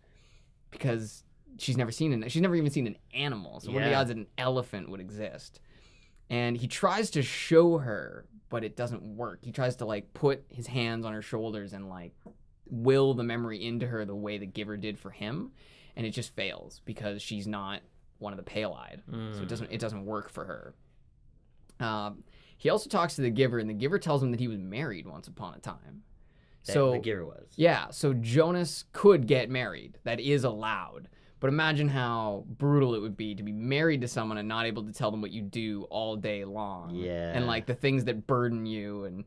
because she's never seen an she's never even seen an animal. So what are the odds that an elephant would exist? And he tries to show her, but it doesn't work. He tries to like put his hands on her shoulders and like will the memory into her the way the giver did for him, and it just fails because she's not one of the pale-eyed so Mm. it doesn't it doesn't work for her. Um, he also talks to the giver, and the giver tells him that he was married once upon a time. That so the giver was. yeah, so Jonas could get married. That is allowed. But imagine how brutal it would be to be married to someone and not able to tell them what you do all day long. Yeah. And like the things that burden you and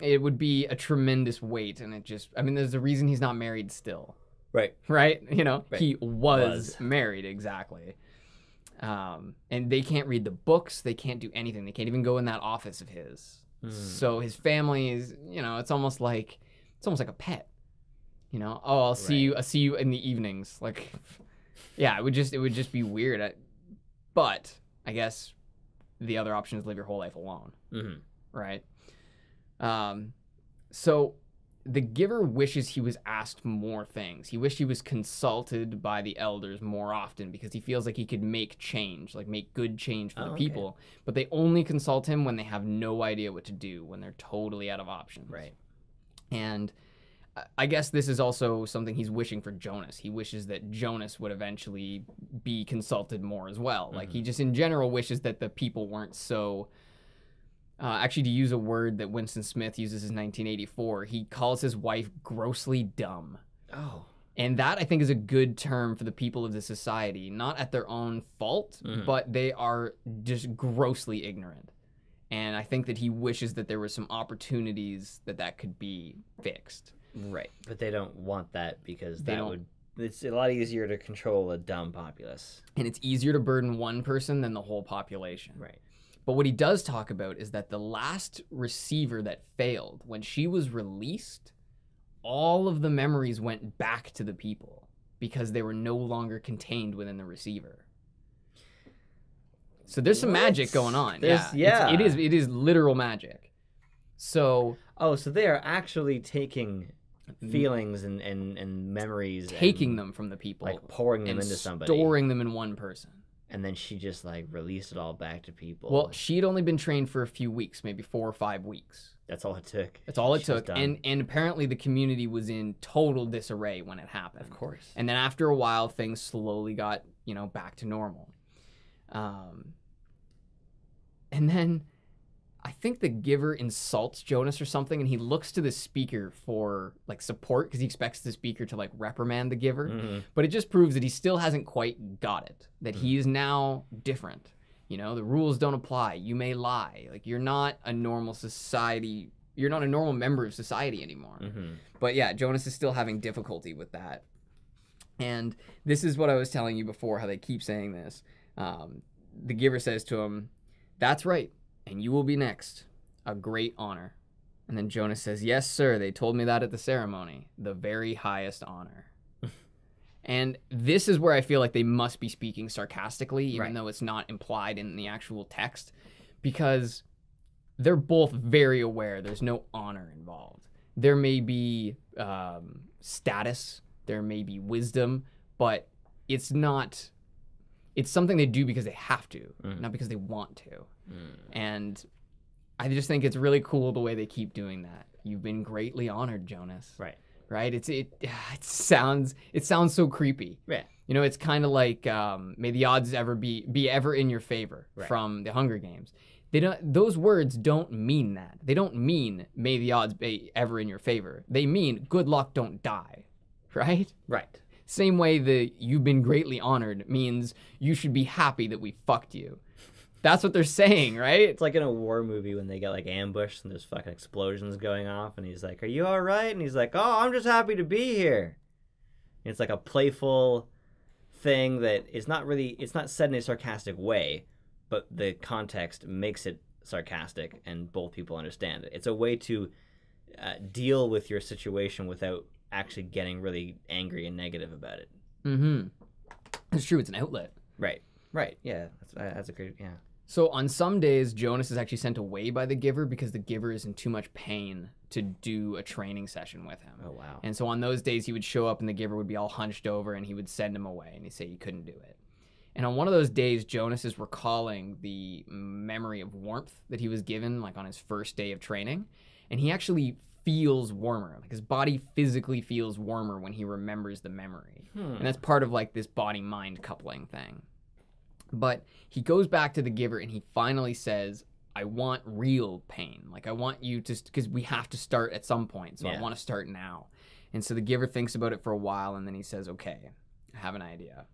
it would be a tremendous weight and it just I mean there's a reason he's not married still Right. right? You know, Right. he was, Was. married exactly. Um, and they can't read the books. They can't do anything. They can't even go in that office of his. Mm. So his family is, you know, it's almost like it's almost like a pet. You know, oh, I'll see Right. you. I'll see you in the evenings. Like, <laughs> yeah, it would just it would just be weird. I, but I guess the other option is live your whole life alone Mhm. right? Um, so the giver wishes he was asked more things. He wished he was consulted by the elders more often because he feels like he could make change, like make good change for Oh, the okay. people. But they only consult him when they have no idea what to do, when they're totally out of options. Right. And I- I guess this is also something he's wishing for Jonas. He wishes that Jonas would eventually be consulted more as well. Like he mm-hmm. just in general wishes that the people weren't so. Uh, actually, to use a word that Winston Smith uses in 1984, he calls his wife grossly dumb. Oh. And that I think is a good term for the people of the society, not at their own fault, Mhm. but they are just grossly ignorant. And I think that he wishes that there were some opportunities that that could be fixed. Right. But they don't want that because They that would. It's a lot easier to control a dumb populace. And it's easier to burden one person than the whole population. Right. But what he does talk about is that the last receiver that failed, when she was released, all of the memories went back to the people because they were no longer contained within the receiver. So there's some magic going on. There's- yeah, It's- it yeah. is. It is literal magic. So Oh, so they are actually taking feelings and, and, and memories, Mm. taking and, them from the people like pouring them into somebody, storing them in one person. And then she just like released it all back to people. Well, she'd only been trained for a few weeks, maybe four or five weeks. that's all it took. That's all it took. done. And and apparently the community was in total disarray when it happened. Of course. And then after a while things slowly got, you know, back to normal. Um and then I think the giver insults Jonas or something and he looks to the speaker for like support because he expects the speaker to like reprimand the giver. Mhm. But it just proves that he still hasn't quite got it. That Hmm. he is now different. You know, the rules don't apply. You may lie. Like you're not a normal society. You're not a normal member of society anymore. Mhm. But yeah, Jonas is still having difficulty with that. And this is what I was telling you before how they keep saying this. Um, the giver says to him, That's right, and you will be next. A great honor. And then Jonas says, Yes, sir, they told me that at the ceremony. The very highest honor. <laughs> And this is where I feel like they must be speaking sarcastically, even Right. though it's not implied in the actual text, because they're both very aware there's no honor involved. There may be um, status, there may be wisdom, but it's not. It's something they do because they have to, Mhm. not because they want to. Mm. And I just think it's really cool the way they keep doing that. You've been greatly honored, Jonas. Right. Right? It's it <sighs> it sounds it sounds so creepy. Yeah. You know, it's kind of like um, may the odds ever be be ever in your favor Right. from the Hunger Games. They don't those words don't mean that. They don't mean may the odds be ever in your favor. They mean good luck don't die. Right? Right. Same way the you've been greatly honored means you should be happy that we fucked you. That's what they're saying, right? It's like in a war movie when they get like ambushed and there's fucking explosions going off, and he's like, "Are you all right?" And he's like, "Oh, I'm just happy to be here." And it's like a playful thing that is not really. It's not said in a sarcastic way, but the context makes it sarcastic, and both people understand it. It's a way to uh, deal with your situation without actually getting really angry and negative about it. Mm-hmm. It's true. It's an outlet. Right. Right. Yeah. That's, uh, that's a great. Yeah. So on some days, Jonas is actually sent away by the giver because the giver is in too much pain to do a training session with him. Oh wow. And so on those days, he would show up and the giver would be all hunched over and he would send him away and he'd say he couldn't do it. And on one of those days, Jonas is recalling the memory of warmth that he was given, like on his first day of training. And he actually feels warmer. Like his body physically feels warmer when he remembers the memory. Hmm. And that's part of like this body mind coupling thing. But he goes back to the giver and he finally says, I want real pain. Like, I want you to, because we have to start at some point. So I want to start now. And so the giver thinks about it for a while and then he says, Okay, I have an idea.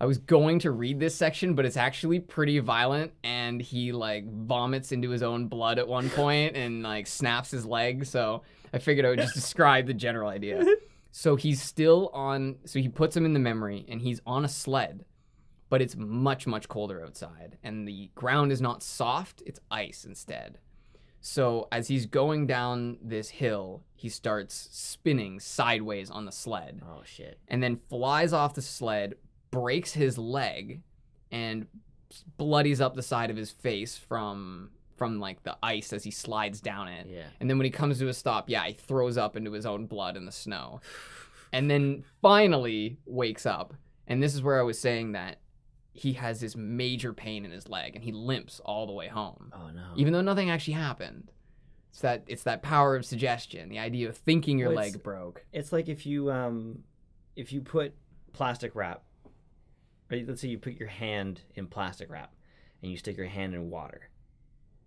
I was going to read this section, but it's actually pretty violent. And he like vomits into his own blood at one point and like snaps his leg. So I figured I would just <laughs> describe the general idea. So he's still on, so he puts him in the memory and he's on a sled, but it's much, much colder outside. And the ground is not soft, it's ice instead. So as he's going down this hill, he starts spinning sideways on the sled Oh shit. and then flies off the sled, breaks his leg, and bloodies up the side of his face from from like the ice as he slides down it. Yeah. And then when he comes to a stop, yeah, he throws up into his own blood in the snow. <sighs> And then finally wakes up. And this is where I was saying that he has this major pain in his leg and he limps all the way home. Oh no. Even though nothing actually happened. It's that it's that power of suggestion, the idea of thinking your Well, leg broke. It's like if you um if you put plastic wrap let's say you put your hand in plastic wrap and you stick your hand in water.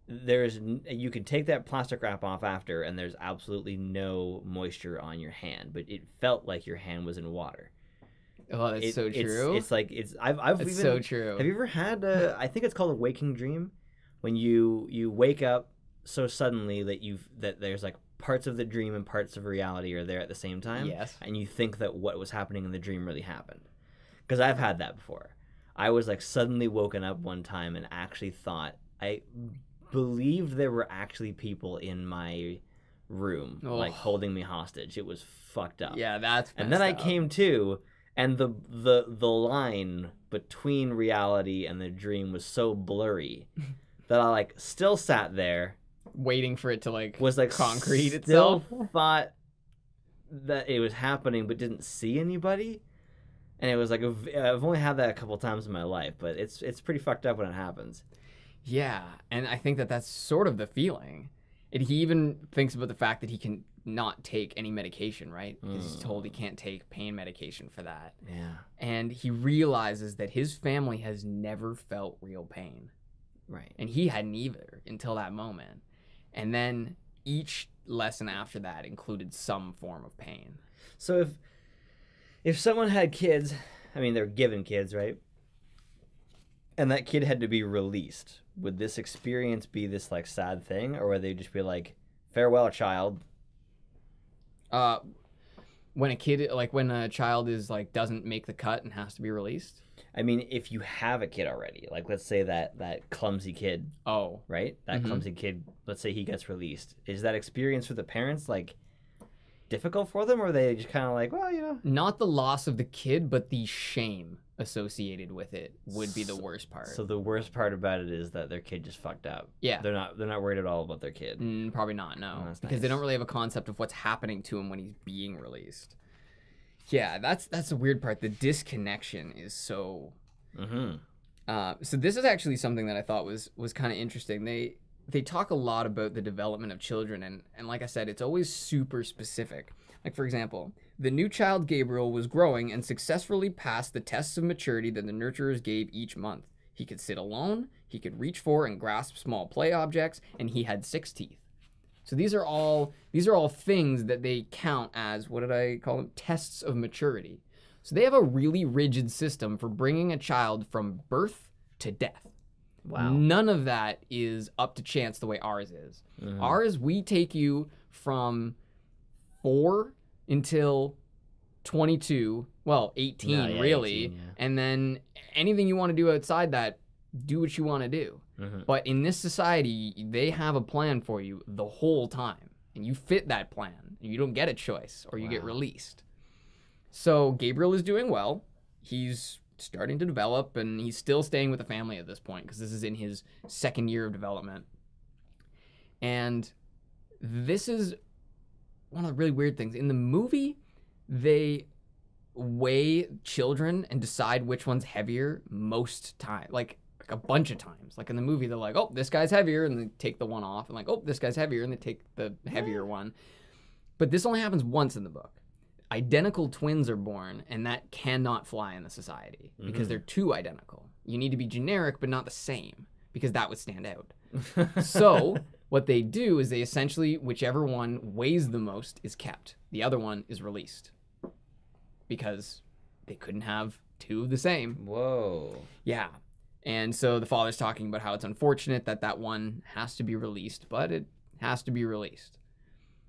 There's you can take that plastic wrap off after and there's absolutely no moisture on your hand, but it felt like your hand was in water. Oh, that's It- so true. It's, like it's I've I've That's even so true. Have you ever had uh, a? <laughs> I think it's called a waking dream, when you you wake up so suddenly that you've that there's like parts of the dream and parts of reality are there at the same time, Yes. and you think that what was happening in the dream really happened. Because I've had that before. I was like suddenly woken up one time and actually thought I believed there were actually people in my room like Oh. holding me hostage. It was fucked up Yeah, that's and then I up. came to, and the the the line between reality and the dream was so blurry <laughs> that I like still sat there, waiting for it to like was like concrete still itself. thought that it was happening, but didn't see anybody. And it was like I've only had that a couple times in my life, but it's it's pretty fucked up when it happens. Yeah, and I think that that's sort of the feeling. And he even thinks about the fact that he can not take any medication, right? Because he's told he mm. can't take pain medication for that. Yeah, And he realizes that his family has never felt real pain. right. And he hadn't either until that moment. And then each lesson after that included some form of pain. So if if someone had kids, I mean they're given kids, right? And that kid had to be released. Would this experience be this like sad thing, or would they just be like, "Farewell, child"? Uh, when a kid, like when a child is like doesn't make the cut and has to be released. I mean, if you have a kid already, like let's say that that clumsy kid, Oh, right? That Mhm. clumsy kid. Let's say he gets released. Is that experience for the parents like? difficult for them, or are they just kind of like, well, you know, Not the loss of the kid, but the shame associated with it would be the worst part. So the worst part about it is that their kid just fucked up. yeah. They're not they're not worried at all about their kid. Mm, probably not, no. Oh, because they don't really have a concept of what's happening to him when he's being released. Yeah, that's that's the weird part. The disconnection is so Mm-hmm. Uh, so this is actually something that I thought was was kind of interesting. They they talk a lot about the development of children, and and like I said, it's always super specific. Like for example, the new child Gabriel was growing and successfully passed the tests of maturity that the nurturers gave each month. He could sit alone, he could reach for and grasp small play objects, and he had six teeth. So these are all these are all things that they count as what did I call them? Tests of maturity. So they have a really rigid system for bringing a child from birth to death. Wow. None of that is up to chance the way ours is. Mhm. Ours, we take you from four until 22, well, 18, Yeah, yeah, really. 18, yeah. And then anything you want to do outside that, do what you want to do. Mhm. But in this society, they have a plan for you the whole time. And you fit that plan. You don't get a choice or you get released. So Gabriel is doing well. He's starting to develop and he's still staying with the family at this point because this is in his second year of development. And this is one of the really weird things. In the movie, they weigh children and decide which one's heavier most time. Like like a bunch of times. Like in the movie, they're like, "Oh, this guy's heavier," and they take the one off, and like, "Oh, this guy's heavier," and they take the heavier one. But this only happens once in the book. Identical twins are born, and that cannot fly in the society because Mhm. they're too identical. You need to be generic, but not the same, because that would stand out. So what they do is they essentially, whichever one weighs the most is kept. The other one is released because they couldn't have two of the same. Whoa. Yeah. And so the father's talking about how it's unfortunate that that one has to be released, but it has to be released.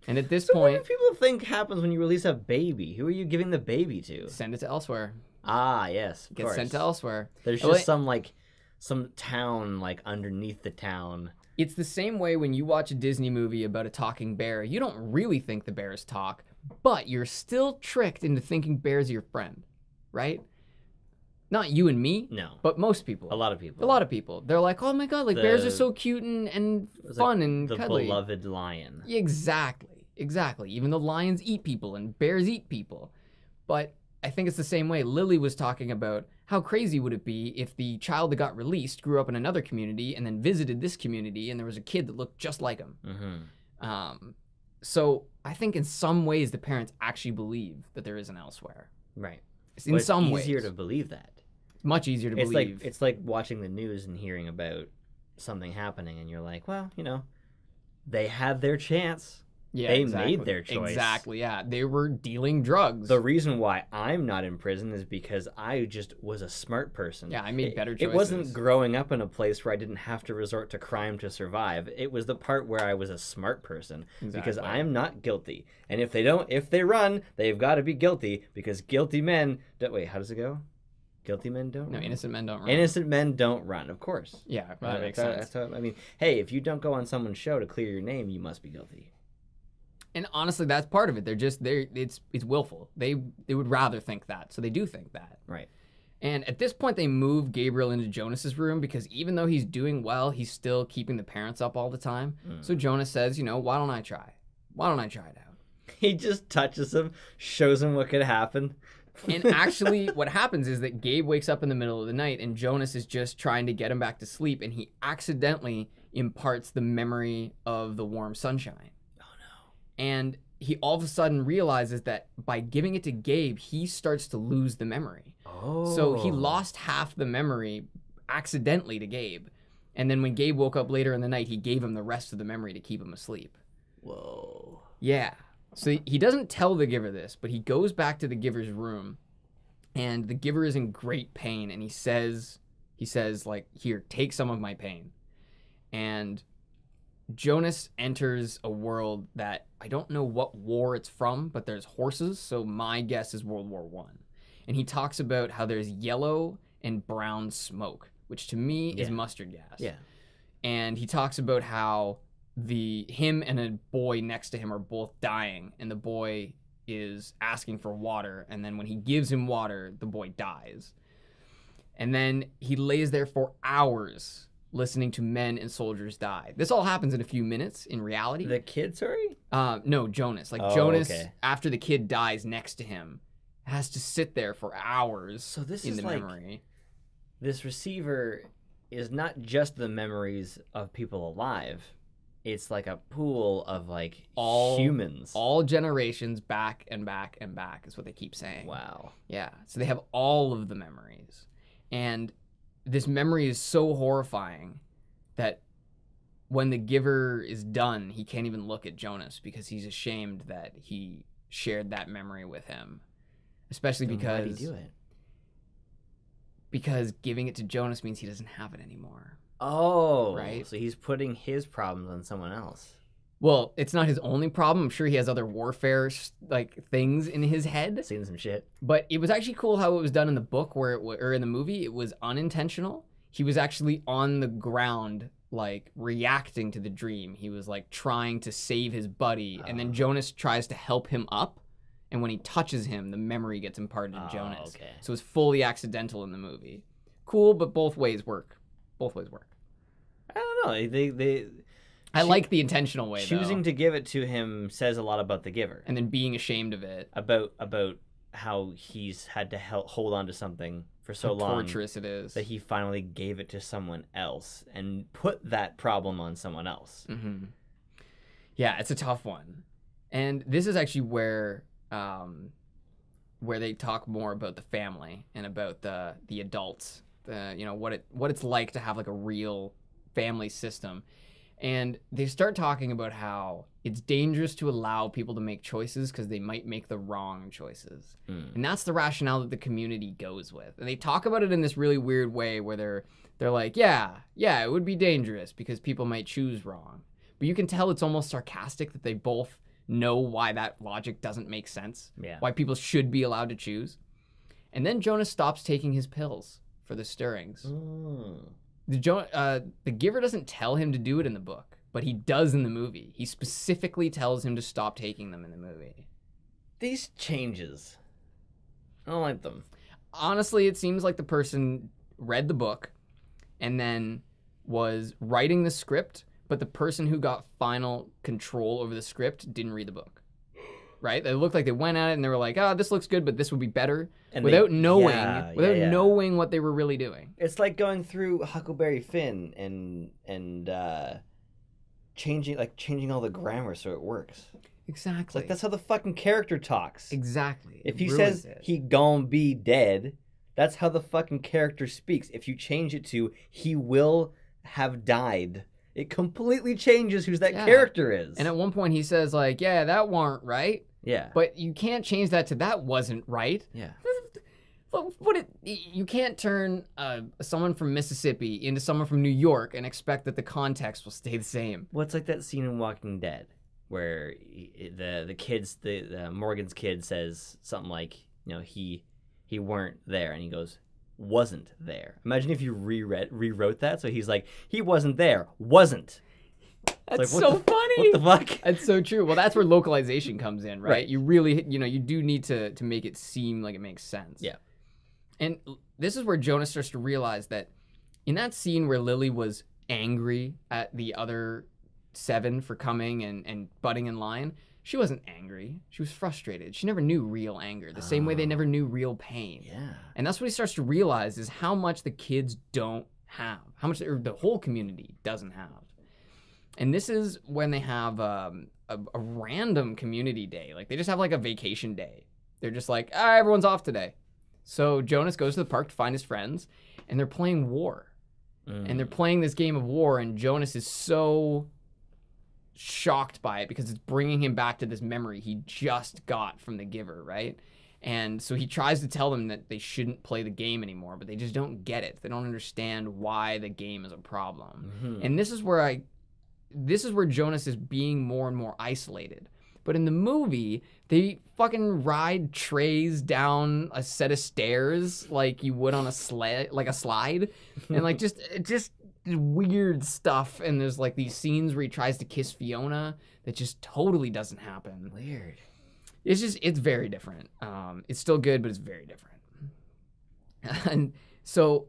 And at this So what do point, people think happens when you release a baby? Who are you giving the baby to? send it to elsewhere. Ah, yes, of Get course. sent to elsewhere. There's Well, just it- some like some town like underneath the town. It's the same way when you watch a Disney movie about a talking bear. You don't really think the bears talk, but you're still tricked into thinking bears are your friend, right? Not you and me, No, but most people. a lot of people. A lot of people. They're like, oh my god, like bears are so cute and, and like fun and the cuddly. beloved lion. Exactly. Exactly. Even the lions eat people and bears eat people. But I think it's the same way Lily was talking about how crazy would it be if the child that got released grew up in another community and then visited this community and there was a kid that looked just like him. Mm-hmm. Um, so I think in some ways the parents actually believe that there is an elsewhere. Right. It's in But it's easier to believe that. much easier to it's believe. like it's like watching the news and hearing about something happening, and you're like, well, you know, they had their chance. Yeah, they exactly. made their choice. Exactly. Yeah, they were dealing drugs. The reason why I'm not in prison is because I just was a smart person. Yeah, I made It- better It wasn't growing up in a place where I didn't have to resort to crime to survive. It was the part where I was a smart person exactly. because I am not guilty. And if they don't, if they run, they've got to be guilty because guilty men. Don't, wait, how does it go? Guilty men don't. no run? innocent men don't run. Innocent men don't run. Of course. Yeah, Uh, that makes that's- sense. how- I mean, hey, if you don't go on someone's show to clear your name, you must be guilty. And honestly, that's part of it. They're just they're it's it's willful. They they would rather think that, so they do think that. Right. And at this point, they move Gabriel into Jonas's room because even though he's doing well, he's still keeping the parents up all the time. Mm. So Jonas says, you know, why don't I try? Why don't I try it out? <laughs> He just touches him, shows him what could happen. <laughs> And actually, what happens is that Gabe wakes up in the middle of the night, and Jonas is just trying to get him back to sleep, and he accidentally imparts the memory of the warm sunshine. Oh and he all of a sudden realizes that by giving it to Gabe, he starts to lose the memory. Oh. So he oh. lost half the memory accidentally to Gabe. And then when Gabe woke up later in the night, he gave him the rest of the memory to keep him asleep. Whoa. Yeah. So he doesn't tell the giver this, but he goes back to the giver's room and the giver is in great pain and he says he says like, "Here, take some of my pain." And Jonas enters a world that I don't know what war it's from, but there's horses, so my guess is World War 1. And he talks about how there's yellow and brown smoke, which to me is mustard gas Yeah. and he talks about how the him and a boy next to him are both dying, and the boy is asking for water, and then when he gives him water, the boy dies. And then he lays there for hours listening to men and soldiers die. This all happens in a few minutes in reality. The kid, sorry? Uh, no, Jonas. Like Oh, Jonas, okay. after the kid dies next to him, has to sit there for hours So this in is the like memory. this receiver is not just the memories of people alive. It's like a pool of like All- humans. All generations back and back and back is what they keep saying. wow. Yeah. So they have all of the memories. And this memory is so horrifying that when the giver is done, he can't even look at Jonas because he's ashamed that he shared that memory with him. Especially Then because he do it? because giving it to Jonas means he doesn't have it anymore. Oh, Right? So he's putting his problems on someone else. Well, it's not his only problem. I'm sure he has other warfare like things in his head. Seen some shit. But it was actually cool how it was done in the book, where it wa- or in the movie, it was unintentional. He was actually on the ground, like reacting to the dream. He was like trying to save his buddy, and then Oh. Jonas tries to help him up. And when he touches him, the memory gets imparted to Oh, Jonas. okay. So it's fully accidental in the movie. Cool, but both ways work. Both ways work. I don't know. They they I Choo- like the intentional way, choosing though. to give it to him says a lot about the giver. and then being ashamed of it. about about how he's had to hel- hold on to something for so how long torturous it is. that he finally gave it to someone else and put that problem on someone else. hmm Yeah, it's a tough one, and this is actually where um, where they talk more about the family and about the the adults, the you know what it what it's like to have like a real family system, and they start talking about how it's dangerous to allow people to make choices because they might make the wrong choices. Mm. And that's the rationale that the community goes with. And they talk about it in this really weird way where they're they're like, yeah, yeah, it would be dangerous because people might choose wrong. But you can tell it's almost sarcastic that they both know why that logic doesn't make sense, Yeah. why people should be allowed to choose. And then Jonas stops taking his pills for the stirrings. Mm. The, jo- uh, the giver doesn't tell him to do it in the book, but he does in the movie. He specifically tells him to stop taking them in the movie. These changes, I don't like them. honestly, it seems like the person read the book and then was writing the script, but the person who got final control over the script didn't read the book. Right? It looked like they went at it and they were like, "Oh, this looks good, but this would be better," And they- without knowing, yeah, yeah, without yeah. knowing what they were really doing. It's like going through Huckleberry Finn and and uh, changing like changing all the grammar so it works. Exactly. like that's how the fucking character talks. exactly. If It he says it. he gon' be dead, that's how the fucking character speaks. If you change it to he will have died, it completely changes who that Yeah. character is. and at one point he says like, "Yeah, that weren't right," yeah, but you can't change that to that wasn't right. yeah, <laughs> But what it, you can't turn uh, someone from Mississippi into someone from New York and expect that the context will stay the same. well, it's like that scene in Walking Dead where the the kids, the, the Morgan's kid says something like, you know, he he weren't there, and he goes. Wasn't there. Imagine if you reread rewrote that. So he's like, he wasn't there. Wasn't. That's like, so the- funny. What the fuck? <laughs> That's so true. Well, that's where localization comes in, right? Right. You really, you know, you do need to to make it seem like it makes sense. Yeah. And this is where Jonas starts to realize that in that scene where Lily was angry at the other seven for coming and and butting in line, she wasn't angry. She was frustrated. She never knew real anger, the same way they Oh. never knew real pain. Yeah. And that's what he starts to realize is how much the kids don't have, how much the whole community doesn't have. And this is when they have um, a, a random community day. Like they just have like a vacation day. They're just like, ah, everyone's off today. So Jonas goes to the park to find his friends, and they're playing war. Mm. And they're playing this game of war, and Jonas is so shocked by it because it's bringing him back to this memory he just got from the giver, right? And so he tries to tell them that they shouldn't play the game anymore, but they just don't get it. They don't understand why the game is a problem. Mhm. And this is where I this is where Jonas is being more and more isolated. But in the movie, they fucking ride trays down a set of stairs like you would on a sled like a slide. And like just <laughs> just weird stuff and there's like these scenes where he tries to kiss Fiona that just totally doesn't happen. Weird. It's just it's very different. Um, it's still good, but it's very different. <laughs> And so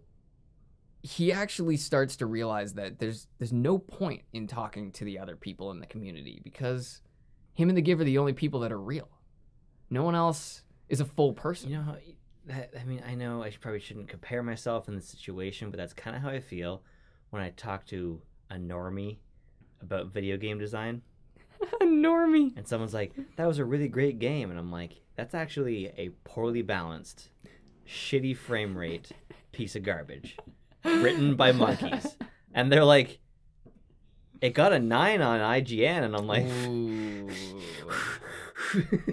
he actually starts to realize that there's there's no point in talking to the other people in the community because him and the giver are the only people that are real. No one else is a full person. You know, that, I mean, I know I should, probably shouldn't compare myself in this situation, but that's kind of how I feel when I talk to a normie about video game design. <laughs> A normie. And someone's like, that was a really great game. And I'm like, that's actually a poorly balanced, shitty frame rate piece of garbage written by <laughs> monkeys. And they're like, it got a nine on IGN. And I'm like,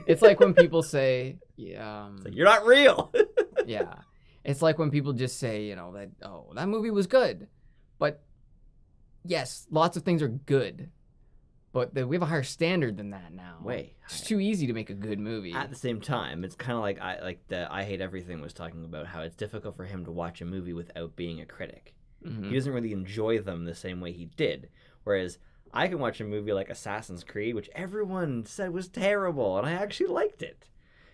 it's like when people say, yeah, um, you're not real. <laughs> yeah. It's like when people just say, you know, that oh, that movie was good. But yes, lots of things are good. But the, we have a higher standard than that now. Way It's higher. too easy to make a good movie. At the same time, it's kind of like I like the I hate everything was talking about how it's difficult for him to watch a movie without being a critic. Mhm. He doesn't really enjoy them the same way he did. Whereas I can watch a movie like Assassin's Creed, which everyone said was terrible, and I actually liked it.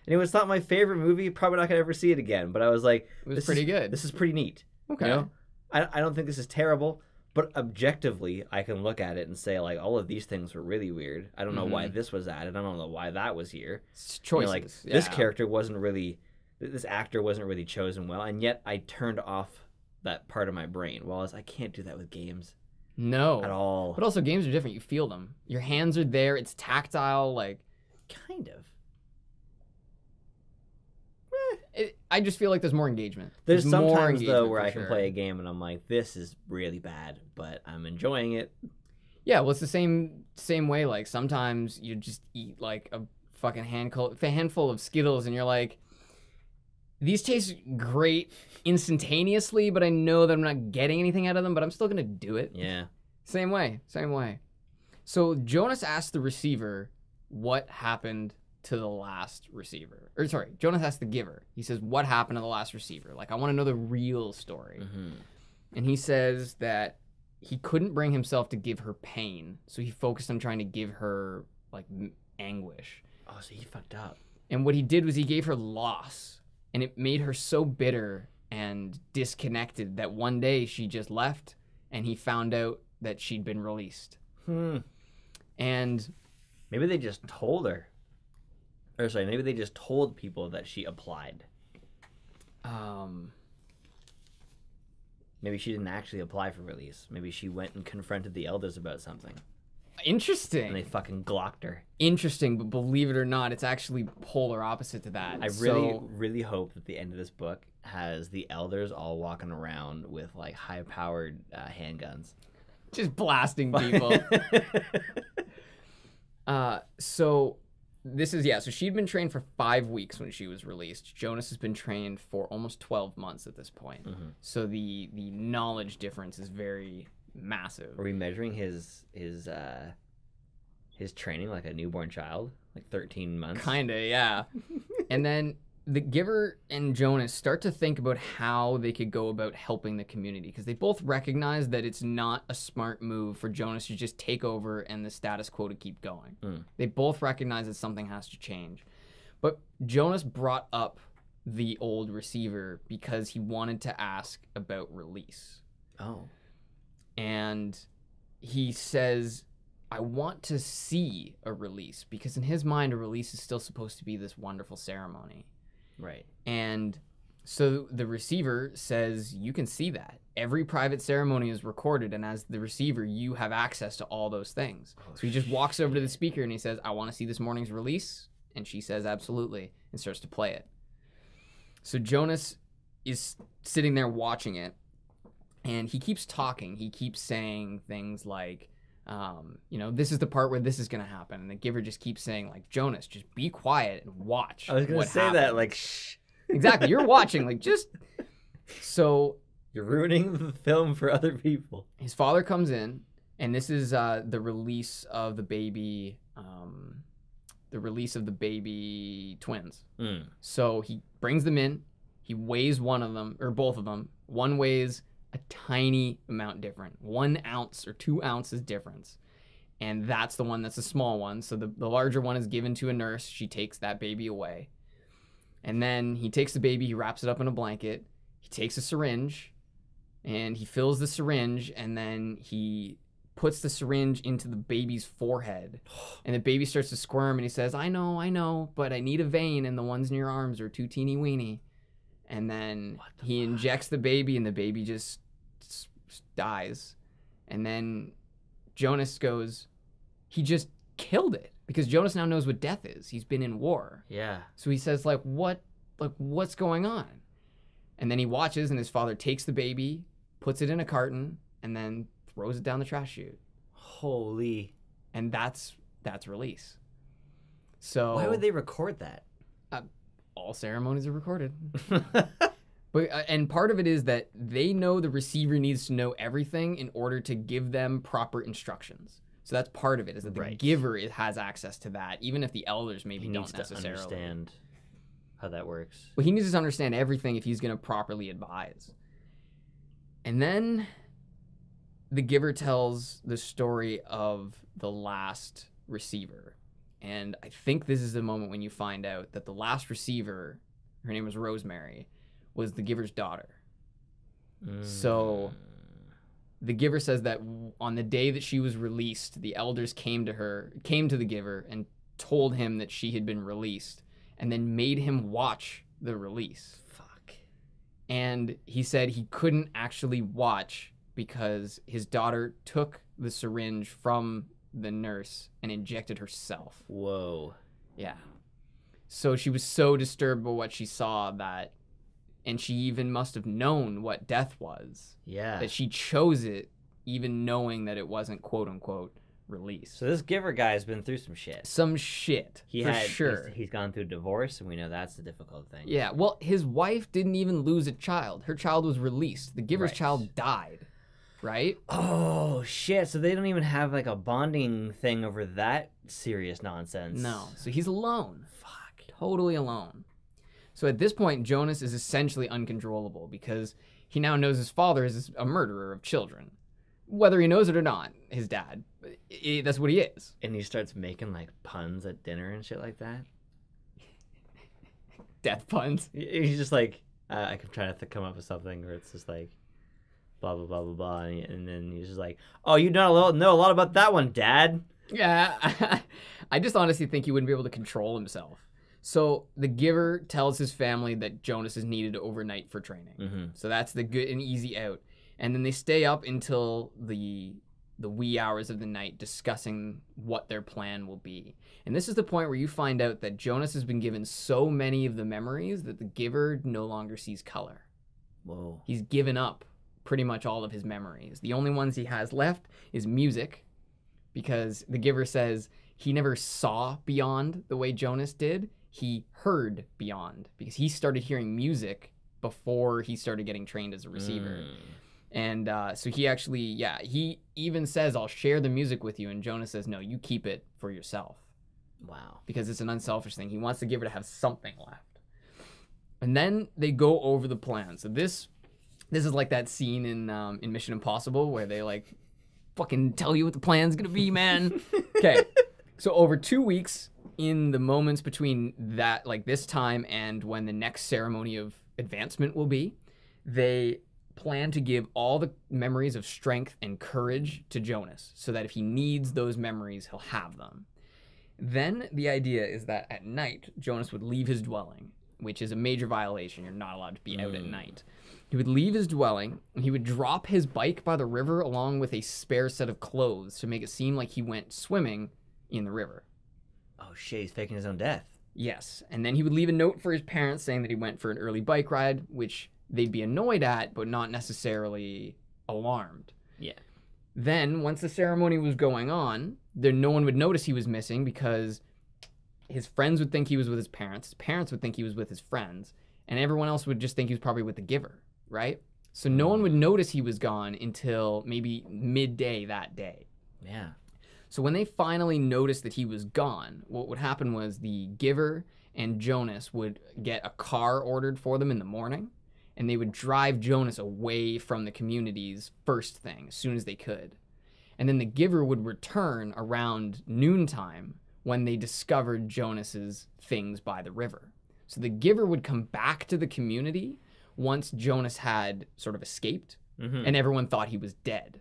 And it was not my favorite movie. Probably not gonna ever see it again. But I was like, It was this pretty is- good. This is pretty neat. okay. You know, I, I don't think this is terrible, but objectively, I can look at it and say like all of these things were really weird. I don't know why mm-hmm. this was added. I don't know why that was here. It's You know, choices. like this character wasn't really, this actor wasn't really chosen well, and yet I turned off that part of my brain. Whereas I can't do that with games No. at all. But also games are different. You feel them. Your hands are there. It's tactile. Like kind of. It, I just feel like there's more engagement. There's more sometimes though engagement where I can sure. play a game and I'm like, this is really bad, but I'm enjoying it. Yeah, well, it's the same same way. Like sometimes you just eat like a fucking handful, a handful of Skittles, and you're like, these taste great instantaneously, but I know that I'm not getting anything out of them. But I'm still gonna do it. Yeah. Same way, same way. So Jonas asked the receiver what happened to the last receiver. Or sorry, Jonas asked the giver. He says, "What happened to the last receiver? Like I want to know the real story." hmm And he says that he couldn't bring himself to give her pain, so he focused on trying to give her like m- anguish. Oh, so he fucked up. And what he did was he gave her loss, and it made her so bitter and disconnected that one day she just left, and he found out that she'd been released. Hmm. And Maybe they just told her. Or sorry, maybe they just told people that she applied. um, Maybe she didn't actually apply for release. Maybe she went and confronted the elders about something, Interesting. and they fucking glocked her. interesting. But believe it or not, it's actually polar opposite to that. I really, So- really hope that the end of this book has the elders all walking around with like high-powered uh, handguns. just blasting <laughs> people. <laughs> Uh, so this is yeah. So she'd been trained for five weeks when she was released. Jonas has been trained for almost twelve months at this point. Mhm. So the the knowledge difference is very massive. Are we measuring his his uh his training like a newborn child, like thirteen months? Kinda, yeah. <laughs> and then the giver and Jonas start to think about how they could go about helping the community because they both recognize that it's not a smart move for Jonas to just take over and the status quo to keep going. Mm. They both recognize that something has to change. But Jonas brought up the old receiver because he wanted to ask about release. Oh, And he says, I want to see a release because in his mind, a release is still supposed to be this wonderful ceremony. Right. And so the receiver says, You can see that. Every private ceremony is recorded, and as the receiver, you have access to all those things. Oh, so he just walks over to the speaker and he says, I want to see this morning's release. And she says, Absolutely, and starts to play it. So Jonas is sitting there watching it, and he keeps talking. He keeps saying things like, um, you know, this is the part where this is going to happen. And the giver just keeps saying, like, Jonas, just be quiet and watch. I was gonna what say that like shh. <laughs> exactly. You're watching, like, just so You're ruining the film for other people. his father comes in, and this is uh, the release of the baby, um, the release of the baby twins. Mm. So he brings them in. He weighs one of them, or both of them. One weighs a tiny amount different, one ounce or two ounces difference. And that's the one that's a small one. So the, the larger one is given to a nurse. She takes that baby away. And then he takes the baby, he wraps it up in a blanket, he takes a syringe, and he fills the syringe, and then he puts the syringe into the baby's forehead. <sighs> And the baby starts to squirm, and he says, I know, I know, but I need a vein, and the ones in your arms are too teeny weeny. And then the he fuck? injects the baby, and the baby just dies. And then Jonas goes, he just killed it because Jonas now knows what death is. He's been in war. Yeah. So he says, like, what, like, what's going on? And then he watches, and his father takes the baby, puts it in a carton, and then throws it down the trash chute. Holy. And that's that's release. So Why would they record that? All ceremonies are recorded. <laughs> But uh, and part of it is that they know the receiver needs to know everything in order to give them proper instructions. So that's part of it is that the Right. giver is, has access to that, even if the elders maybe he don't necessarily. understand how that works. Well, he needs to understand everything if he's going to properly advise. And then the giver tells the story of the last receiver. And I think this is the moment when you find out that the last receiver, her name was Rosemary, was the giver's daughter. So- mm. The giver says that on the day that she was released, the elders came to her, came to the giver and told him that she had been released and then made him watch the release. fuck. And he said he couldn't actually watch because his daughter took the syringe from the nurse and injected herself. Whoa. Yeah. So she was so disturbed by what she saw that, and she even must have known what death was, Yeah. that she chose it even knowing that it wasn't quote unquote release. So this giver guy has been through some shit. Some shit, He for had sure. He's, he's gone through divorce, and we know that's the difficult thing. Yeah, well, his wife didn't even lose a child. Her child was released. The giver's Right. child died, right? Oh shit! So they don't even have like a bonding thing over that serious nonsense. No. So he's alone, Fuck. totally alone. So at this point, Jonas is essentially uncontrollable because he now knows his father is a murderer of children. Whether he knows it or not, his dad. i- that's what he is. And he starts making like puns at dinner and shit like that. <laughs> Death puns. He's just like, uh, I'm trying to come up with something where it's just like, blah blah blah blah blah, and, and then he's just like, oh, you know a lot, know a lot about that one, Dad. Yeah, <laughs> I just honestly think he wouldn't be able to control himself. So the giver tells his family that Jonas is needed overnight for training. Mm-hmm. So that's the good and easy out. And then they stay up until the the wee hours of the night discussing what their plan will be. And this is the point where you find out that Jonas has been given so many of the memories that the giver no longer sees color. Whoa. He's given up pretty much all of his memories. The only ones he has left is music because the giver says he never saw beyond the way Jonas did. He heard beyond because he started hearing music before he started getting trained as a receiver. Mm. And uh, so he actually, yeah, he even says, I'll share the music with you. And Jonas says, No, you keep it for yourself Wow. because it's an unselfish thing. He wants the giver to have something left. And then they go over the plan. So this this is like that scene in um, in Mission Impossible where they like fucking tell you what the plan's gonna be, man. <laughs> okay. So over two weeks, in the moments between that like this time and when the next ceremony of advancement will be, they plan to give all the memories of strength and courage to Jonas so that if he needs those memories, he'll have them. Then the idea is that at night, Jonas would leave his dwelling, which is a major violation. You're not allowed to be out at Mm. night. He would leave his dwelling and he would drop his bike by the river along with a spare set of clothes to make it seem like he went swimming in the river. Oh shit! He's faking his own death. Yes, and then he would leave a note for his parents saying that he went for an early bike ride, which they'd be annoyed at, but not necessarily alarmed. Yeah. Then, once the ceremony was going on, then no one would notice he was missing because his friends would think he was with his parents, his parents would think he was with his friends, and everyone else would just think he was probably with the giver, right? So no mm-hmm. one would notice he was gone until maybe midday that day. Yeah. So when they finally noticed that he was gone, what would happen was the giver and Jonas would get a car ordered for them in the morning, and they would drive Jonas away from the communities first thing as soon as they could. And then the giver would return around noontime when they discovered Jonas's things by the river. So the giver would come back to the community once Jonas had sort of escaped Mhm. and everyone thought he was dead.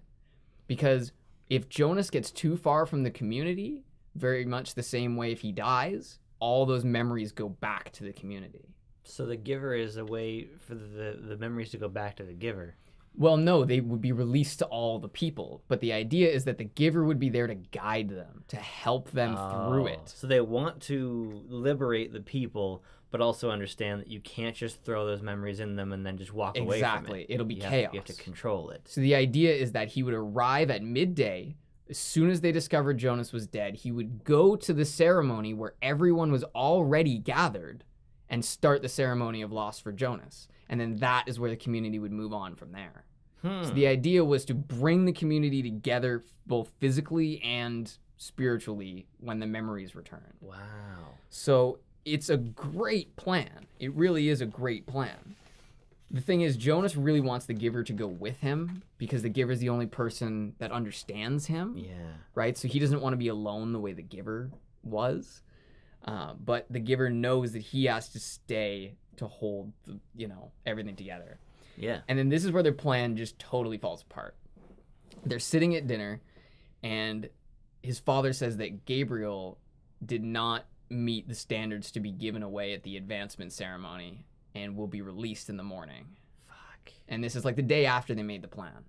Because if Jonas gets too far from the community, very much the same way if he dies, all those memories go back to the community. So the giver is a way for the the memories to go back to the giver. Well, no, they would be released to all the people, but the idea is that the giver would be there to guide them, to help them through Oh, it. So they want to liberate the people, but also understand that you can't just throw those memories in them and then just walk away Exactly. it. It'll be you have, chaos. you have to control it. So the idea is that he would arrive at midday. As soon as they discovered Jonas was dead, he would go to the ceremony where everyone was already gathered and start the ceremony of loss for Jonas. And then that is where the community would move on from there. Hmm. So the idea was to bring the community together both physically and spiritually when the memories return. Wow. So it's a great plan. It really is a great plan. The thing is, Jonas really wants the giver to go with him because the giver is the only person that understands him, Yeah. right? So he doesn't want to be alone the way the giver was. Uh, but the giver knows that he has to stay to hold, the, you know, everything together. Yeah. And then this is where their plan just totally falls apart. They're sitting at dinner, and his father says that Gabriel did not meet the standards to be given away at the advancement ceremony and will be released in the morning. Fuck. And this is like the day after they made the plan.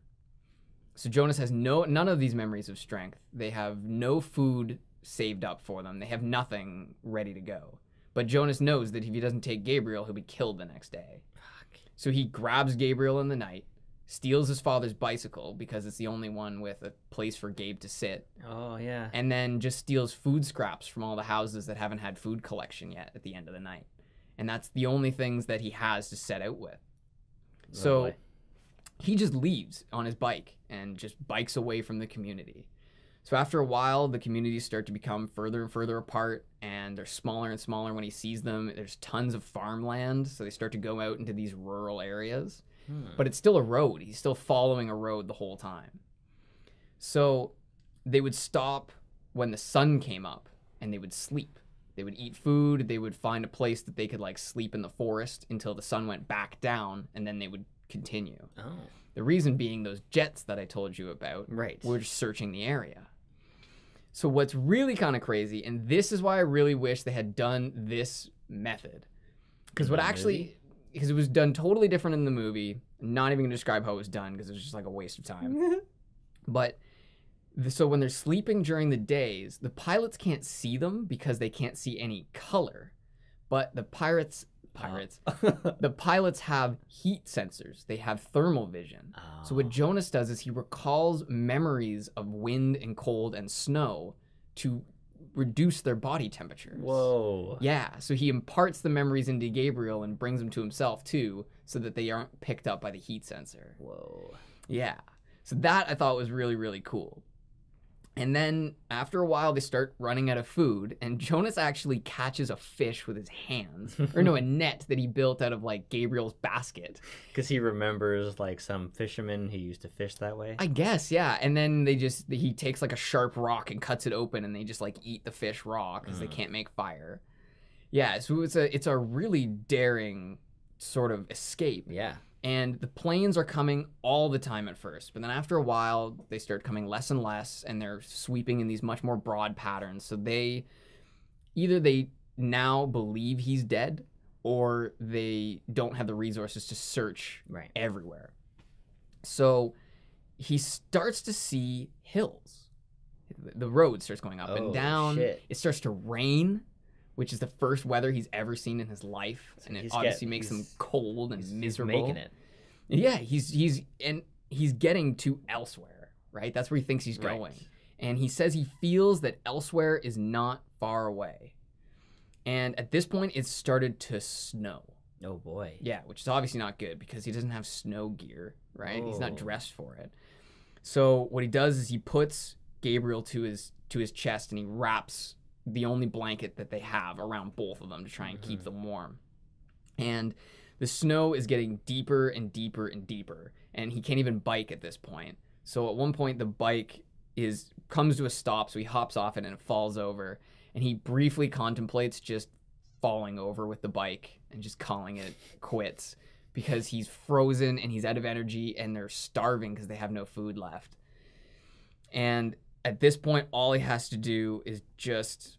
So Jonas has no none of these memories of strength. They have no food saved up for them. They have nothing ready to go. But Jonas knows that if he doesn't take Gabriel, he'll be killed the next day. Fuck. So he grabs Gabriel in the night, steals his father's bicycle because it's the only one with a place for Gabe to sit, Oh yeah. and then just steals food scraps from all the houses that haven't had food collection yet at the end of the night. And that's the only things that he has to set out with. Oh, so he just leaves on his bike and just bikes away from the community. So after a while, the communities start to become further and further apart, and they're smaller and smaller when he sees them. There's tons of farmland, so they start to go out into these rural areas. Hmm. But it's still a road. He's still following a road the whole time. So they would stop when the sun came up and they would sleep. They would eat food, they would find a place that they could like sleep in the forest until the sun went back down and then they would continue. Oh. The reason being those jets that I told you about Right. were just searching the area. So what's really kind of crazy, and this is why I really wish they had done this method, because what actually, movie? Because it was done totally different in the movie. Not even gonna describe how it was done because it was just like a waste of time. <laughs> but the, so when they're sleeping during the days, the pilots can't see them because they can't see any color, but the pirates, pirates, oh. <laughs> the pilots have heat sensors. They have thermal vision. So Oh. what Jonas does is he recalls memories of wind and cold and snow to reduce their body temperatures. Whoa. Yeah, so he imparts the memories into Gabriel and brings them to himself too, so that they aren't picked up by the heat sensor. Whoa. Yeah. So that I thought was really, really cool. And then after a while, they start running out of food, and Jonas actually catches a fish with his hands, or no, a <laughs> net that he built out of like Gabriel's basket. Because he remembers like some fisherman who used to fish that way. I guess, yeah. And then they just he takes like a sharp rock and cuts it open, and they just like eat the fish raw because they Mm. can't make fire. Yeah, so it's a it's a really daring sort of escape. yeah. And the planes are coming all the time at first, but then after a while, they start coming less and less, and they're sweeping in these much more broad patterns. So they either they now believe he's dead, or they don't have the resources to search Right. everywhere. So he starts to see hills. The road starts going up Oh, and down. shit. It starts to rain, which is the first weather he's ever seen in his life, and it he's obviously get- makes him cold and miserable. making it. Yeah, he's he's and he's getting to elsewhere, right? That's where he thinks he's Right. going. And he says he feels that elsewhere is not far away. And at this point it started to snow. Oh boy. Yeah, which is obviously not good because he doesn't have snow gear, right? He's not Oh. dressed for it. So what he does is he puts Gabriel to his to his chest and he wraps the only blanket that they have around both of them to try and keep Mhm. them warm. And The snow is getting deeper and deeper and deeper, and he can't even bike at this point. So at one point, the bike is comes to a stop, so he hops off it and it falls over, and he briefly contemplates just falling over with the bike and just calling it quits because he's frozen and he's out of energy and they're starving because they have no food left. And at this point, all he has to do is just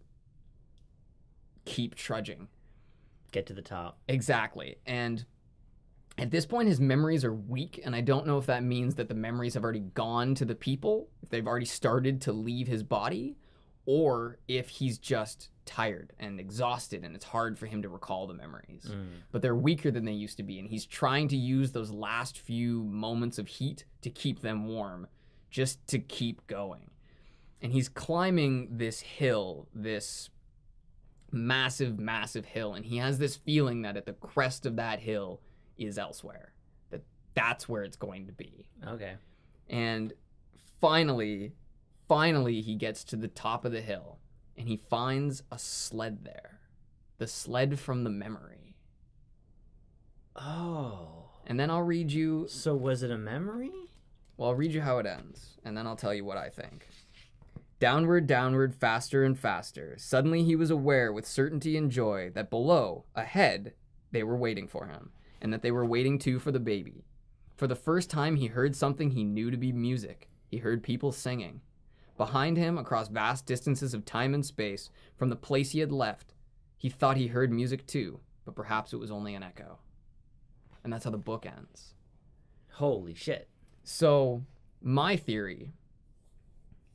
keep trudging. Get to the top. Exactly. And at this point, his memories are weak, and I don't know if that means that the memories have already gone to the people, if they've already started to leave his body, or if he's just tired and exhausted and it's hard for him to recall the memories. Mm. But they're weaker than they used to be, and he's trying to use those last few moments of heat to keep them warm, just to keep going. And he's climbing this hill, this massive, massive hill, and he has this feeling that at the crest of that hill is elsewhere. That that's where it's going to be. Okay. And finally, finally, he gets to the top of the hill and he finds a sled there. The sled from the memory. Oh. And then I'll read you, So was it a memory? well, I'll read you how it ends, and then I'll tell you what I think. Downward, downward, faster and faster. Suddenly he was aware with certainty and joy that below, ahead, they were waiting for him, and that they were waiting too for the baby. For the first time, he heard something he knew to be music. He heard people singing. Behind him, across vast distances of time and space, from the place he had left, he thought he heard music too, but perhaps it was only an echo. And that's how the book ends. Holy shit. So, my theory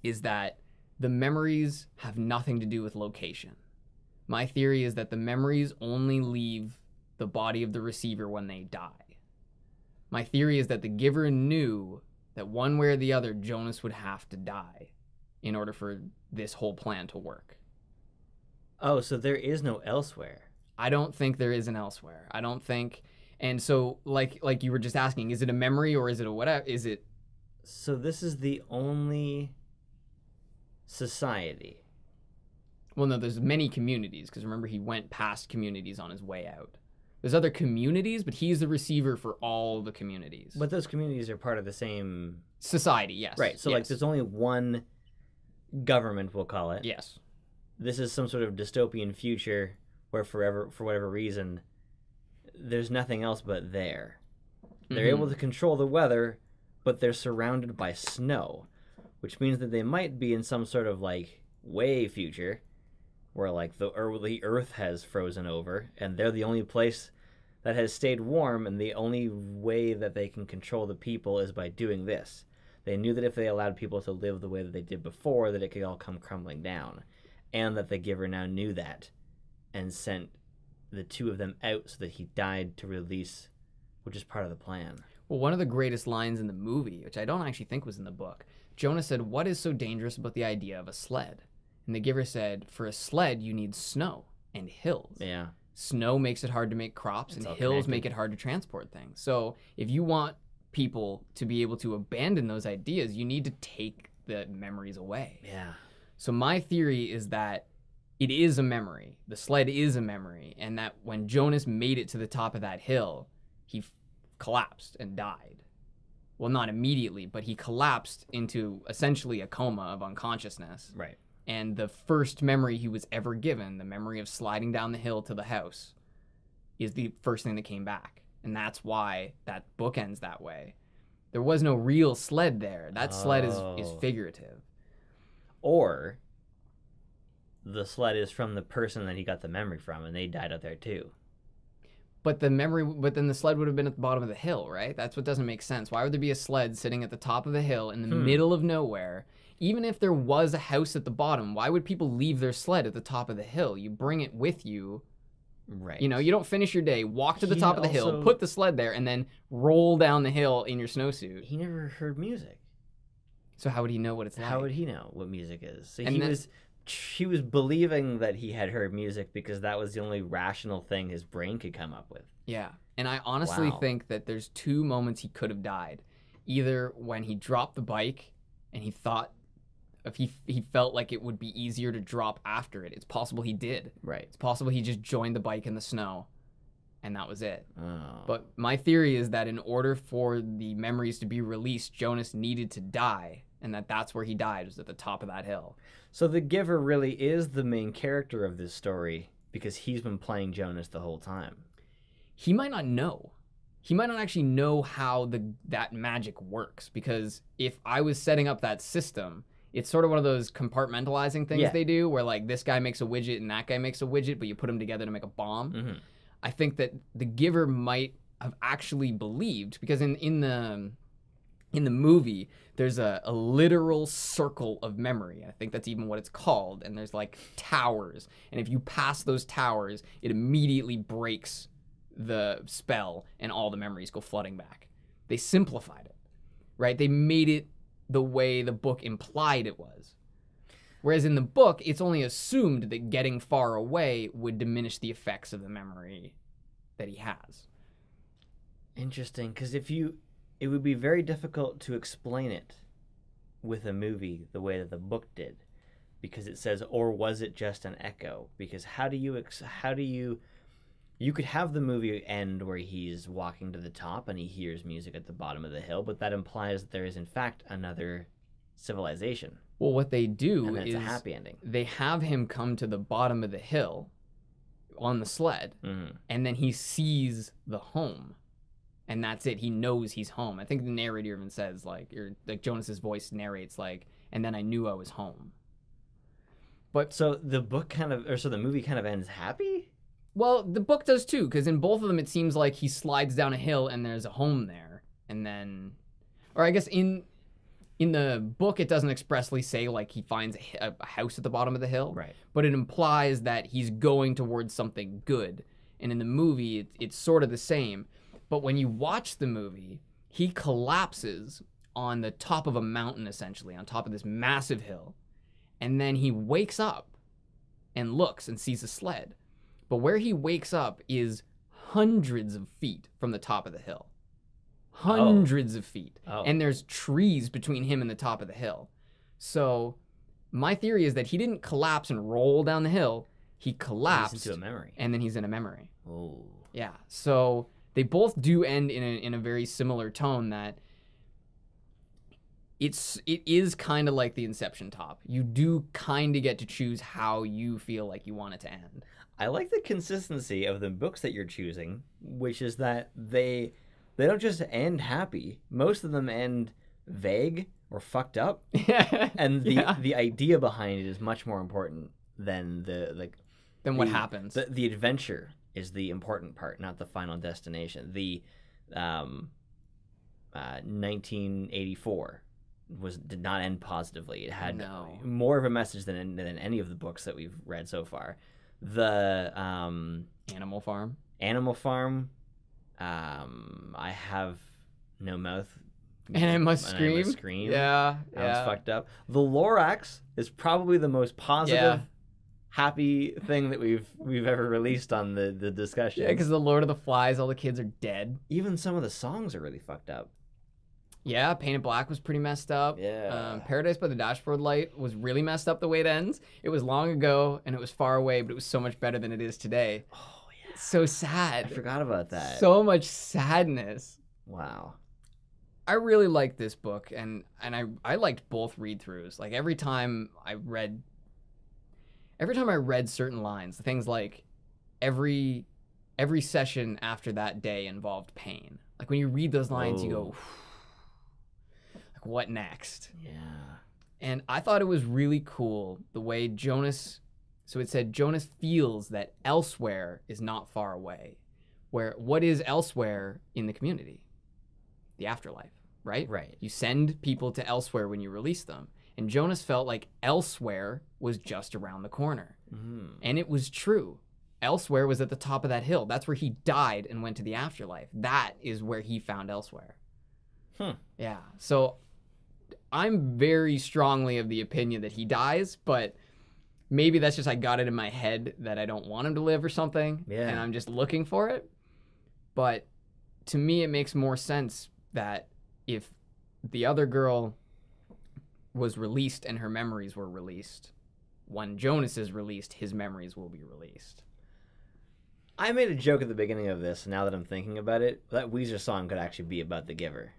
is that the memories have nothing to do with location. My theory is that the memories only leave the body of the receiver when they die. My theory is that the giver knew that one way or the other, Jonas would have to die in order for this whole plan to work. Oh, so there is no elsewhere. I don't think there is an elsewhere. I don't think, and so like like you were just asking, is it a memory or is it a whatever? Is it So this is the only society. Well, no, there's many communities because remember he went past communities on his way out. There's other communities, but he's the receiver for all the communities. But those communities are part of the same society, yes. Right. So like there's only one government, we'll call it. yes, This is some sort of dystopian future where forever for whatever reason there's nothing else but there. They're Mhm. able to control the weather, but they're surrounded by snow, which means that they might be in some sort of like way future where like the early earth has frozen over and they're the only place that has stayed warm and the only way that they can control the people is by doing this. They knew that if they allowed people to live the way that they did before that it could all come crumbling down and that the giver now knew that and sent the two of them out so that he died to release which is part of the plan. Well, one of the greatest lines in the movie, which I don't actually think was in the book, Jonah said, What is so dangerous about the idea of a sled? And the giver said, For a sled, you need snow and hills. Yeah. Snow makes it hard to make crops, It's and hills connected. make it hard to transport things. So if you want people to be able to abandon those ideas, you need to take the memories away. Yeah. So my theory is that it is a memory. The sled is a memory, and that when Jonas made it to the top of that hill, he f- collapsed and died. Well, not immediately, but he collapsed into essentially a coma of unconsciousness. Right. And the first memory he was ever given, the memory of sliding down the hill to the house, is the first thing that came back. And that's why that book ends that way. There was no real sled there. That sled is, is Oh. figurative. Or the sled is from the person that he got the memory from and they died out there too. But the memory, but then the sled would have been at the bottom of the hill, right? That's what doesn't make sense. Why would there be a sled sitting at the top of a hill in the Hmm. middle of nowhere? Even if there was a house at the bottom, why would people leave their sled at the top of the hill? You bring it with you. Right. You know, you don't finish your day, walk to the He top of the hill, put the sled there, and then roll down the hill in your snowsuit. he never heard music. So how would he know what it's like? How would he know what music is? So And he then- was he was believing that he had heard music because that was the only rational thing his brain could come up with. Yeah. And I honestly Wow. think that there's two moments he could have died. Either when he dropped the bike and he thought if he he felt like it would be easier to drop after it. It's possible he did. Right. It's possible he just joined the bike in the snow and that was it. Oh. But my theory is that in order for the memories to be released, Jonas needed to die, and that that's where he died was at the top of that hill. so the giver really is the main character of this story because he's been playing Jonas the whole time. He might not know. He might not actually know how the that magic works because if I was setting up that system, it's sort of one of those compartmentalizing things Yeah. they do where like this guy makes a widget and that guy makes a widget, but you put them together to make a bomb. Mm-hmm. I think that the giver might have actually believed because in in the in the movie there's a, a literal circle of memory. I think that's even what it's called. And there's like towers. And if you pass those towers, it immediately breaks the spell and all the memories go flooding back. They simplified it, right? They made it the way the book implied it was. Whereas in the book, it's only assumed that getting far away would diminish the effects of the memory that he has. Interesting, because if you, it would be very difficult to explain it with a movie the way that the book did, because it says, or was it just an echo? Because how do you, ex- how do you, you could have the movie end where he's walking to the top and he hears music at the bottom of the hill, but that implies that there is in fact another civilization, Well, what they do is a happy ending. they have him come to the bottom of the hill on the sled, Mm-hmm. and then he sees the home. And that's it. He knows he's home. I think the narrator even says like, or like Jonas's voice narrates like, and then I knew I was home. But so the book kind of, or so the movie kind of ends happy. Well, the book does too, because in both of them it seems like he slides down a hill and there's a home there, and then, or I guess in in the book it doesn't expressly say like he finds a, a house at the bottom of the hill, Right. but it implies that he's going towards something good. And in the movie, it, it's sort of the same. But when you watch the movie, he collapses on the top of a mountain, essentially, on top of this massive hill. And then he wakes up and looks and sees a sled. But where he wakes up is hundreds of feet from the top of the hill. Oh. Hundreds of feet. Oh. And there's trees between him and the top of the hill. So my theory is that he didn't collapse and roll down the hill. He collapsed into a memory. and then he's in a memory. Oh. Yeah. So they both do end in a, in a very similar tone that it's it is kind of like the Inception top. You do kind of get to choose how you feel like you want it to end. I like the consistency of the books that you're choosing, which is that they they don't just end happy. Most of them end vague or fucked up, <laughs> and the Yeah. the idea behind it is much more important than the like than what the- happens? the, the adventure is the important part, not the final destination. The um, uh, 1984 was did not end positively. It had No. more of a message than than any of the books that we've read so far. The um, Animal Farm. Animal Farm, um, I have no mouth. And I must and scream. scream. Yeah. That was fucked up. The Lorax is probably the most positive, Yeah. Happy thing that we've we've ever released on the the discussion. Yeah, because the Lord of the Flies, all the kids are dead. even some of the songs are really fucked up. Yeah, Painted Black was pretty messed up. Yeah. Um, Paradise by the Dashboard Light was really messed up the way it ends. It was long ago and it was far away, but it was so much better than it is today. oh yeah, It's so I sad. forgot about that. So much sadness. wow. I really liked this book and and I I liked both read throughs. Like every time I read every time I read certain lines, things like every every session after that day involved pain. Like when you read those lines you go oh. like what next? Yeah. And I thought it was really cool the way Jonas so it said Jonas feels that elsewhere is not far away. Where what is elsewhere in the community? The afterlife, right? Right. You send people to elsewhere when you release them. And Jonas felt like elsewhere was just around the corner. Mm. And it was true. Elsewhere was at the top of that hill. That's where he died and went to the afterlife. That is where he found elsewhere. Hmm. Yeah. So I'm very strongly of the opinion that he dies, but maybe that's just I got it in my head that I don't want him to live or something. Yeah. And I'm just looking for it. But to me, it makes more sense that if the other girl was released and her memories were released, when Jonas is released, his memories will be released. I made a joke at the beginning of this. Now that I'm thinking about it, that Weezer song could actually be about the giver.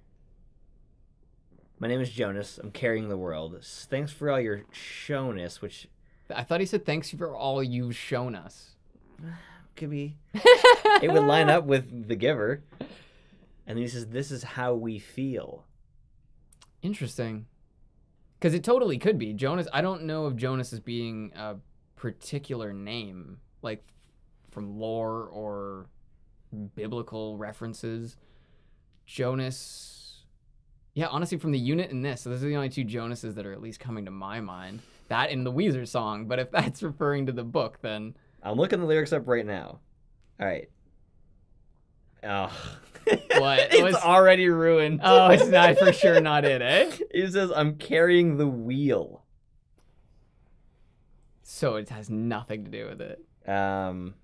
My name is Jonas. I'm carrying the world. Thanks for all your showness, which I thought he said thanks for all you've shown us. <sighs> could be. <laughs> it would line up with the giver. And he says, "This is how we feel." Interesting. Because it totally could be Jonas. I don't know of Jonas as being a particular name, like from lore or biblical references. Jonas. Yeah, honestly, from the unit in this, so those are the only two Jonases that are at least coming to my mind. That in the Weezer song, but if <laughs> that's referring to the book, then I'm looking the lyrics up right now. All right. Oh. What? <laughs> it's Was- already ruined. oh, it's not for sure not it, eh? <laughs> He says, "I'm carrying the wheel." So it has nothing to do with it. Um.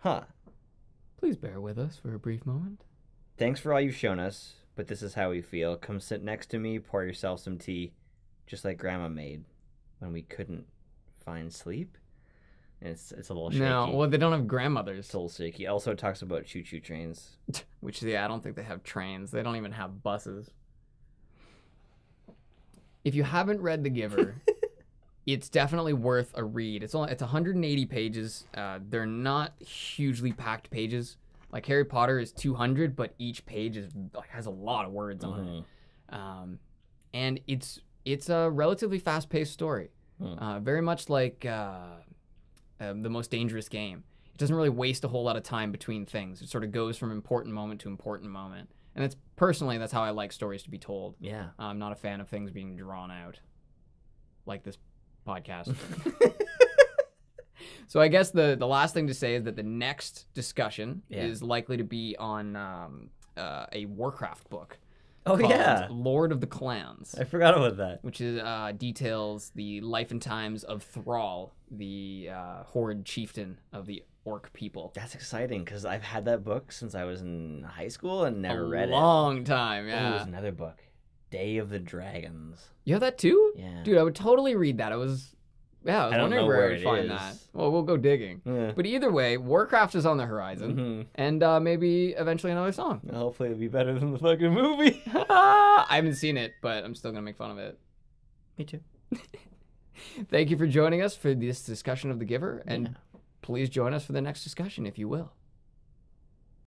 Huh. Please bear with us for a brief moment. Thanks for all you've shown us, but this is how we feel. Come sit next to me, pour yourself some tea, just like Grandma made when we couldn't find sleep. And it's it's a little shaky. No, well, they don't have grandmothers. it's a little shaky. Also, it talks about choo choo trains. <laughs> Which, yeah, I don't think they have trains. They don't even have buses. If you haven't read The Giver, <laughs> it's definitely worth a read. It's only it's 180 pages. Uh, they're not hugely packed pages. Like Harry Potter is 200, but each page is like, has a lot of words on it. Um, and it's it's a relatively fast-paced story. Hmm. Uh, very much like uh, um, the most dangerous game. It doesn't really waste a whole lot of time between things. It sort of goes from important moment to important moment. And it's personally that's how I like stories to be told. Yeah. I'm not a fan of things being drawn out, like this podcast. <laughs> so I guess the the last thing to say is that the next discussion Yeah. is likely to be on um, uh, a Warcraft book. Oh yeah. Lord of the Clans I forgot about that. which is uh, details the life and times of Thrall, the uh, horde chieftain of the Orc people. That's exciting because I've had that book since I was in high school and never a read it. A long time, it. Oh, yeah. there's another book, Day of the Dragons. you have that too, Yeah. dude. I would totally read that. I was, yeah, I was I don't wondering know where, where I would find is. that. Well, we'll go digging. Yeah. But either way, Warcraft is on the horizon, Mhm. and uh, maybe eventually another song. Hopefully, it'll be better than the fucking movie. <laughs> I haven't seen it, but I'm still gonna make fun of it. Me too. <laughs> Thank you for joining us for this discussion of The Giver, and Yeah. please join us for the next discussion if you will.